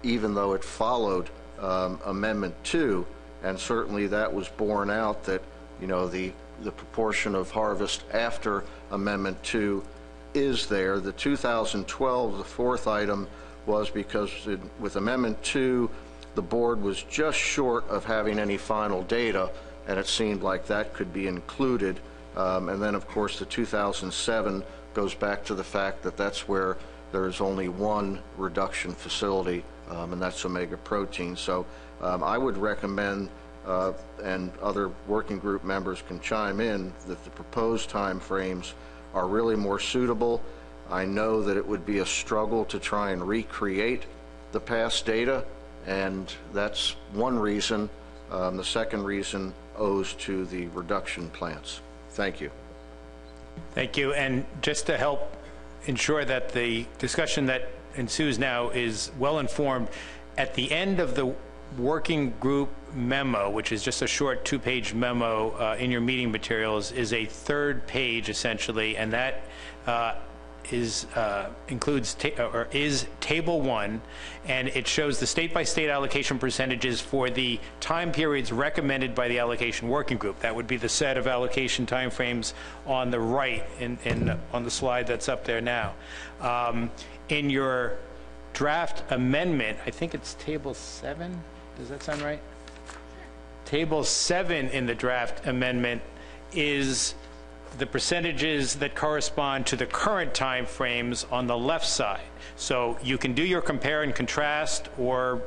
even though it followed um, Amendment 2, and certainly that was borne out that, you know, the, the proportion of harvest after Amendment 2 is there. The 2012, the fourth item, was because it, with Amendment 2, the board was just short of having any final data, and it seemed like that could be included. Um, And then, of course, the 2007 goes back to the fact that that's where there is only one reduction facility, um, and that's Omega Protein. So um, I would recommend, uh, and other working group members can chime in, that the proposed timeframes are really more suitable. I know that it would be a struggle to try and recreate the past data, and that's one reason. Um, The second reason owes to the reduction plants. Thank you. Thank you. And just to help ensure that the discussion that ensues now is well-informed, at the end of the working group memo, which is just a short two-page memo uh, in your meeting materials, is a third page essentially, and that uh, is, uh, includes, ta- or is Table 1, and it shows the state-by-state allocation percentages for the time periods recommended by the allocation working group. That would be the set of allocation timeframes on the right in, in, on the slide that's up there now. Um, In your draft amendment, I think it's Table 7, does that sound right? Table 7 in the draft amendment is the percentages that correspond to the current timeframes on the left side. So you can do your compare and contrast, or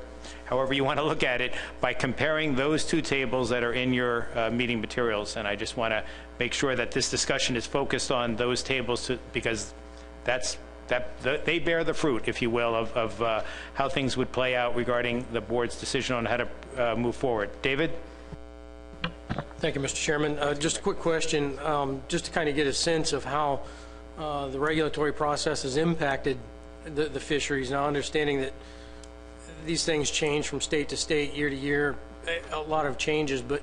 however you want to look at it, by comparing those two tables that are in your uh, meeting materials. And I just want to make sure that this discussion is focused on those tables to- because that's, that, the- they bear the fruit, if you will, of, of uh, how things would play out regarding the board's decision on how to uh, move forward. David? Thank you, Mr. Chairman. Uh, Just a quick question, um, just to kind of get a sense of how uh, the regulatory process has impacted the the fisheries. Now, understanding that these things change from state to state, year to year, a a lot of changes, but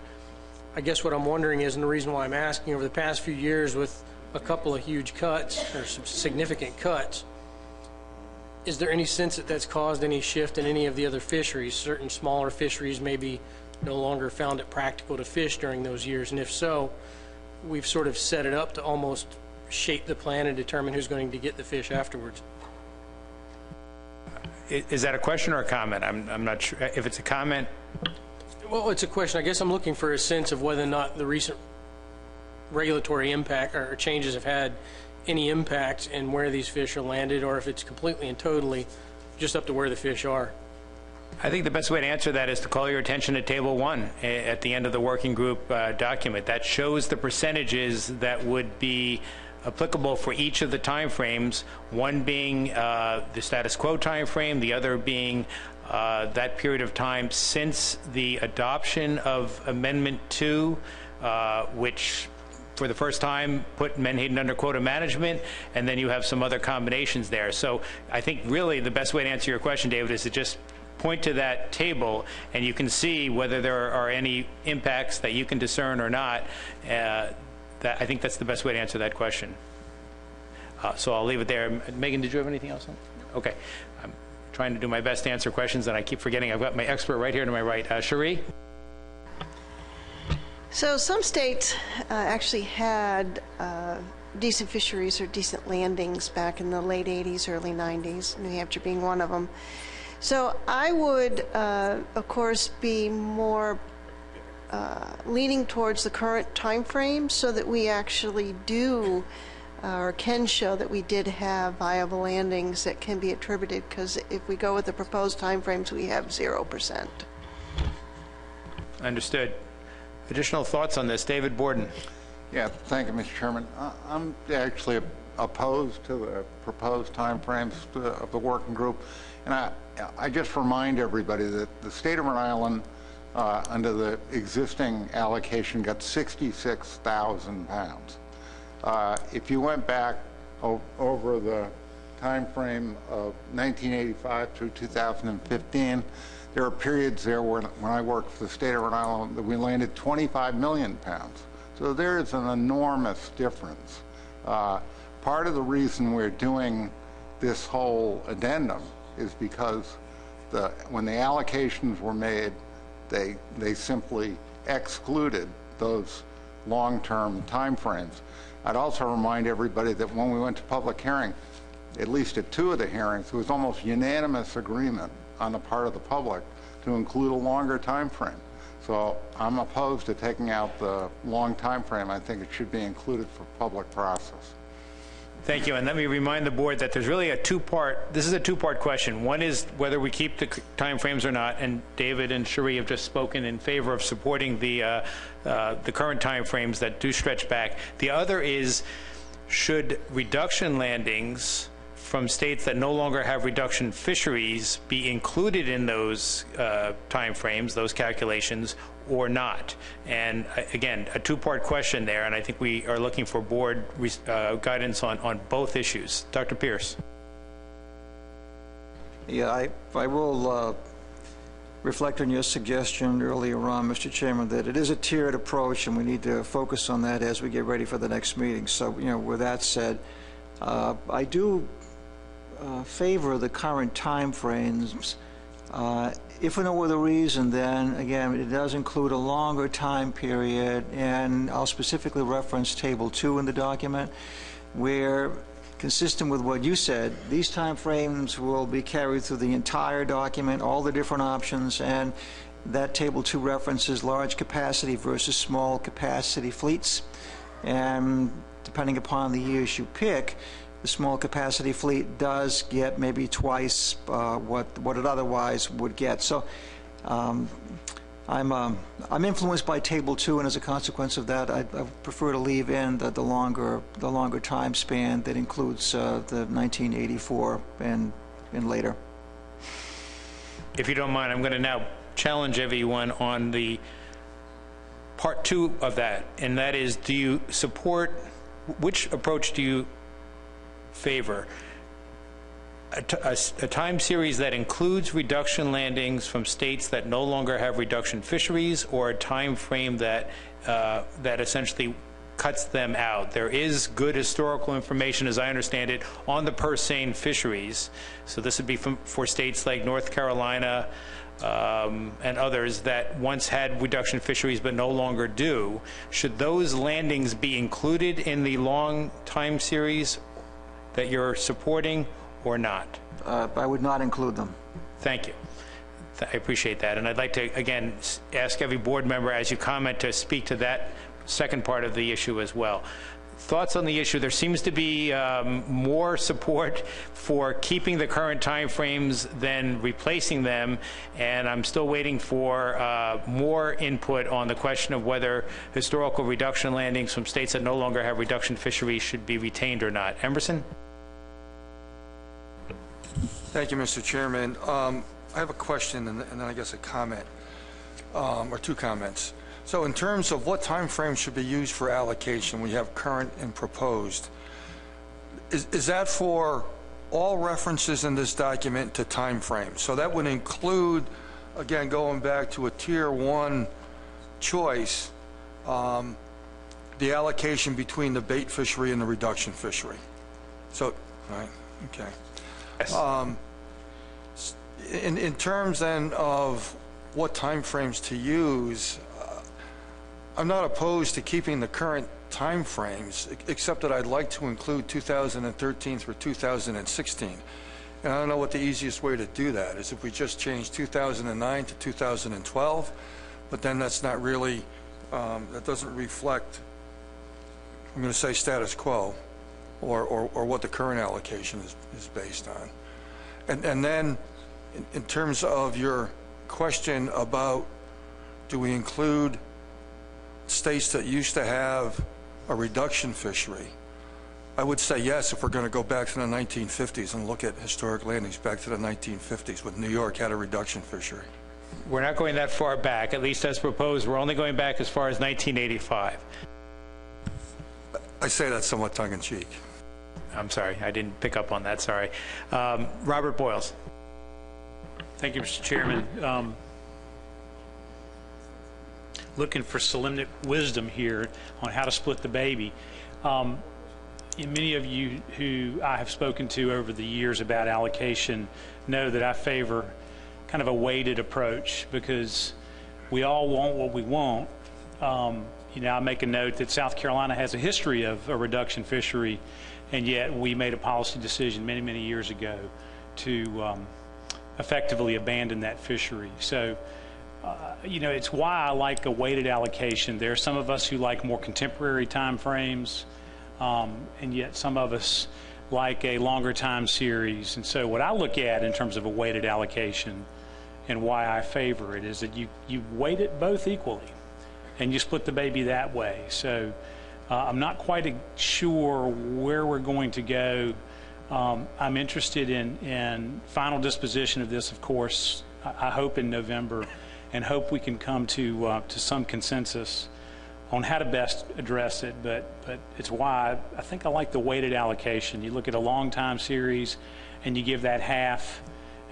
I guess what I'm wondering is, and the reason why I'm asking, over the past few years with a couple of huge cuts, or some significant cuts, is there any sense that that's caused any shift in any of the other fisheries? Certain smaller fisheries maybe no longer found it practical to fish during those years, and if so, we've sort of set it up to almost shape the plan and determine who's going to get the fish afterwards. Is that a question or a comment? I'm, I'm not sure. If it's a comment, Well, it's a question, I guess I'm looking for a sense of whether or not the recent regulatory impact or changes have had any impact in where these fish are landed, or if it's completely and totally just up to where the fish are. I think the best way to answer that is to call your attention to Table 1 at the end of the working group uh, document. That shows the percentages that would be applicable for each of the timeframes, one being uh, the status quo timeframe, the other being uh, that period of time since the adoption of Amendment 2, uh, which for the first time put Menhaden under quota management, and then you have some other combinations there. So I think really the best way to answer your question, David, is to just point to that table, and you can see whether there are any impacts that you can discern or not. Uh, That, I think that's the best way to answer that question. Uh, So I'll leave it there. Megan, did you have anything else? Okay. I'm trying to do my best to answer questions, and I keep forgetting I've got my expert right here to my right. Uh, Cheri? So some states uh, actually had uh, decent fisheries or decent landings back in the late 80s, early 90s, New Hampshire being one of them. So I would, uh, of course, be more uh, leaning towards the current time frame so that we actually do uh, or can show that we did have viable landings that can be attributed because if we go with the proposed timeframes, we have 0%. Understood. Additional thoughts on this? David Borden? Yeah, thank you, Mr. Chairman. I'm actually opposed to the proposed timeframes of the working group, and I I just remind everybody that the state of Rhode Island, uh, under the existing allocation, got 66,000 pounds. Uh, If you went back over the timeframe of 1985 through 2015, there are periods there when when I worked for the state of Rhode Island that we landed 25 million pounds. So there is an enormous difference. Uh, Part of the reason we're doing this whole addendum is because the, when the allocations were made, they, they simply excluded those long-term timeframes. I'd also remind everybody that when we went to public hearing, at least at two of the hearings, there was almost unanimous agreement on the part of the public to include a longer time frame. So I'm opposed to taking out the long time frame. I think it should be included for public process. Thank you, and let me remind the board that there's really a two-part, this is a two-part question. One is whether we keep the timeframes or not, and David and Cheri have just spoken in favor of supporting the, uh, uh, the current timeframes that do stretch back. The other is, should reduction landings from states that no longer have reduction fisheries be included in those uh, timeframes, those calculations, or not? And uh, again, a two-part question there, and I think we are looking for board uh, guidance on, on both issues. Dr. Pierce. Yeah, I, I will uh, reflect on your suggestion earlier on, Mr. Chairman, that it is a tiered approach, and we need to focus on that as we get ready for the next meeting. So, you know, with that said, uh, I do uh, favor the current timeframes. Uh, if for no other reason, then again, it does include a longer time period, and I'll specifically reference Table 2 in the document, where, consistent with what you said, these timeframes will be carried through the entire document, all the different options, and that Table 2 references large capacity versus small capacity fleets. And depending upon the years you pick, the small capacity fleet does get maybe twice uh, what what it otherwise would get. So um, I'm um, I'm influenced by Table Two, and as a consequence of that, I, I prefer to leave in the, the longer the longer time span that includes uh, the 1984 and and later. If you don't mind, I'm going to now challenge everyone on the part two of that, and that is, do you support which approach do you favor a, time series that includes reduction landings from states that no longer have reduction fisheries or a time frame that uh, that essentially cuts them out. There is good historical information, as I understand it, on the purse seine fisheries. So this would be from, for states like North Carolina um, and others that once had reduction fisheries but no longer do. Should those landings be included in the long time series that you're supporting or not? Uh, I would not include them. Thank you. I appreciate that. And I'd like to, again, ask every board member as you comment to speak to that second part of the issue as well. Thoughts on the issue? There seems to be um, more support for keeping the current timeframes than replacing them, and I'm still waiting for uh, more input on the question of whether historical reduction landings from states that no longer have reduction fisheries should be retained or not. Emerson? Thank you, Mr. Chairman. Um, I have a question and, then I guess a comment, um, or two comments. So in terms of what time frame should be used for allocation, we have current and proposed. Is, is that for all references in this document to time frames? So that would include, again, going back to a tier one choice, um, the allocation between the bait fishery and the reduction fishery. So, right, okay. Um, in, in terms then of what timeframes to use, I'm not opposed to keeping the current timeframes, except that I'd like to include 2013 through 2016. And I don't know what the easiest way to do that is if we just change 2009 to 2012, but then that's not really, um, that doesn't reflect, I'm going to say status quo or, or, or what the current allocation is, is based on. And, and then in, in terms of your question about do we include states that used to have a reduction fishery, I would say yes if we're going to go back to the 1950s and look at historic landings back to the 1950s when New York had a reduction fishery. We're not going that far back, at least as proposed. We're only going back as far as 1985. I say that somewhat tongue-in-cheek. I'm sorry, I didn't pick up on that, sorry. Um, Robert Boyles. Thank you, Mr. Chairman. Um, looking for Solomonic wisdom here on how to split the baby. Um, many of you who I have spoken to over the years about allocation know that I favor kind of a weighted approach because we all want what we want. Um, you know, I make a note that South Carolina has a history of a reduction fishery, and yet we made a policy decision many, many years ago to um, effectively abandon that fishery. So, uh, you know, it's why I like a weighted allocation. There are some of us who like more contemporary timeframes, um, and yet some of us like a longer time series. And so, what I look at in terms of a weighted allocation and why I favor it is that you, you weight it both equally and you split the baby that way. So, uh, I'm not quite sure where we're going to go. Um, I'm interested in, in final disposition of this, of course, I, I hope in November, and hope we can come to, uh, to some consensus on how to best address it. But, but it's why I think I like the weighted allocation. You look at a long time series and you give that half,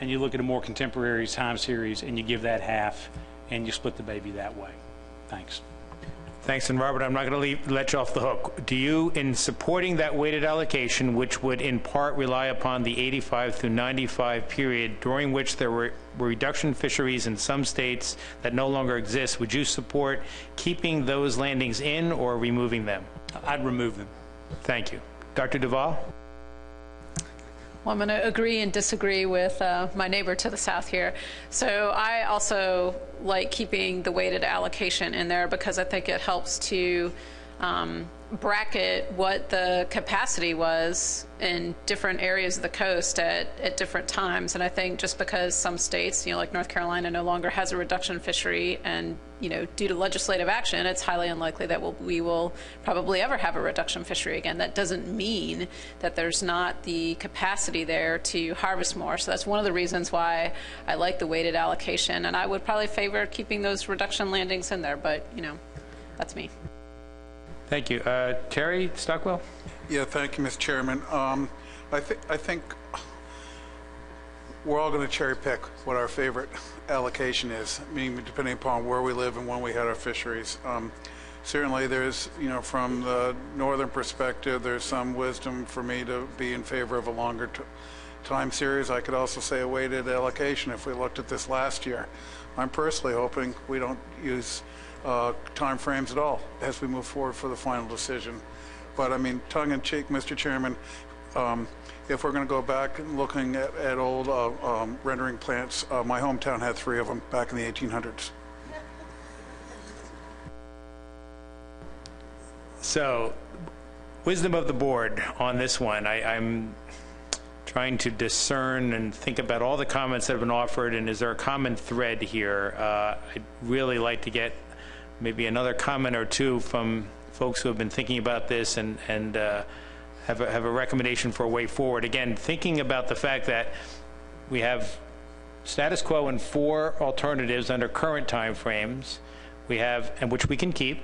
and you look at a more contemporary time series and you give that half, and you split the baby that way. Thanks. Thanks, and Robert, I'm not going to let you off the hook. Do you, in supporting that weighted allocation, which would in part rely upon the 85 through 95 period during which there were reduction fisheries in some states that no longer exist, would you support keeping those landings in or removing them? I'd remove them. Thank you. Dr. Duval? Well, I'm going to agree and disagree with uh, my neighbor to the south here. So I also like keeping the weighted allocation in there because I think it helps to um, bracket what the capacity was in different areas of the coast at, at different times. And I think just because some states, you know, like North Carolina no longer has a reduction fishery and, you know, due to legislative action, it's highly unlikely that we'll, we will probably ever have a reduction fishery again. That doesn't mean that there's not the capacity there to harvest more. So that's one of the reasons why I like the weighted allocation. And I would probably favor keeping those reduction landings in there, but, you know, that's me. Thank you. Uh, Terry Stockwell? Yeah, thank you, Mr. Chairman. Um, I, th I think we're all going to cherry pick what our favorite allocation is, meaning depending upon where we live and when we had our fisheries. Um, certainly there's, you know, from the northern perspective, there's some wisdom for me to be in favor of a longer time series. I could also say a weighted allocation if we looked at this last year. I'm personally hoping we don't use uh, timeframes at all as we move forward for the final decision. But I mean, tongue in cheek, Mr. Chairman, um, if we're going to go back and looking at, at old uh, um, rendering plants, uh, my hometown had three of them back in the 1800s. So, wisdom of the board on this one. I, I'm trying to discern and think about all the comments that have been offered, and is there a common thread here? Uh, I'd really like to get maybe another comment or two from folks who have been thinking about this and, and uh, have, a, have a recommendation for a way forward. Again, thinking about the fact that we have status quo and four alternatives under current timeframes, we have, and which we can keep,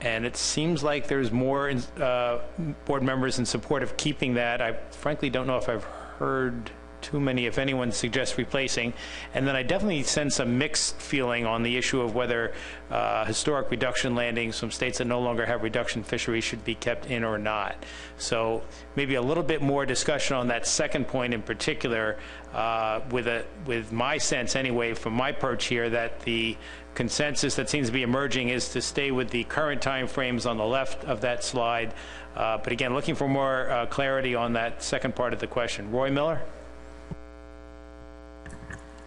and it seems like there's more uh, board members in support of keeping that. I frankly don't know if I've heard too many, if anyone suggests replacing. And then I definitely sense a mixed feeling on the issue of whether uh, historic reduction landings from states that no longer have reduction fisheries should be kept in or not. So maybe a little bit more discussion on that second point in particular, uh, with a with my sense anyway from my perch here that the consensus that seems to be emerging is to stay with the current time frames on the left of that slide. Uh, but again, looking for more uh, clarity on that second part of the question. Roy Miller?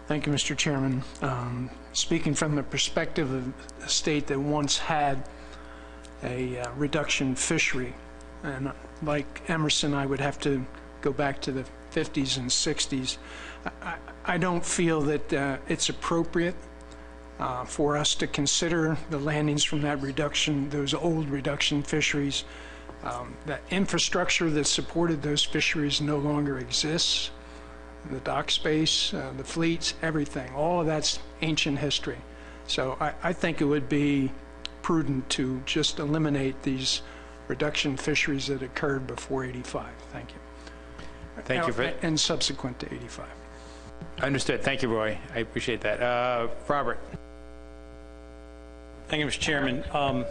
Thank you, Mr. Chairman. Um, speaking from the perspective of a state that once had a uh, reduction fishery, and like Emerson, I would have to go back to the 50s and 60s. I, I don't feel that uh, it's appropriate uh, for us to consider the landings from that reduction, those old reduction fisheries. Um, that infrastructure that supported those fisheries no longer exists the dock space, uh, the fleets, everything. All of that's ancient history. So I, I, think it would be prudent to just eliminate these reduction fisheries that occurred before 85. Thank you. Thank you for And subsequent to 85. Understood. Thank you, Roy. I appreciate that. Uh, Robert. Thank you, Mr. Chairman. Um,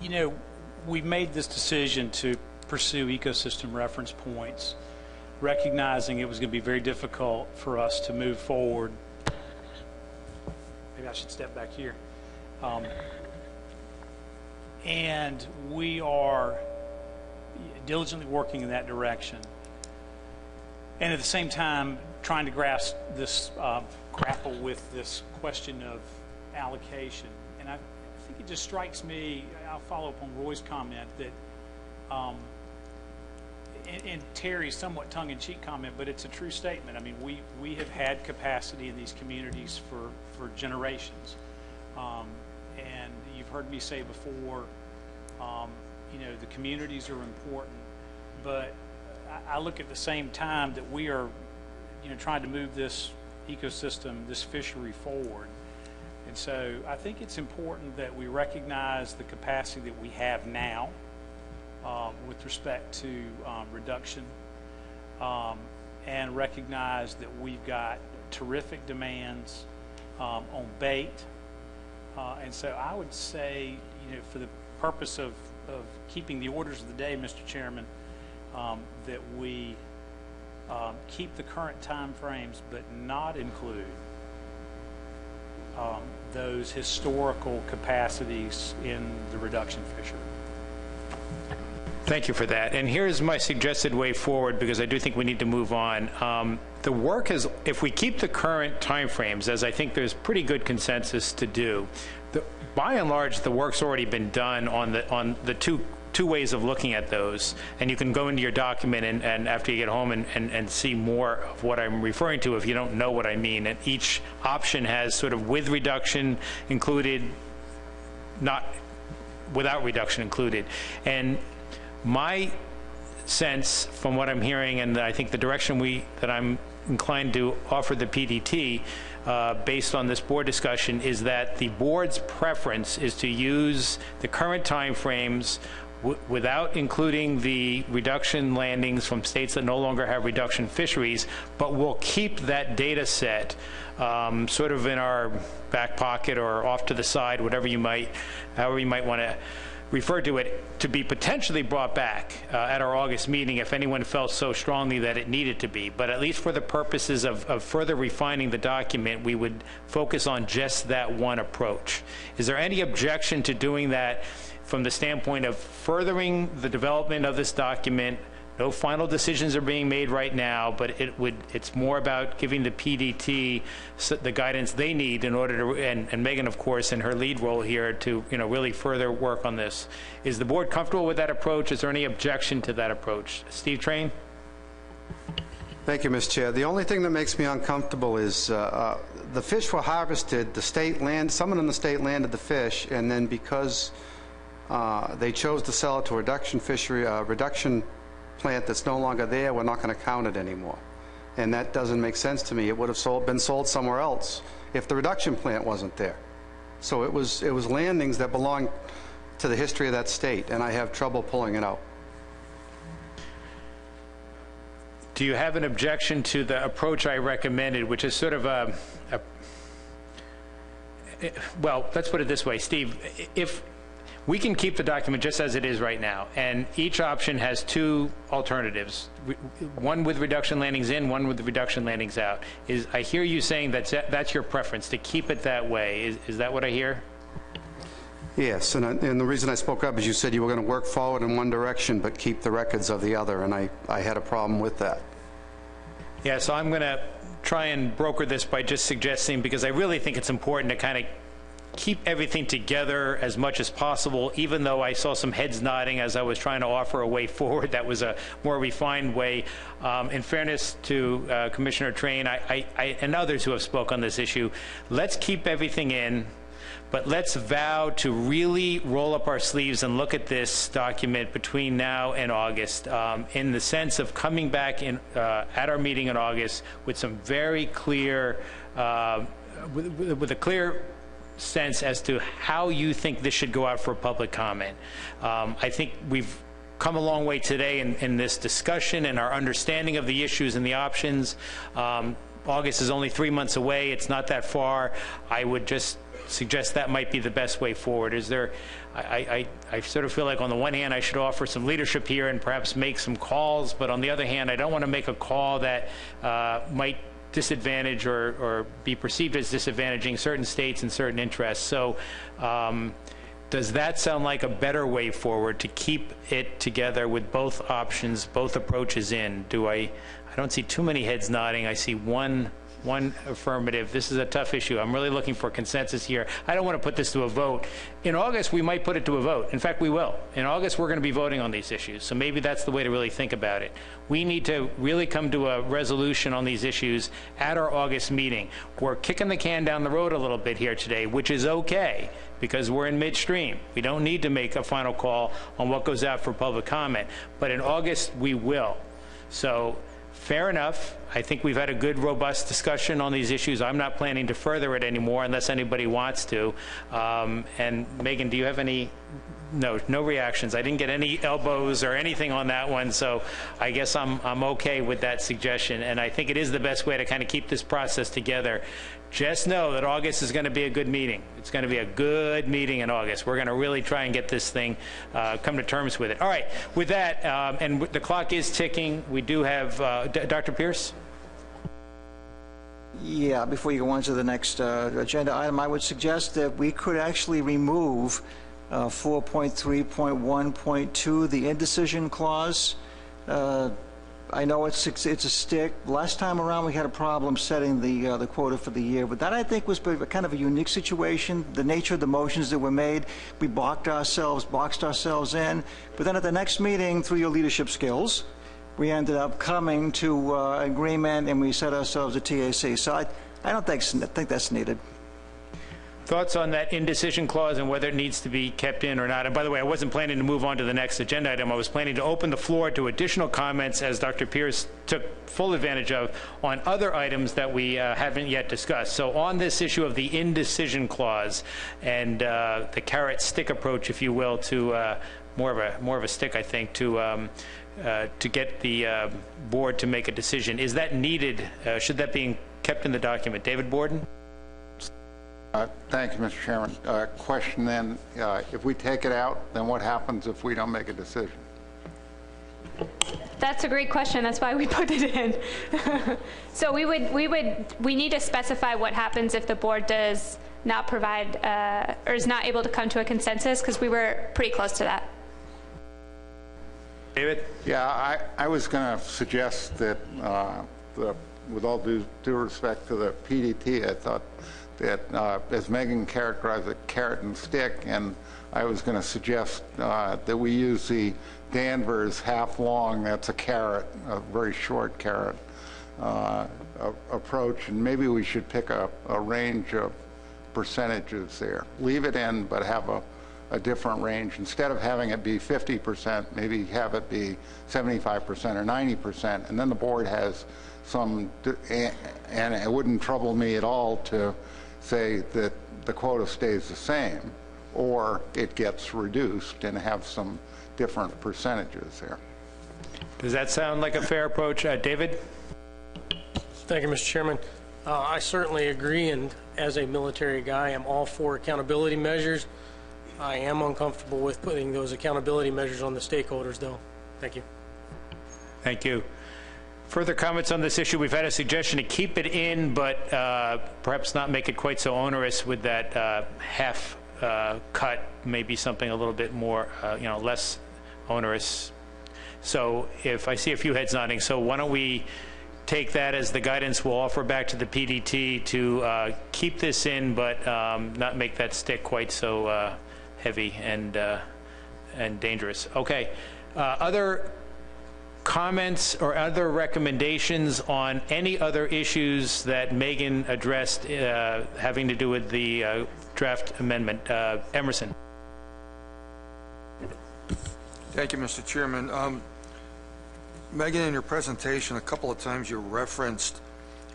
you know, we made this decision to pursue ecosystem reference points, recognizing it was going to be very difficult for us to move forward. Maybe I should step back here. Um, and we are diligently working in that direction. and at the same time, trying to grasp this, uh, grapple with this question of allocation. And I, I think it just strikes me, I'll follow up on Roy's comment, that, um, and, Terry's somewhat tongue-in-cheek comment, but it's a true statement. I mean, we, we have had capacity in these communities for, for generations. Um, and you've heard me say before, um, you know, the communities are important, but I, I look at the same time that we are, you know, trying to move this ecosystem, this fishery forward. And so I think it's important that we recognize the capacity that we have now uh, with respect to um, reduction um, and recognize that we've got terrific demands um, on bait. Uh, and so I would say, you know, for the purpose of, of keeping the orders of the day, Mr. Chairman, um, that we um, keep the current timeframes but not include um, those historical capacities in the reduction fishery. Thank you for that. And here's my suggested way forward, because I do think we need to move on. Um, The work is, if we keep the current timeframes, as I think there's pretty good consensus to do, the- by and large, the work's already been done on the, on the two, two ways of looking at those. And you can go into your document and, and after you get home and, and, and see more of what I'm referring to if you don't know what I mean. And each option has sort of with reduction included, not without reduction included. And my sense, from what I'm hearing, and I think the direction we, that I'm inclined to offer the PDT, uh, based on this board discussion, is that the board's preference is to use the current timeframes without including the reduction landings from states that no longer have reduction fisheries, but we'll keep that data set um, sort of in our back pocket or off to the side, whatever you might, however you might want to refer to it, to be potentially brought back uh, at our August meeting if anyone felt so strongly that it needed to be. But at least for the purposes of, of further refining the document, we would focus on just that one approach. Is there any objection to doing that from the standpoint of furthering the development of this document? No final decisions are being made right now, but it would, it's more about giving the PDT the guidance they need in order to, and, and Megan, of course, in her lead role here to, you know, really further work on this. Is the board comfortable with that approach? Is there any objection to that approach? Steve Train? Thank you, Mr. Chair. The only thing that makes me uncomfortable is uh, uh, the fish were harvested, the state land, someone in the state landed the fish, and then because uh, they chose to sell it to a reduction fishery, uh, reduction plant that's no longer there, we're not going to count it anymore. And that doesn't make sense to me. It would have sold, been sold somewhere else if the reduction plant wasn't there. So it was, it was landings that belonged to the history of that state, and I have trouble pulling it out. Do you have an objection to the approach I recommended, which is sort of a, a well, let's put it this way, Steve, if, we can keep the document just as it is right now, and each option has two alternatives, re- one with reduction landings in, one with reduction landings out. Is, I hear you saying that's, that's your preference, to keep it that way. Is, is that what I hear? Yes, and, I- and the reason I spoke up is you said you were going to work forward in one direction but keep the records of the other, and I, I had a problem with that. Yeah, so I'm going to try and broker this by just suggesting, because I really think it's important to kind of keep everything together as much as possible, even though I saw some heads nodding as I was trying to offer a way forward that was a more refined way. Um, in fairness to uh, Commissioner Train I, I, I, and others who have spoke on this issue, let's keep everything in, but let's vow to really roll up our sleeves and look at this document between now and August um, in the sense of coming back in, uh, at our meeting in August with some very clear, uh, with, with- with a clear sense as to how you think this should go out for public comment. Um, I think we've come a long way today in, in this discussion and our understanding of the issues and the options. Um, August is only three months away. It's not that far. I would just suggest that might be the best way forward. Is there, I, I, I sort of feel like on the one hand, I should offer some leadership here and perhaps make some calls, but on the other hand, I don't want to make a call that uh, might disadvantage or, or be perceived as disadvantaging certain states and certain interests. So um, Does that sound like a better way forward to keep it together with both options, both approaches in? Do I, I don't see too many heads nodding. I see one, one affirmative. This is a tough issue. I'm really looking for consensus here. I don't want to put this to a vote. In August, we might put it to a vote. In fact, we will. In August, we're going to be voting on these issues. So maybe that's the way to really think about it. We need to really come to a resolution on these issues at our August meeting. We're kicking the can down the road a little bit here today, which is okay because we're in midstream. We don't need to make a final call on what goes out for public comment. But in August, we will. So fair enough. I think we've had a good, robust discussion on these issues. I'm not planning to further it anymore unless anybody wants to. Um, and Megan, do you have any? No, no reactions. I didn't get any elbows or anything on that one, so I guess I'm, I'm okay with that suggestion. And I think it is the best way to kind of keep this process together. Just know that August is going to be a good meeting. It's going to be a good meeting in August. We're going to really try and get this thing, uh, come to terms with it. All right, with that, um, and the clock is ticking, we do have, uh, Dr. Pierce? Yeah, before you go on to the next uh, agenda item, I would suggest that we could actually remove uh, 4.3.1.2, the indecision clause. Uh, I know it's it's a stick. Last time around, we had a problem setting the uh, the quota for the year, but that I think was kind of a unique situation. The nature of the motions that were made, we boxed ourselves, boxed ourselves in. But then at the next meeting, through your leadership skills, we ended up coming to uh, agreement, and we set ourselves a TAC. So I I don't think think that's needed. Thoughts on that indecision clause and whether it needs to be kept in or not? And by the way, I wasn't planning to move on to the next agenda item. I was planning to open the floor to additional comments, as Dr. Pierce took full advantage of, on other items that we uh, haven't yet discussed. So on this issue of the indecision clause and uh, the carrot stick approach, if you will, to uh, more of a more of a stick, I think, to um, uh, to get the uh, board to make a decision. Is that needed? Uh, should that be kept in the document? David Borden? Uh, Thank you, Mr. Chairman. Uh, Question then, uh, if we take it out, then what happens if we don't make a decision? That's a great question. That's why we put it in. so we would, we would, we need to specify what happens if the board does not provide uh, or is not able to come to a consensus because we were pretty close to that. David? Yeah, I, I was going to suggest that, uh, the, with all due, due respect to the PDT, I thought that, uh, as Megan characterized it, carrot and stick, and I was going to suggest uh, that we use the Danvers half-long, that's a carrot, a very short carrot uh, approach, and maybe we should pick a, a range of percentages there. Leave it in, but have a, a different range. Instead of having it be 50%, maybe have it be 75% or 90%, and then the board has some, and it wouldn't trouble me at all to say that the quota stays the same, or it gets reduced and have some different percentages there. Does that sound like a fair approach? Uh, David? Thank you, Mr. Chairman. Uh, I certainly agree, and as a military guy, I'm all for accountability measures. I am uncomfortable with putting those accountability measures on the stakeholders, though. Thank you. Thank you. Further comments on this issue? We've had a suggestion to keep it in, but uh, perhaps not make it quite so onerous with that uh, half uh, cut, maybe something a little bit more, uh, you know, less onerous. So if I see a few heads nodding, so why don't we take that as the guidance we'll offer back to the PDT to uh, keep this in, but um, not make that stick quite so uh, heavy and and dangerous. Okay. Other comments or other recommendations on any other issues that Megan addressed uh, having to do with the uh, draft amendment? Uh, Emerson? Thank you, Mr. Chairman. Um, Megan, in your presentation, a couple of times you referenced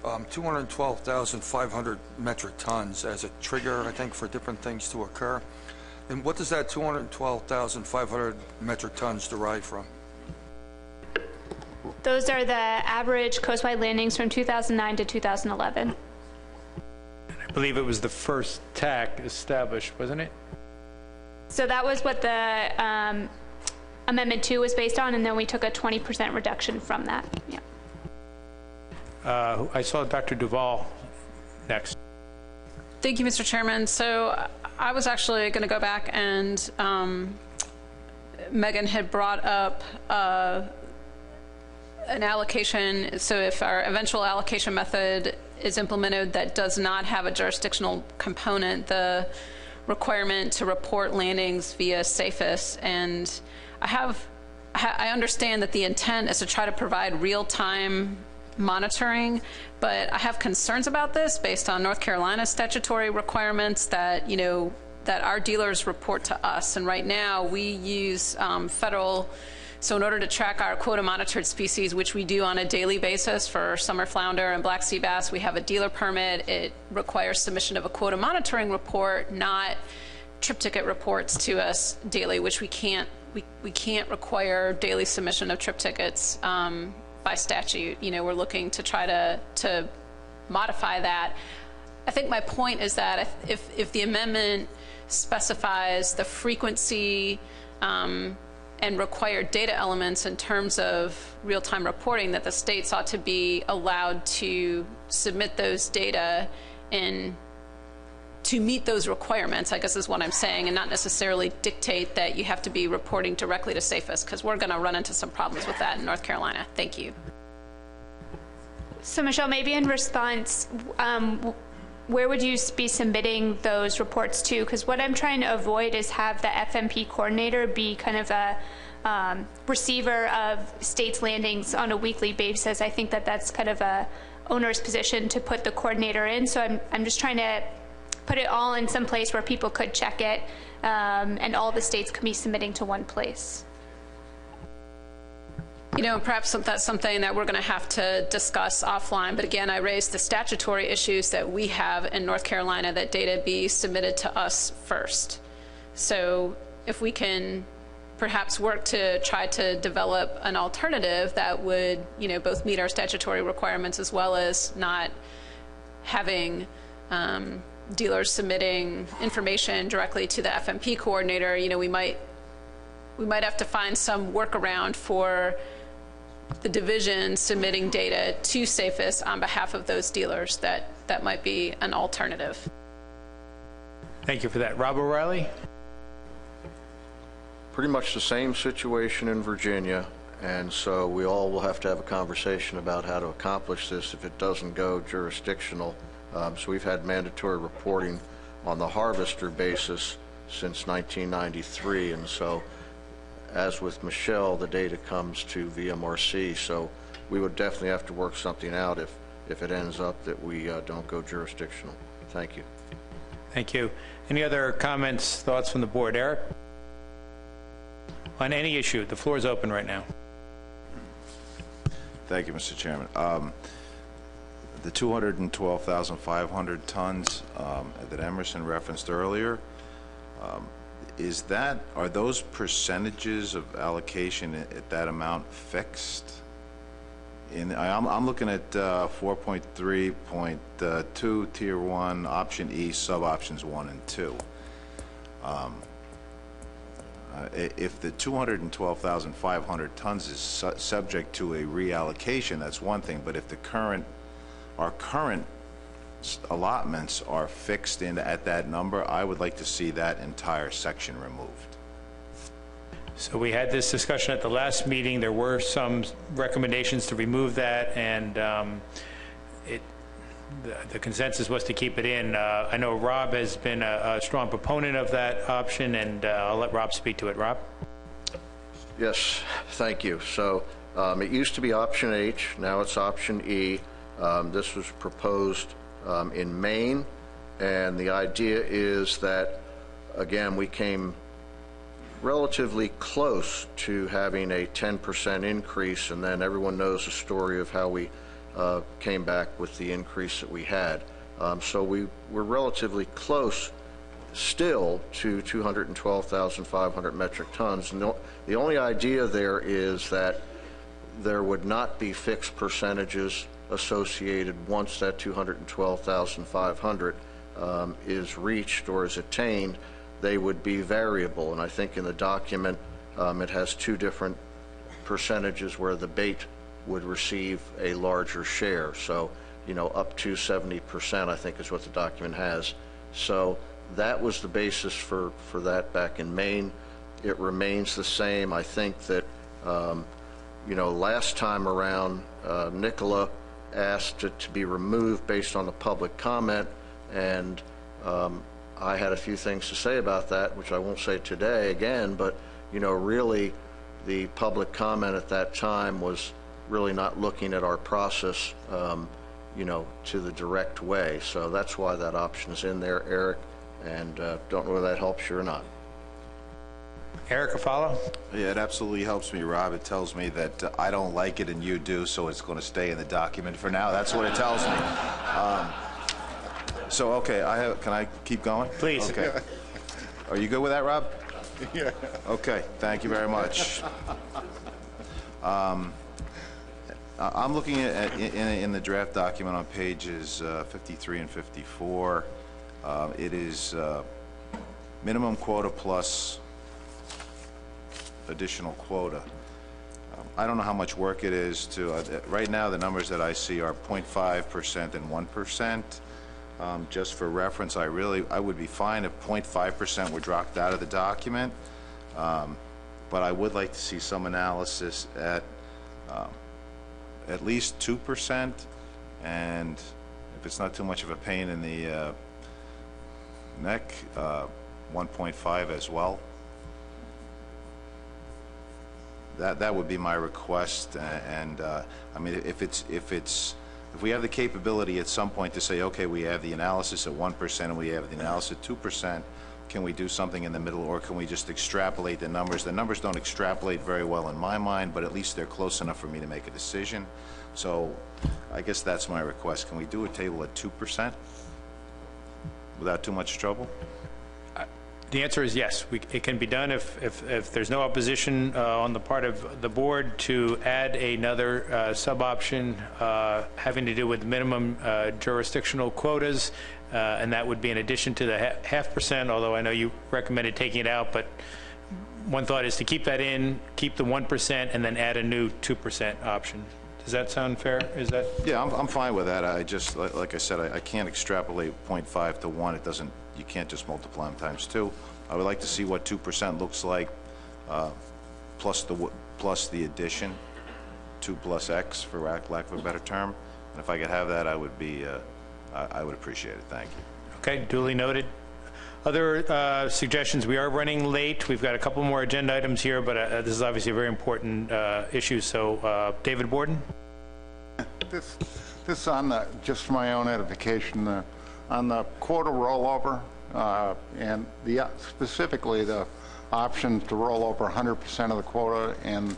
um, 212,500 metric tons as a trigger, I think, for different things to occur. And what does that 212,500 metric tons derive from? Those are the average coastwide landings from 2009 to 2011. I believe it was the first TAC established, wasn't it? So that was what the um, Amendment 2 was based on, and then we took a 20% reduction from that. Yeah. Uh, I saw Dr. Duval next. Thank you, Mr. Chairman. So uh, I was actually going to go back and um, Megan had brought up uh, an allocation. So if our eventual allocation method is implemented that does not have a jurisdictional component, the requirement to report landings via SAFIS. And I have, I understand that the intent is to try to provide real-time monitoring, but I have concerns about this based on North Carolina's statutory requirements that, you know, that our dealers report to us. And right now, we use um, federal, so in order to track our quota monitored species, which we do on a daily basis for summer flounder and black sea bass, we have a dealer permit. It requires submission of a quota monitoring report, not trip ticket reports to us daily, which we can't we, we can't require daily submission of trip tickets um, by statute. You know, we're looking to try to to modify that. I think my point is that if if the amendment specifies the frequency um, and required data elements in terms of real-time reporting, that the states ought to be allowed to submit those data in to meet those requirements, I guess is what I'm saying, and not necessarily dictate that you have to be reporting directly to SAFIS, because we're going to run into some problems with that in North Carolina. Thank you. So Michelle, maybe in response, um, where would you be submitting those reports to? Because what I'm trying to avoid is have the FMP coordinator be kind of a um, receiver of states landings on a weekly basis. I think that that's kind of a owner's position to put the coordinator in. So I'm, I'm just trying to put it all in some place where people could check it um, and all the states can be submitting to one place. You know, perhaps that's something that we're going to have to discuss offline. But again, I raised the statutory issues that we have in North Carolina that data be submitted to us first. So if we can perhaps work to try to develop an alternative that would, you know, both meet our statutory requirements as well as not having um, dealers submitting information directly to the FMP coordinator, you know, we might we might have to find some workaround for the division submitting data to SAFIS on behalf of those dealers. That that might be an alternative. Thank you for that. Rob O'Reilly? Pretty much the same situation in Virginia, and so we all will have to have a conversation about how to accomplish this if it doesn't go jurisdictional. Um, so we've had mandatory reporting on the harvester basis since 1993, and so as with Michelle, the data comes to VMRC, so we would definitely have to work something out if, if it ends up that we uh, don't go jurisdictional. Thank you. Thank you. Any other comments, thoughts from the board? Eric? On any issue, the floor is open right now. Thank you, Mr. Chairman. Um, the 212,500 tons um, that Emerson referenced earlier, um, is that, are those percentages of allocation at, at that amount fixed? In, I'm, I'm looking at uh, 4.3.2, Tier 1, Option E, sub-options 1 and 2. Um, uh, if the 212,500 tons is su subject to a reallocation, that's one thing, but if the current, our current allotments are fixed in at that number, I would like to see that entire section removed. So we had this discussion at the last meeting. There were some recommendations to remove that, and um, it, the, the, consensus was to keep it in. Uh, I know Rob has been a, a, strong proponent of that option, and uh, I'll let Rob speak to it. Rob? Yes, thank you. So um, it used to be option H, now it's option E. Um, this was proposed um, in Maine. And the idea is that, again, we came relatively close to having a 10% increase, and then everyone knows the story of how we uh, came back with the increase that we had. Um, so we were relatively close still to 212,500 metric tons. The only idea there is that there would not be fixed percentages associated once that 212,500 um, is reached or is attained, they would be variable. And I think in the document, um, it has two different percentages where the bait would receive a larger share. So, you know, up to 70%, I think is what the document has. So that was the basis for, for that back in Maine. It remains the same. I think that, um, you know, last time around, uh, Nichola asked it to be removed based on the public comment, and um, I had a few things to say about that, which I won't say today again, but, you know, really, the public comment at that time was really not looking at our process, um, you know, to the direct way. So that's why that option is in there, Eric, and uh, don't know whether that helps you or not. Eric, a follow? Yeah, it absolutely helps me, Rob. It tells me that uh, I don't like it and you do, so it's going to stay in the document for now. That's what it tells me. Um, So, okay, I have, can I keep going? Please. Okay. Are you good with that, Rob? Yeah. Okay, thank you very much. Um, I- I'm looking at, in, in the draft document on pages uh, 53 and 54, uh, it is uh, minimum quota plus additional quota. Um, I don't know how much work it is to, uh, right now, the numbers that I see are 0.5% and 1%. Um, Just for reference, I really, I would be fine if 0.5% were dropped out of the document, Um, but I would like to see some analysis at um, at least 2%, and if it's not too much of a pain in the uh, neck, uh, 1.5 as well. That, that would be my request, and, uh, I mean, if it's, if it's, if we have the capability at some point to say, okay, we have the analysis at 1% and we have the analysis at 2%, can we do something in the middle, or can we just extrapolate the numbers? The numbers don't extrapolate very well in my mind, but at least they're close enough for me to make a decision. So I guess that's my request. Can we do a table at 2% without too much trouble? The answer is yes. We- It can be done if, if, if there's no opposition uh, on the part of the board to add another uh, sub-option uh, having to do with minimum uh, jurisdictional quotas, uh, and that would be in addition to the ha- half percent, although I know you recommended taking it out, but one thought is to keep that in, keep the 1%, and then add a new 2% option. Does that sound fair? Is that? Yeah, I'm, I'm fine with that. I just, like like I said, I, I can't extrapolate .5 to 1. It doesn't, you can't just multiply them times 2. I would like to see what 2% looks like, uh, plus the, w- plus the addition, 2 plus X, for lack lack of a better term. And if I could have that, I would be, uh, I, I would appreciate it. Thank you. Okay, duly noted. Other uh, suggestions, we are running late. We've got a couple more agenda items here, but uh, this is obviously a very important uh, issue. So, uh, David Borden? This, this is on the, just for my own edification, the, on the quota rollover, uh, and the, uh, specifically the options to roll over 100% of the quota and,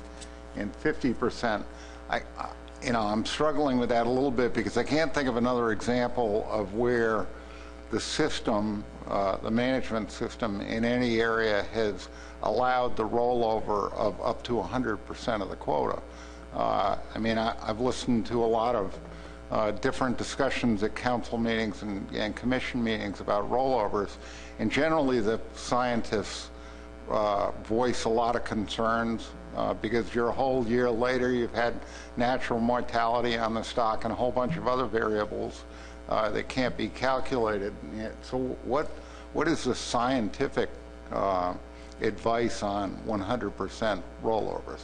and 50%. I, I- you know, I'm struggling with that a little bit because I can't think of another example of where the system, uh, the management system in any area has allowed the rollover of up to 100% of the quota. Uh, I mean, I, I've listened to a lot of uh, different discussions at council meetings and, and commission meetings about rollovers, and generally the scientists uh, voice a lot of concerns uh, because you're a whole year later, you've had natural mortality on the stock and a whole bunch of other variables uh, that can't be calculated. So what, what is the scientific uh, advice on 100% rollovers?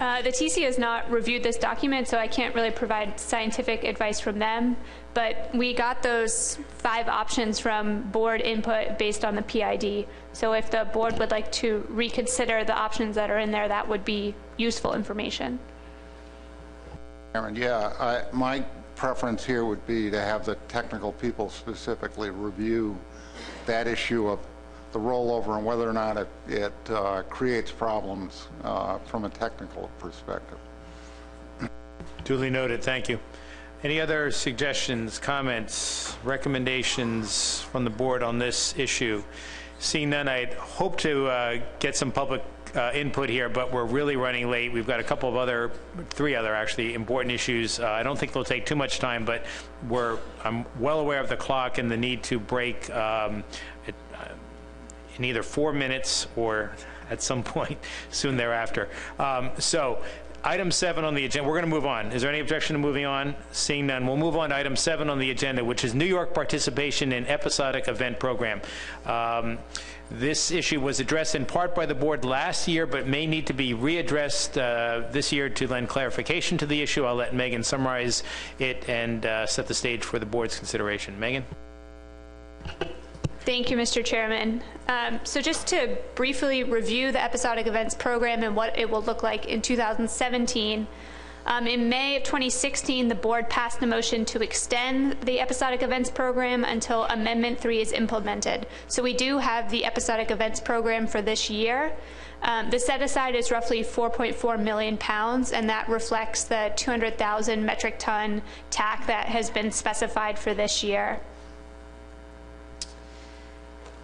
Uh, The TC has not reviewed this document, so I can't really provide scientific advice from them. But we got those five options from board input based on the PID. So if the board would like to reconsider the options that are in there, that would be useful information. Aaron, yeah, I, my preference here would be to have the technical people specifically review that issue of the rollover and whether or not it, it uh, creates problems uh, from a technical perspective. Duly noted, thank you. Any other suggestions, comments, recommendations from the board on this issue? Seeing none, I'd hope to uh, get some public uh, input here, but we're really running late. We've got a couple of other, three other actually important issues. Uh, I don't think they'll take too much time, but we're, I'm well aware of the clock and the need to break um, in either four minutes or at some point soon thereafter. Um, So item seven on the agenda, we're going to move on. Is there any objection to moving on? Seeing none, we'll move on to item seven on the agenda, which is New York participation in episodic event program. Um, This issue was addressed in part by the board last year, but may need to be readdressed uh, this year to lend clarification to the issue. I'll let Megan summarize it and uh, set the stage for the board's consideration. Megan? Thank you, Mr. Chairman. Um, so just to briefly review the episodic events program and what it will look like in 2017. Um, in May of 2016, the board passed the motion to extend the episodic events program until Amendment 3 is implemented. So we do have the episodic events program for this year. Um, the set aside is roughly 4.4 million pounds, and that reflects the 200,000 metric ton TAC that has been specified for this year.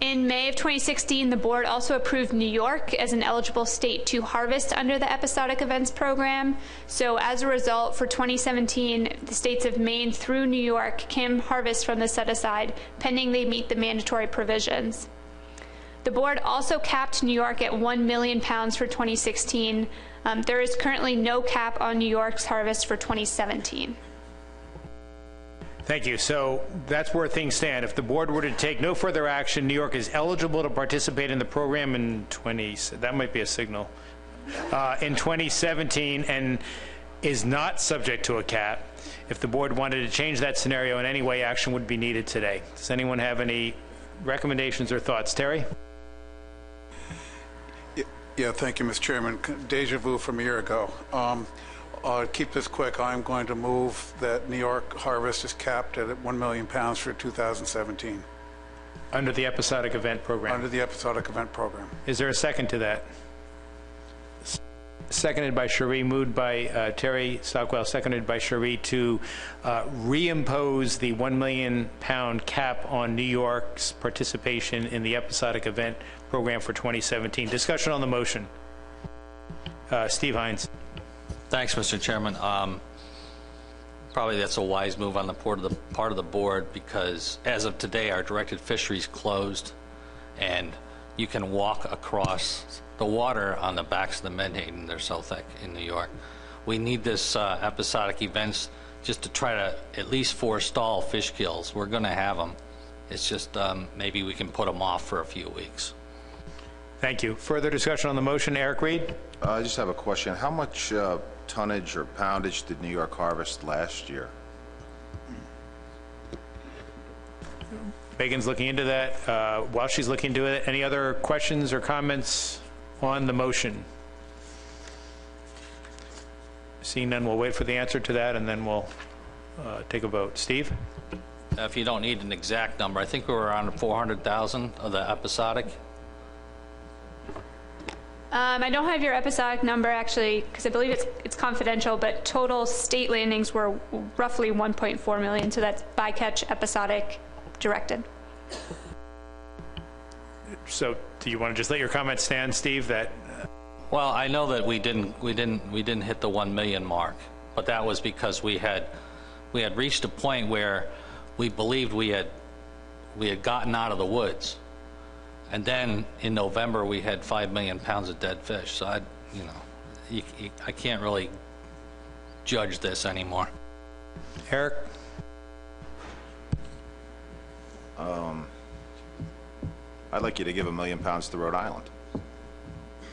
In May of 2016, the board also approved New York as an eligible state to harvest under the episodic events program. So as a result, for 2017, the states of Maine through New York can harvest from the set aside pending they meet the mandatory provisions. The board also capped New York at 1 million pounds for 2016. Um, there is currently no cap on New York's harvest for 2017. Thank you. So that's where things stand. If the board were to take no further action, New York is eligible to participate in the program in 20, that might be a signal, uh, in 2017 and is not subject to a cap. If the board wanted to change that scenario in any way, action would be needed today. Does anyone have any recommendations or thoughts? Terry? Yeah, thank you, Mr. Chairman. Deja vu from a year ago. Um, uh, Keep this quick. I'm going to move that New York harvest is capped at 1 million pounds for 2017, Under the episodic event program. under the episodic event program. Is there a second to that? S- Seconded by Cheri, moved by uh, Terry Stockwell, seconded by Cheri to uh, reimpose the 1 million pound cap on New York's participation in the episodic event program for 2017. Discussion on the motion. Uh, Steve Heins. Thanks, Mr. Chairman. Um, Probably that's a wise move on the part of the, part of the board because as of today, our directed fisheries closed and you can walk across the water on the backs of the Menhaden. They're so thick in New York. We need this uh, episodic events just to try to at least forestall fish kills. We're going to have them. It's just um, maybe we can put them off for a few weeks. Thank you. Further discussion on the motion. Eric Reid? Uh, I just have a question. How much uh, tonnage or poundage did New York harvest last year? Megan's looking into that. Uh, While she's looking into it, any other questions or comments on the motion? Seeing none, we'll wait for the answer to that, and then we'll uh, take a vote. Steve? Uh, If you don't need an exact number, I think we were around 400,000 of the episodic. Um, I don't have your episodic number actually, because I believe it's, it's confidential, but total state landings were roughly 1.4 million, so that's bycatch episodic directed. So do you want to just let your comment stand, Steve, that, Well, I know that we didn't, we didn't, we didn't hit the 1 million mark, but that was because we had, we had reached a point where we believed we had, we had gotten out of the woods. And then in November, we had 5 million pounds of dead fish, so I, you know, you, you, I can't really judge this anymore. Eric? Um, I'd like you to give a million pounds to Rhode Island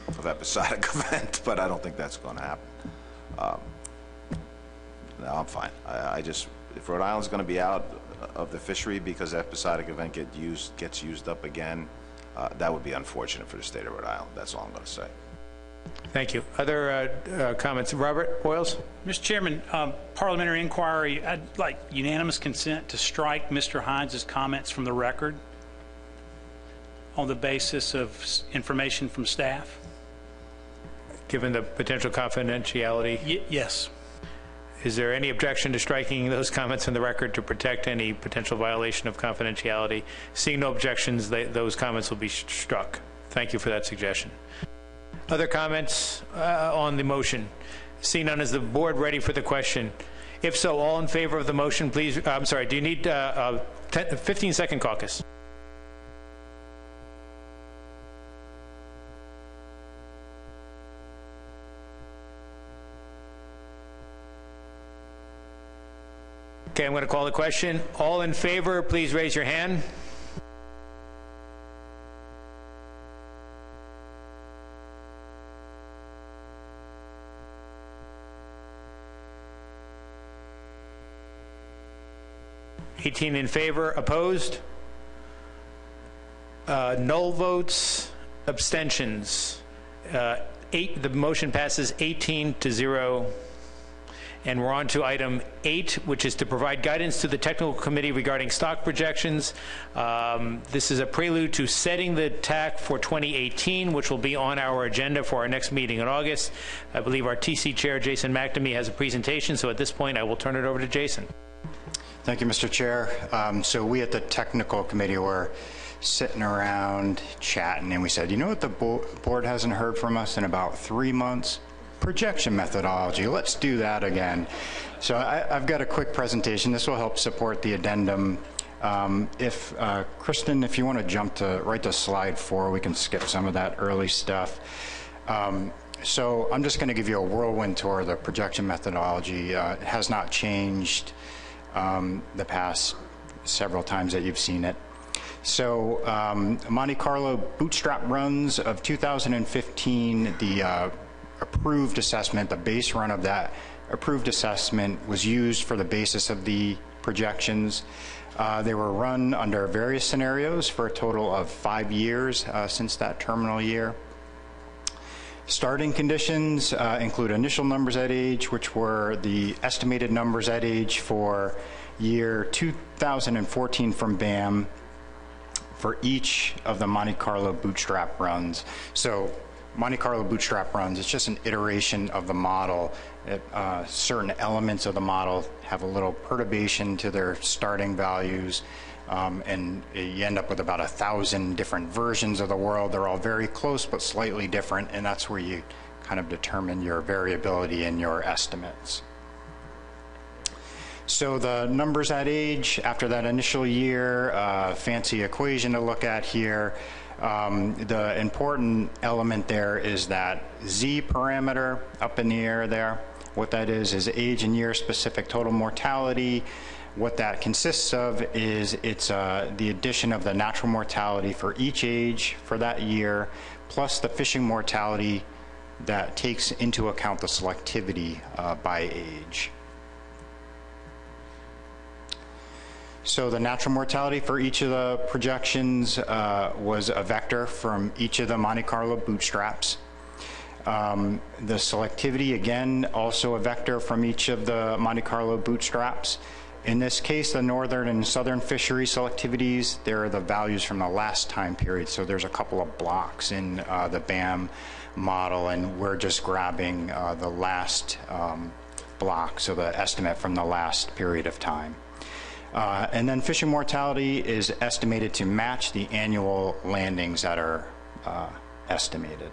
of episodic event, but I don't think that's going to happen. Um, No, I'm fine. I, I just, if Rhode Island's going to be out of the fishery because episodic event get used, gets used up again, uh, that would be unfortunate for the state of Rhode Island. That's all I'm going to say. thank you. Other uh, uh, comments? Robert Boyles? Mr. Chairman, um, parliamentary inquiry, I'd like unanimous consent to strike Mr. Heins' comments from the record on the basis of information from staff. Given the potential confidentiality? Y- Yes. Is there any objection to striking those comments in the record to protect any potential violation of confidentiality? Seeing no objections, those comments will be struck. Thank you for that suggestion. Other comments uh, on the motion? Seeing none, is the board ready for the question? If so, all in favor of the motion, please, uh, I'm sorry, do you need uh, a 15-second caucus? Okay, I'm going to call the question. All in favor, please raise your hand. Eighteen in favor, opposed? Uh, Null votes, abstentions. Uh, Eight, the motion passes 18 to 0. And we're on to item eight, which is to provide guidance to the technical committee regarding stock projections. Um, This is a prelude to setting the TAC for 2018, which will be on our agenda for our next meeting in August. I believe our TC Chair, Jason McNamee, has a presentation, so at this point, I will turn it over to Jason. Thank you, Mr. Chair. Um, So we at the technical committee were sitting around chatting, and we said, you know what the bo- board hasn't heard from us in about three months? Projection methodology. Let's do that again. So I, I've got a quick presentation. This will help support the addendum. Um, if uh, Kristen, if you want to jump to right to slide four, we can skip some of that early stuff. Um, so I'm just going to give you a whirlwind tour of the projection methodology. Uh, it has not changed um, the past several times that you've seen it. So um, Monte Carlo bootstrap runs of 2015, the uh, approved assessment, the base run of that approved assessment was used for the basis of the projections. Uh, they were run under various scenarios for a total of five years uh, since that terminal year. Starting conditions uh, include initial numbers at age, which were the estimated numbers at age for year 2014 from BAM for each of the Monte Carlo bootstrap runs. So Monte Carlo bootstrap runs, it's just an iteration of the model. It, uh, certain elements of the model have a little perturbation to their starting values, um, and you end up with about a thousand different versions of the world. They're all very close but slightly different, and that's where you kind of determine your variability in your estimates. So the numbers at age after that initial year, uh, fancy equation to look at here. Um, the important element there is that Z parameter up in the air there. What that is is age and year specific total mortality. What that consists of is it's uh, the addition of the natural mortality for each age for that year, plus the fishing mortality that takes into account the selectivity uh, by age. So the natural mortality for each of the projections uh, was a vector from each of the Monte Carlo bootstraps. Um, the selectivity, again, also a vector from each of the Monte Carlo bootstraps. In this case, the northern and southern fishery selectivities, they're the values from the last time period. So there's a couple of blocks in uh, the BAM model, and we're just grabbing uh, the last um, block, so the estimate from the last period of time. Uh, and then fishing mortality is estimated to match the annual landings that are uh, estimated.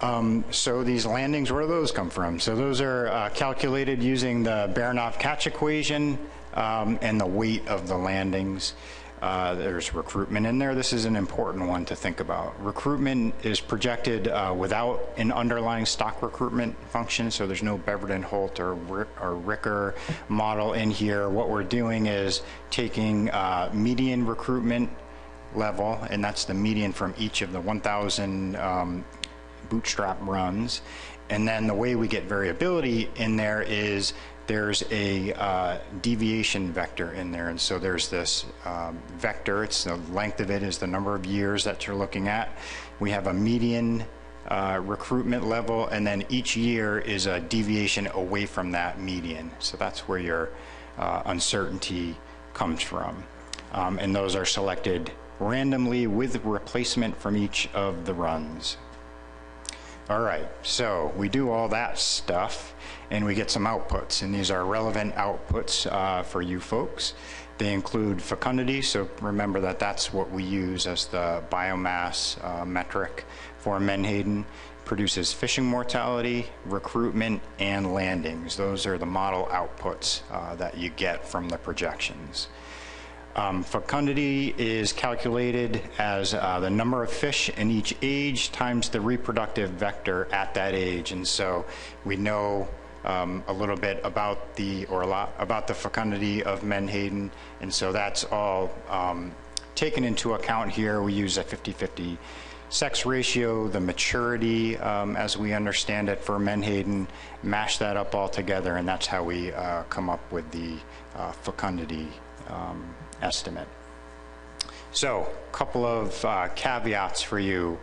Um, so these landings, where do those come from? So those are uh, calculated using the Baranov-Catch equation um, and the weight of the landings. Uh, there's recruitment in there. This is an important one to think about. Recruitment is projected uh, without an underlying stock recruitment function, so there's no Beverton Holt or, or Ricker model in here. What we're doing is taking uh, median recruitment level, and that's the median from each of the 1,000 um, bootstrap runs. And then the way we get variability in there is there's a uh, deviation vector in there. And so there's this um, vector, it's the length of it is the number of years that you're looking at. We have a median uh, recruitment level, and then each year is a deviation away from that median. So that's where your uh, uncertainty comes from. Um, and those are selected randomly with replacement from each of the runs. All right, so we do all that stuff and we get some outputs, and these are relevant outputs uh, for you folks. They include fecundity, so remember that that's what we use as the biomass uh, metric for Menhaden. Produces fishing mortality, recruitment, and landings. Those are the model outputs uh, that you get from the projections. Um, fecundity is calculated as uh, the number of fish in each age times the reproductive vector at that age. And so we know um, a little bit about the, or a lot, about the fecundity of menhaden, and so that's all um, taken into account here. We use a 50-50 sex ratio, the maturity, um, as we understand it for menhaden, mash that up all together, and that's how we uh, come up with the uh, fecundity um, estimate. So, a couple of uh, caveats for you.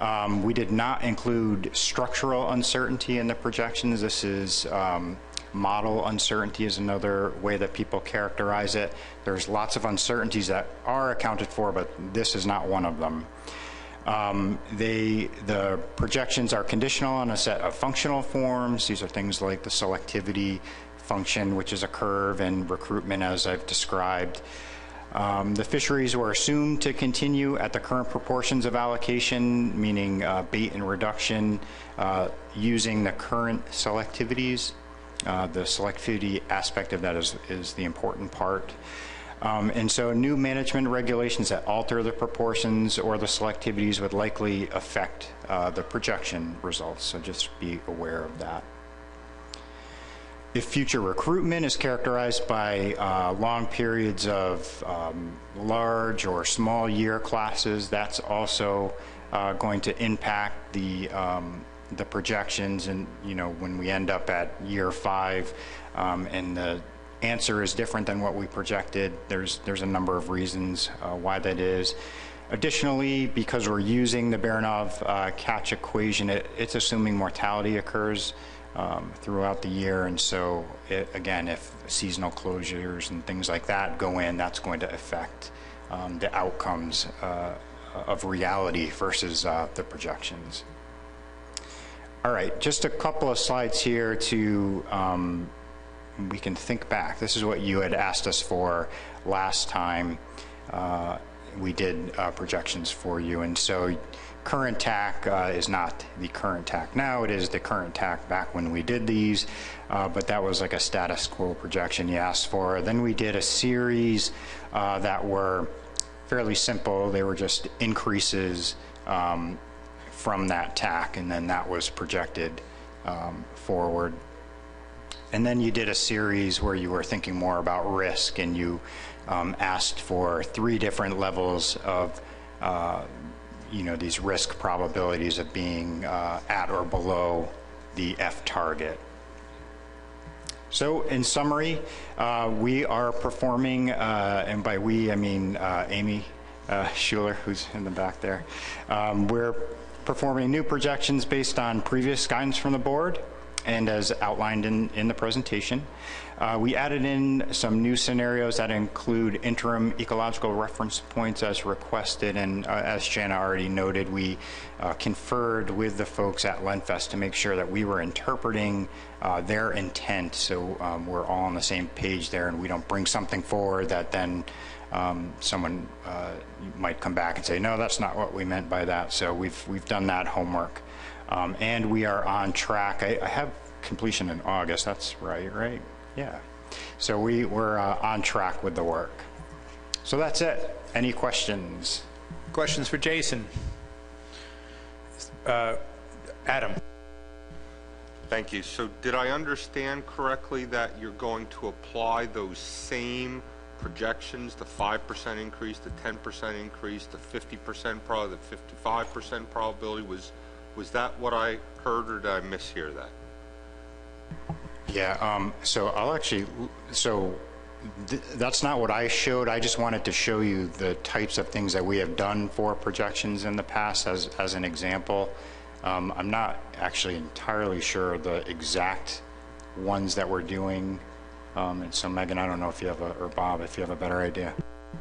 Um, we did not include structural uncertainty in the projections. This is um, model uncertainty is another way that people characterize it. There's lots of uncertainties that are accounted for, but this is not one of them. Um, they, the projections are conditional on a set of functional forms. These are things like the selectivity function, which is a curve, and recruitment, as I've described. Um, the fisheries were assumed to continue at the current proportions of allocation, meaning uh, bait and reduction, uh, using the current selectivities. Uh, the selectivity aspect of that is, is the important part. Um, and so new management regulations that alter the proportions or the selectivities would likely affect uh, the projection results. So just be aware of that. If future recruitment is characterized by uh, long periods of um, large or small year classes, that's also uh, going to impact the um, the projections. And you know, when we end up at year five, um, and the answer is different than what we projected, there's there's a number of reasons uh, why that is. Additionally, because we're using the Baranov uh, catch equation, it, it's assuming mortality occurs um, throughout the year. And so, it, again, if seasonal closures and things like that go in, that's going to affect um, the outcomes uh, of reality versus uh, the projections. All right, just a couple of slides here to um, we can think back. This is what you had asked us for last time. Uh, we did uh, projections for you, and so current TAC uh, is not the current TAC now. It is the current TAC back when we did these, uh, but that was like a status quo projection you asked for. Then we did a series uh, that were fairly simple. They were just increases um, from that TAC, and then that was projected um, forward. And then you did a series where you were thinking more about risk, and you um, asked for three different levels of uh, you know, these risk probabilities of being uh, at or below the F target. So in summary, uh, we are performing, uh, and by we, I mean uh, Amy uh, Schueller, who's in the back there. Um, we're performing new projections based on previous guidance from the board and as outlined in, in the presentation. Uh, we added in some new scenarios that include interim ecological reference points as requested, and uh, as Shanna already noted, we uh, conferred with the folks at Lenfest to make sure that we were interpreting uh, their intent, so um, we're all on the same page there, and we don't bring something forward that then um, someone uh, might come back and say, no, that's not what we meant by that. So we've we've done that homework, um, and we are on track. I, I have completion in August. That's right, right? Yeah. So we, we're uh, on track with the work. So that's it. Any questions? Questions for Jason? Uh, Adam. Thank you. So did I understand correctly that you're going to apply those same projections, the 5% increase, the 10% increase, the 50% probably, the 55% probability? Was, was that what I heard or did I mishear that? Yeah, um, so I'll actually, so th that's not what I showed. I just wanted to show you the types of things that we have done for projections in the past as, as an example. Um, I'm not actually entirely sure the exact ones that we're doing. Um, and so Megan, I don't know if you have a, or Bob, if you have a better idea.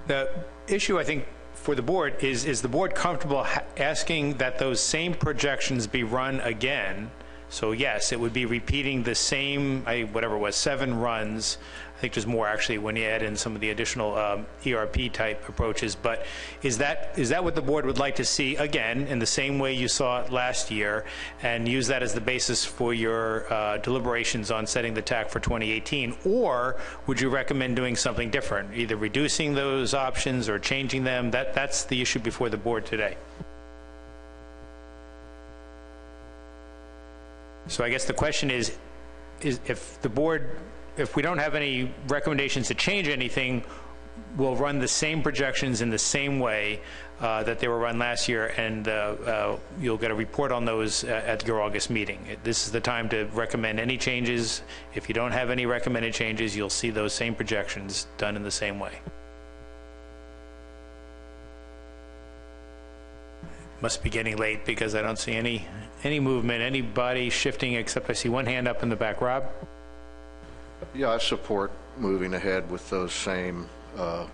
The issue, I think, for the board is, is the board comfortable asking that those same projections be run again so yes, it would be repeating the same, I, whatever it was, seven runs. I think there's more actually when you add in some of the additional um, ERP type approaches. But is that is that what the board would like to see again in the same way you saw it last year, and use that as the basis for your uh, deliberations on setting the TAC for 2018, or would you recommend doing something different, either reducing those options or changing them? That that's the issue before the board today. So I guess the question is, is- if the board, if we don't have any recommendations to change anything, we'll run the same projections in the same way uh, that they were run last year, and uh, uh, you'll get a report on those uh, at your August meeting. This is the time to recommend any changes. If you don't have any recommended changes, you'll see those same projections done in the same way. Must be getting late because I don't see any, any movement, anybody shifting, except I see one hand up in the back. Rob? Yeah, I support moving ahead with those same uh,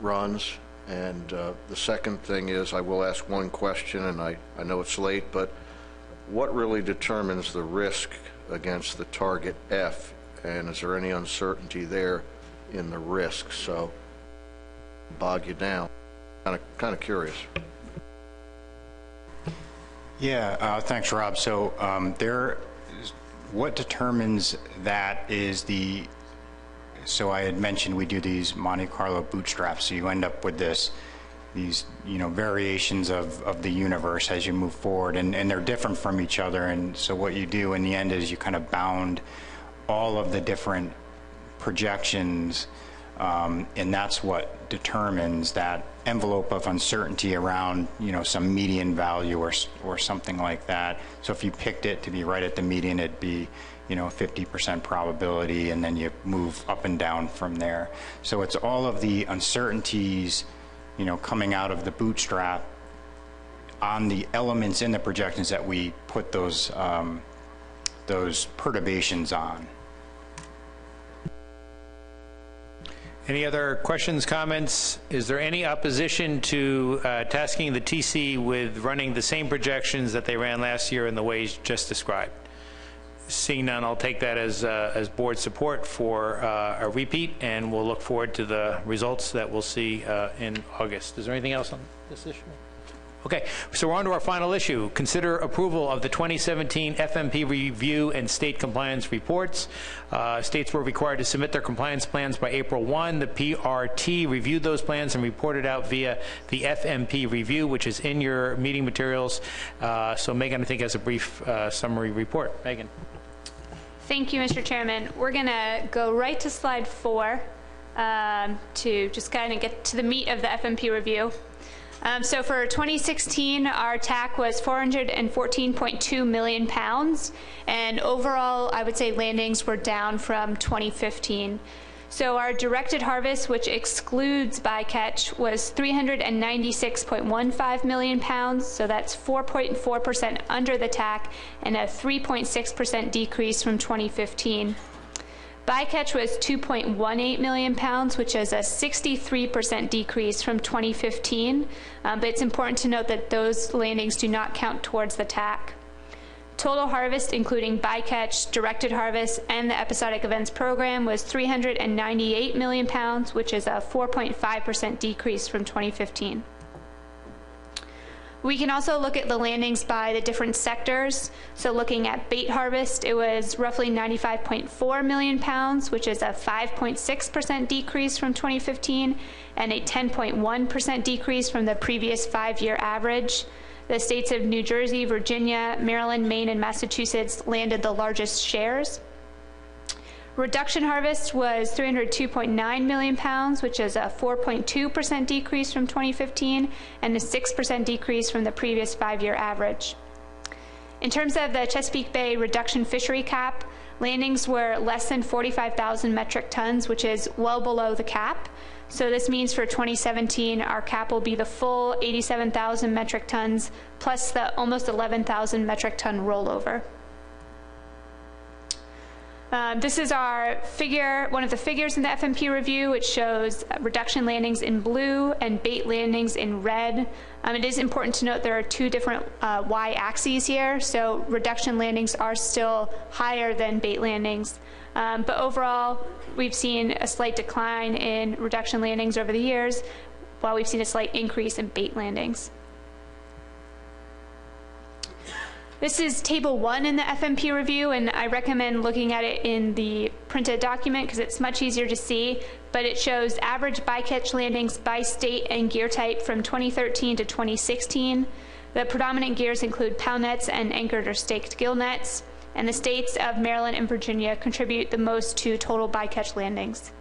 runs. And uh, the second thing is, I will ask one question, and I, I know it's late, but what really determines the risk against the target F? And is there any uncertainty there in the risk? So bog you down. Kind of, kind of curious. Yeah, uh, thanks, Rob. So um, what determines that is the, so I had mentioned we do these Monte Carlo bootstraps, so you end up with this, these, you know, variations of, of the universe as you move forward, and, and they're different from each other, and so what you do in the end is you kind of bound all of the different projections, um, and that's what determines that envelope of uncertainty around, you know, some median value or, or something like that. So if you picked it to be right at the median, it'd be, you know, 50% probability, and then you move up and down from there. So it's all of the uncertainties, you know, coming out of the bootstrap on the elements in the projections that we put those, um, those perturbations on. Any other questions, comments? Is there any opposition to uh, tasking the TC with running the same projections that they ran last year in the ways just described? Seeing none, I'll take that as, uh, as board support for uh, a repeat, and we'll look forward to the results that we'll see uh, in August. Is there anything else on this issue? Okay, so we're on to our final issue. Consider approval of the 2017 FMP review and state compliance reports. Uh, States were required to submit their compliance plans by April 1. The PRT reviewed those plans and reported out via the FMP review, which is in your meeting materials. Uh, So Megan, I think, has a brief uh, summary report. Megan? Thank you, Mr. Chairman. We're going to go right to slide four um, to just kind of get to the meat of the FMP review. Um, So for 2016, our TAC was 414.2 million pounds, and overall, I would say landings were down from 2015. So our directed harvest, which excludes bycatch, was 396.15 million pounds, so that's 4.4% under the TAC and a 3.6% decrease from 2015. Bycatch was 2.18 million pounds, which is a 63% decrease from 2015. Um, but it's important to note that those landings do not count towards the TAC. Total harvest, including bycatch, directed harvest, and the episodic events program, was 398 million pounds, which is a 4.5% decrease from 2015. We can also look at the landings by the different sectors. So looking at bait harvest, it was roughly 95.4 million pounds, which is a 5.6% decrease from 2015 and a 10.1% decrease from the previous five-year average. The states of New Jersey, Virginia, Maryland, Maine, and Massachusetts landed the largest shares. Reduction harvest was 302.9 million pounds, which is a 4.2% decrease from 2015 and a 6% decrease from the previous five-year average. In terms of the Chesapeake Bay reduction fishery cap, landings were less than 45,000 metric tons, which is well below the cap. So this means for 2017, our cap will be the full 87,000 metric tons plus the almost 11,000 metric ton rollover. Um, this is our figure, one of the figures in the FMP review, which shows uh, reduction landings in blue and bait landings in red. Um, it is important to note there are two different uh, y-axes here, so reduction landings are still higher than bait landings. Um, but overall, we've seen a slight decline in reduction landings over the years, while we've seen a slight increase in bait landings. This is table one in the FMP review, and I recommend looking at it in the printed document because it's much easier to see. But it shows average bycatch landings by state and gear type from 2013 to 2016. The predominant gears include pound nets and anchored or staked gill nets. and the states of Maryland and Virginia contribute the most to total bycatch landings.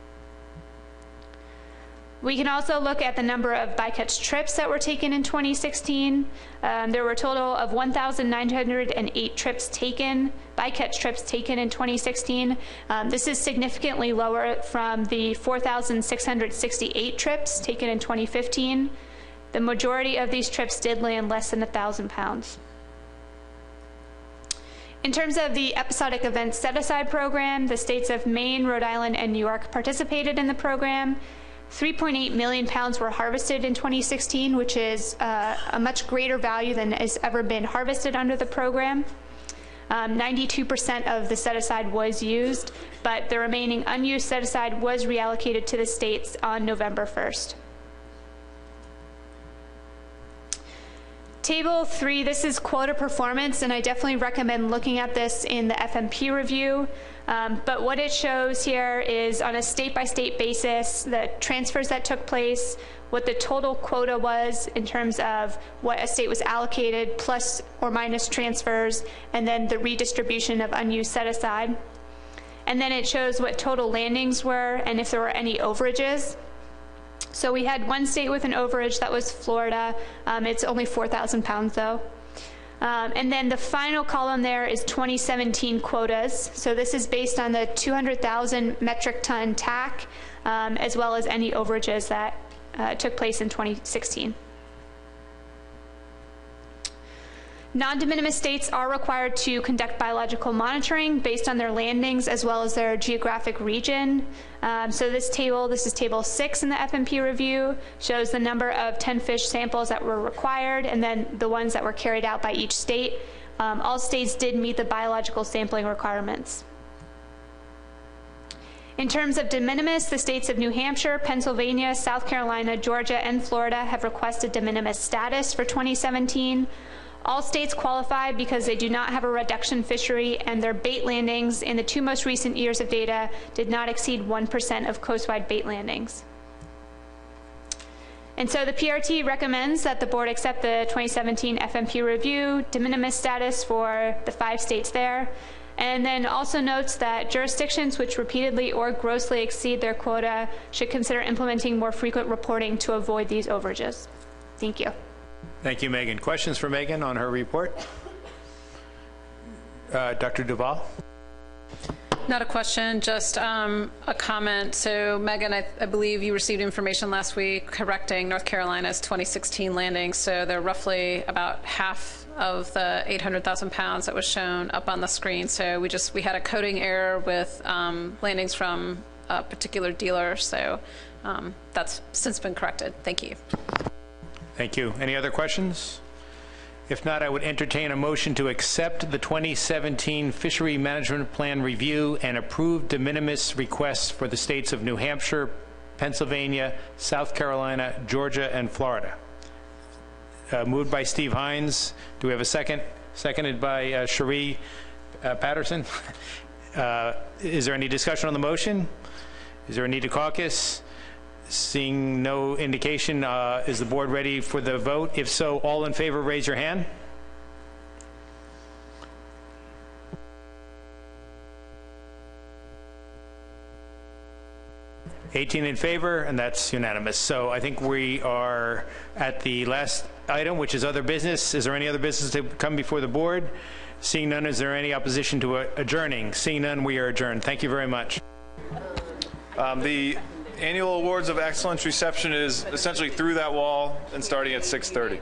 We can also look at the number of bycatch trips that were taken in 2016. Um, there were a total of 1,908 trips taken, bycatch trips taken in 2016. Um, this is significantly lower from the 4,668 trips taken in 2015. The majority of these trips did land less than 1,000 pounds. In terms of the episodic events set aside program, the states of Maine, Rhode Island, and New York participated in the program. 3.8 million pounds were harvested in 2016, which is uh, a much greater value than has ever been harvested under the program. 92% um, of the set aside was used, but the remaining unused set aside was reallocated to the states on November 1st. Table three, this is quota performance, and I definitely recommend looking at this in the FMP review. Um, but what it shows here is on a state-by-state basis, the transfers that took place, what the total quota was in terms of what a state was allocated, plus or minus transfers, and then the redistribution of unused set aside. And then it shows what total landings were and if there were any overages. So we had one state with an overage, that was Florida. Um, it's only 4,000 pounds though. Um, and then the final column there is 2017 quotas. So this is based on the 200,000 metric ton TAC, um, as well as any overages that uh, took place in 2016. Non-de minimis states are required to conduct biological monitoring based on their landings as well as their geographic region. Um, so this table, this is table six in the FMP review, shows the number of 10 fish samples that were required and then the ones that were carried out by each state. Um, all states did meet the biological sampling requirements. In terms of de minimis, the states of New Hampshire, Pennsylvania, South Carolina, Georgia, and Florida have requested de minimis status for 2017. All states qualify because they do not have a reduction fishery and their bait landings in the two most recent years of data did not exceed 1% of coastwide bait landings. And so the PRT recommends that the board accept the 2017 FMP review de minimis status for the five states there, and then also notes that jurisdictions which repeatedly or grossly exceed their quota should consider implementing more frequent reporting to avoid these overages. Thank you. Thank you, Megan. Questions for Megan on her report? Uh, Dr. Duval? Not a question, just um, a comment. So, Megan, I, I, believe you received information last week correcting North Carolina's 2016 landings. So they're roughly about half of the 800,000 pounds that was shown up on the screen. So we just we had a coding error with um, landings from a particular dealer. So um, that's since been corrected. Thank you. Thank you. Any other questions? If not, I would entertain a motion to accept the 2017 Fishery Management Plan review and approve de minimis requests for the states of New Hampshire, Pennsylvania, South Carolina, Georgia, and Florida. Uh, moved by Steve Heins. Do we have a second? Seconded by uh, Cheri uh, Patterson. Uh, is there any discussion on the motion? Is there a need to caucus? Seeing no indication, uh, is the board ready for the vote? If so, all in favor, raise your hand. Eighteen in favor, and that's unanimous. So I think we are at the last item, which is other business. Is there any other business to come before the board? Seeing none, is there any opposition to adjourning? Seeing none, we are adjourned. Thank you very much. Um, the annual awards of excellence reception is essentially through that wall and starting at 6:30.